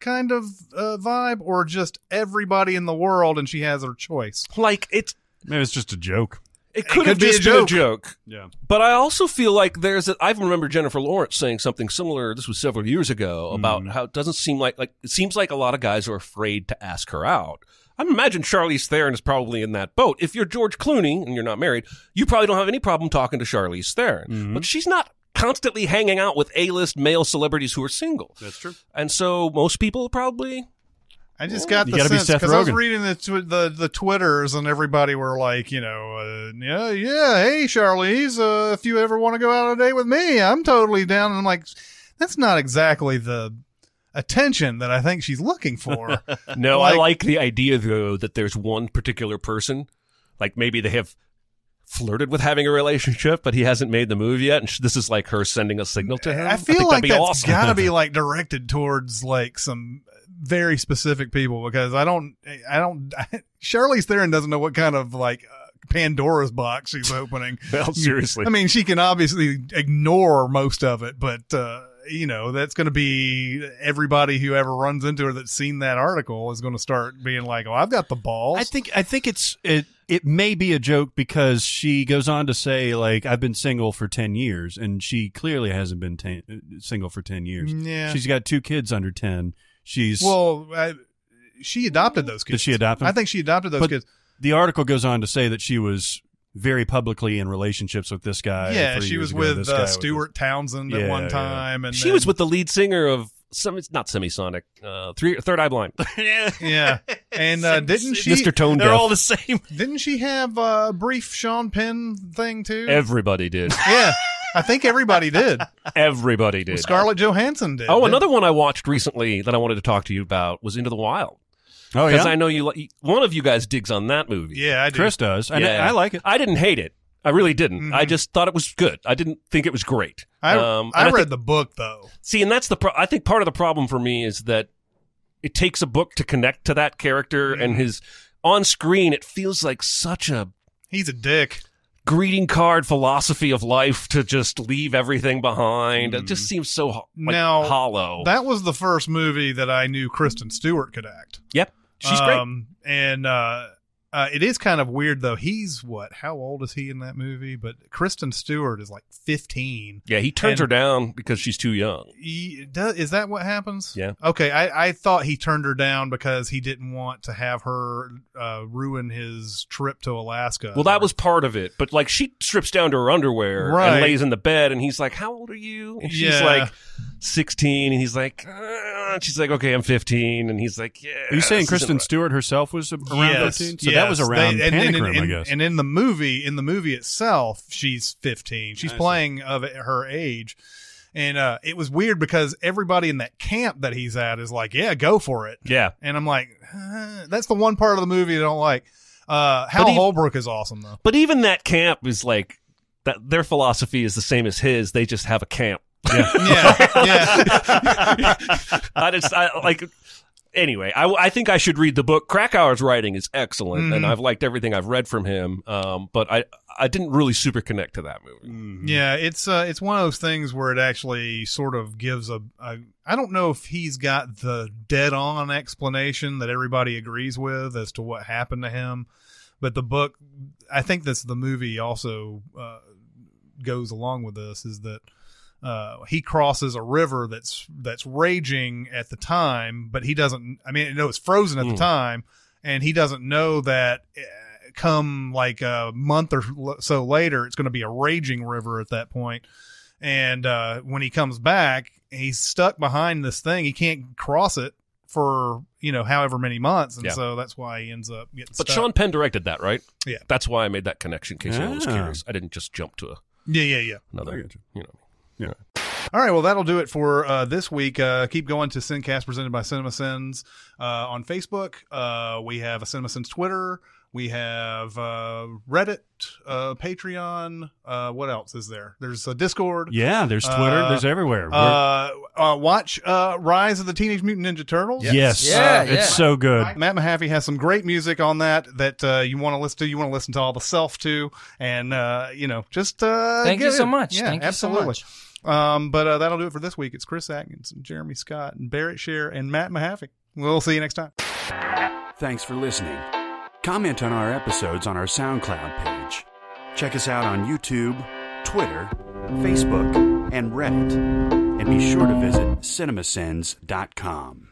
kind of uh, vibe, or just everybody in the world, and she has her choice? Like, it's Maybe it's just a joke. It could have could be a just been a joke. Yeah. But I also feel like there's a, I remember Jennifer Lawrence saying something similar. This was several years ago about mm-hmm. how it doesn't seem like like it seems like a lot of guys are afraid to ask her out. I imagine Charlize Theron is probably in that boat. If you're George Clooney and you're not married, you probably don't have any problem talking to Charlize Theron. Mm-hmm. But she's not constantly hanging out with A-list male celebrities who are single. That's true. And so most people probably I just got You the gotta be sense because I was reading the, tw- the the twitters and everybody were like, you know, uh, yeah, yeah, hey Charlize, uh, if you ever want to go out on a date with me, I'm totally down. And I'm like, that's not exactly the attention that I think she's looking for. *laughs* No, I Like- like the idea though that there's one particular person, like maybe they have flirted with having a relationship, but he hasn't made the move yet, and sh- this is like her sending a signal to him. I feel think like that'd be that's awesome. gotta be *laughs* like directed towards like some very specific people because I don't, I don't, *laughs* Charlize Theron doesn't know what kind of like uh, Pandora's box she's *laughs* opening. Well, seriously. I mean, she can obviously ignore most of it, but uh, you know that's going to be everybody who ever runs into her that's seen that article is going to start being like, "Oh, I've got the balls." I think I think it's it it may be a joke because she goes on to say like I've been single for 10 years and she clearly hasn't been ten, single for 10 years. Yeah. She's got two kids under 10. She's well, I, she adopted those kids. Did she adopt them? I think she adopted those But kids. the article goes on to say that she was very publicly in relationships with this guy. yeah, she was ago, with this guy uh, was Stuart Townsend Yeah, at one yeah. time, and she then- was with the lead singer of some. It's not Semisonic. Uh, three, Third Eye Blind. *laughs* yeah, and uh, didn't she? Mr. Tone They're Deaf. all the same. Didn't she have a brief Sean Penn thing too? Everybody did. yeah, *laughs* I think everybody did. Everybody did. Scarlett Johansson did. Oh, didn't- another one I watched recently that I wanted to talk to you about was Into the Wild. Oh yeah, Because. I know you, one of you guys digs on that movie. Yeah, I do. Chris does. And Yeah. I, I like it. I didn't hate it. I really didn't. Mhm. I just thought it was good. I didn't think it was great. I, um, I and read think- the book though. see, and that's the. Pro- I think part of the problem for me is that it takes a book to connect to that character and Mhm. his on screen. It feels like such a He's a dick. Greeting card philosophy of life to just leave everything behind. It just seems so like, Now, hollow. That was the first movie that I knew Kristen Stewart could act. yep, she's great. Um, and uh, uh, it is kind of weird though. He's what? How old is he in that movie? But Kristen Stewart is like fifteen. Yeah, he turns her down because she's too young. He, does, is that what happens? Yeah. Okay, I, I thought he turned her down because he didn't want to have her uh, ruin his trip to Alaska. Well, that was part of it, but like she strips down to her underwear Right. and lays in the bed, and he's like, "How old are you?" And she's Yeah. like, 16, and he's like, uh, she's like, "Okay, I'm 15," and he's like, "Yeah." Are you saying Kristen Stewart herself was around Yes, 15? So that was around They- and- Panic and- Room, and- I guess. And in the movie, in the movie itself, she's 15. She's I see. playing of her age. And uh, it was weird because everybody in that camp that he's at is like, "Yeah, go for it." Yeah, And I'm like, uh, that's the one part of the movie I don't like. Uh, Hal Holbrook is awesome though. but even that camp is like that. Their philosophy is the same as his. They just have a camp. *laughs* yeah, yeah. *laughs* I just I, like. Anyway, I, I think I should read the book. Krakauer's writing is excellent, and Mhm. I've liked everything I've read from him. Um, but I I didn't really super connect to that movie. Yeah, it's uh, it's one of those things where it actually sort of gives a, a. I don't know if he's got the dead on explanation that everybody agrees with as to what happened to him, but the book, I think that's the movie also uh, goes along with this is that. Uh, he crosses a river that's that's raging at the time, but he doesn't. I mean, no, it's frozen at the Mm. time, and he doesn't know that uh, come like a month or so later, it's going to be a raging river at that point. And uh, when he comes back, he's stuck behind this thing. He can't cross it for you know however many months, and Yeah. so that's why he ends up getting. But stuck. Sean Penn directed that, right? Yeah. That's why I made that connection. In case anyone was Ah. curious, I didn't just jump to a, yeah, yeah, yeah. another. You. You know, All right, well, that'll do it for uh, this week. Uh, keep going to Sincast presented by Cinema Sins uh, on Facebook. Uh, we have a Cinema Sins Twitter. We have uh, Reddit, uh, Patreon. Uh, what else is there? There's a Discord. Yeah, there's Twitter. Uh, there's everywhere. Uh, uh, watch uh, Rise of the Teenage Mutant Ninja Turtles. yes. Yeah, Uh, yeah. It's so good. Matt Mahaffey has some great music on that that uh, you want to listen to. You want to listen to all the sElf to, and uh, you know, just uh, Thank you so much. Yeah, Thank you so absolutely. Um, but uh, that'll do it for this week. It's Chris Atkins, Jeremy Scott, and Barrett Share, and Matt Mahaffey. We'll see you next time. Thanks for listening. Comment on our episodes on our SoundCloud page. Check us out on YouTube, Twitter, Facebook, and Reddit. And be sure to visit cinemasins.com.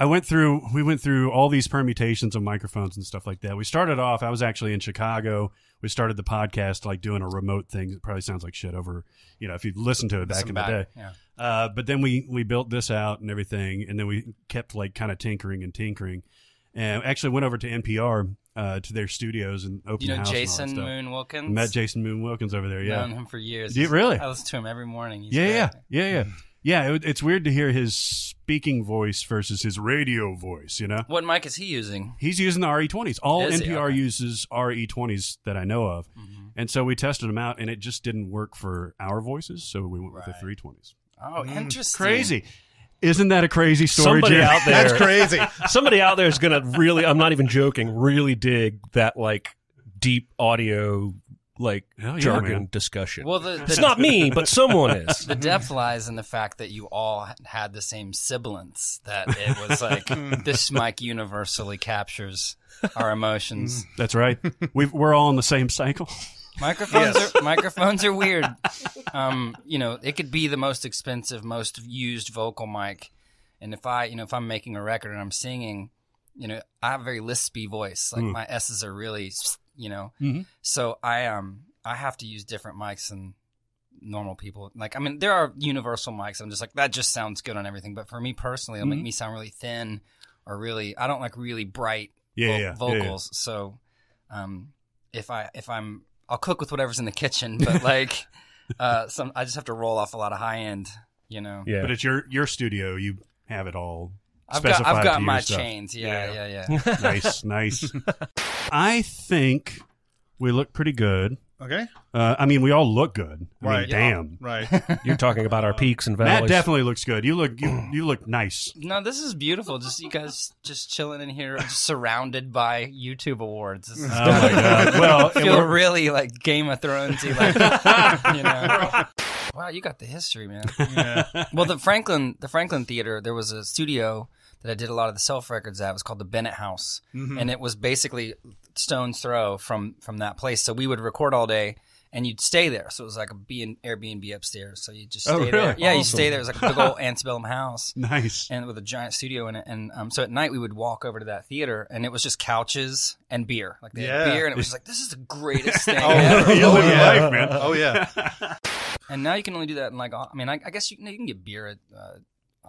I went through we went through all these permutations of microphones and stuff like that. We started off I was actually in Chicago. We started the podcast like doing a remote thing. It probably sounds like shit over, you know, if you listen to it back Listen in back. the day. Yeah. Uh, but then we we built this out and everything, and then we kept like kind of tinkering and tinkering, and actually went over to NPR uh, to their studios and opened You know house Jason and all that Moon Wilkins? Met Jason Moon Wilkins over there. Yeah, Known him for years. Do you really? I listen to him every morning. He's yeah, yeah, great. yeah, yeah, yeah. It, it's weird to hear his speaking voice versus his radio voice. You know, What mic is he using? he's using the RE20s. All Is he? NPR Okay. uses RE20s that I know of, mm-hmm. and so we tested them out, and it just didn't work for our voices. So we went with the 320s. Oh, mm, interesting. Crazy, isn't that a crazy story, Somebody Jim? out there, That's crazy. *laughs* somebody out there is gonna really. I'm not even joking. Really dig that like deep audio like Hell yeah, jargon man. discussion. Well, the, it's not me, but someone *laughs* is. the depth lies in the fact that you all had the same sibilance. That it was *laughs* like this mic universally captures our emotions. That's right. We've, we're all in the same cycle. Microphones are microphones are weird. Um, you know, it could be the most expensive, most used vocal mic, and if I, you know, if I'm making a record and I'm singing, you know, I have a very lispy voice. Like my s's are really, you know, Mhm. so I um I have to use different mics than normal people. Like, I mean, there are universal mics. I'm just like that just sounds good on everything, but for me personally, it'll make me sound really thin or really. I don't like really bright Yeah, vo- yeah, yeah, yeah. vocals. So, um, if I if I'm I'll cook with whatever's in the kitchen, but *laughs* like uh, some I just have to roll off a lot of high end. You know, Yeah. But it's your your studio. You have it all. I've got I've got my stuff. chains. Yeah, Yeah. yeah, yeah. *laughs* Nice, nice. *laughs* I think we look pretty good. Okay. Uh, I mean, we all look good. I mean, Right. damn. Right. *laughs* You're talking about our peaks and valleys. Matt definitely looks good. You look you, you look nice. No, this is beautiful. Just you guys just chilling in here, surrounded by YouTube awards. This is Oh my god. Well, I feel really like Game of Thronesy, like you know. Wow, you got the history, man. Yeah. Well, the Franklin, the Franklin Theater, there was a studio that I did a lot of the sElf records at. It was called the Bennett House, and it was basically stone's throw from from that place. So we would record all day. And you'd stay there, so it was like a B and Airbnb upstairs. So you just stay Oh, there. really? Yeah, you stay there. It was like a big old *laughs* antebellum house nice. and with a giant studio in it. And um, so at night we would walk over to that theater, and it was just couches and beer. Like they had beer, and it was just like this is the greatest *laughs* thing Oh, ever. you oh, live yeah. life, man. Oh yeah. *laughs* And now you can only do that in like I mean I, I guess you, you can get beer at uh,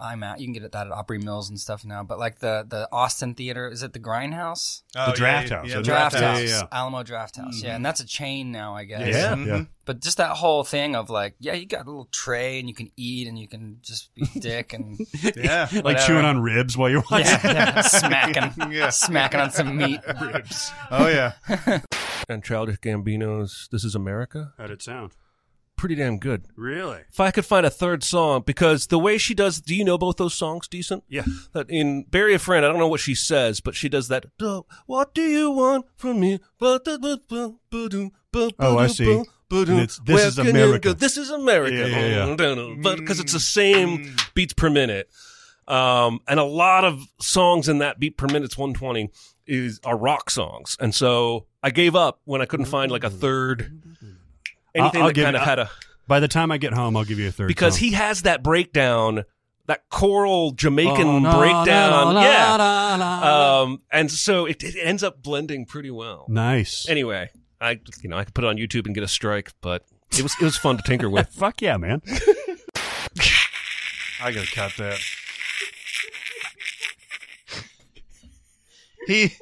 I'm at you can get it that at Opry Mills and stuff now. But like the the Austin Theater is it the Grindhouse? Oh, Draft yeah, House. Yeah, The Drafthouse. House, Yeah, yeah, Alamo Drafthouse, yeah, and mm-hmm. that's a chain now, I guess. Yeah. Mm-hmm. Yeah. But just that whole thing of like, yeah, you got a little tray and you can eat and you can just be dick and *laughs* Yeah. Like Whatever. chewing on ribs while you're watching. yeah, yeah, smacking, *laughs* Yeah. smacking on some meat. *laughs* Ribs. Oh yeah. and Childish Gambino's "This Is America." How'd it sound? Pretty damn good. Really? If I could find a third song, because the way she does, do you know both those songs? Decent. Yeah. That in "Bury a Friend," I don't know what she says, but she does that. What do you want from me? Oh, I see. And it's, "This Where is America." This is America. Yeah, yeah, yeah. But because it's the same beats per minute, um, and a lot of songs in that beat per minute's 120 is are rock songs, and so I gave up when I couldn't find like a third anything I'll that give- kind of had a By the time I get home, I'll give you a third. because song. he has that breakdown, that choral Jamaican Oh, na, breakdown, na, yeah. na, na. Um, and so it, it ends up blending pretty well. nice. Anyway, I you know I could put it on YouTube and get a strike, but it was it was fun to tinker *laughs* with. Fuck yeah, man. *laughs* I gotta cut that. He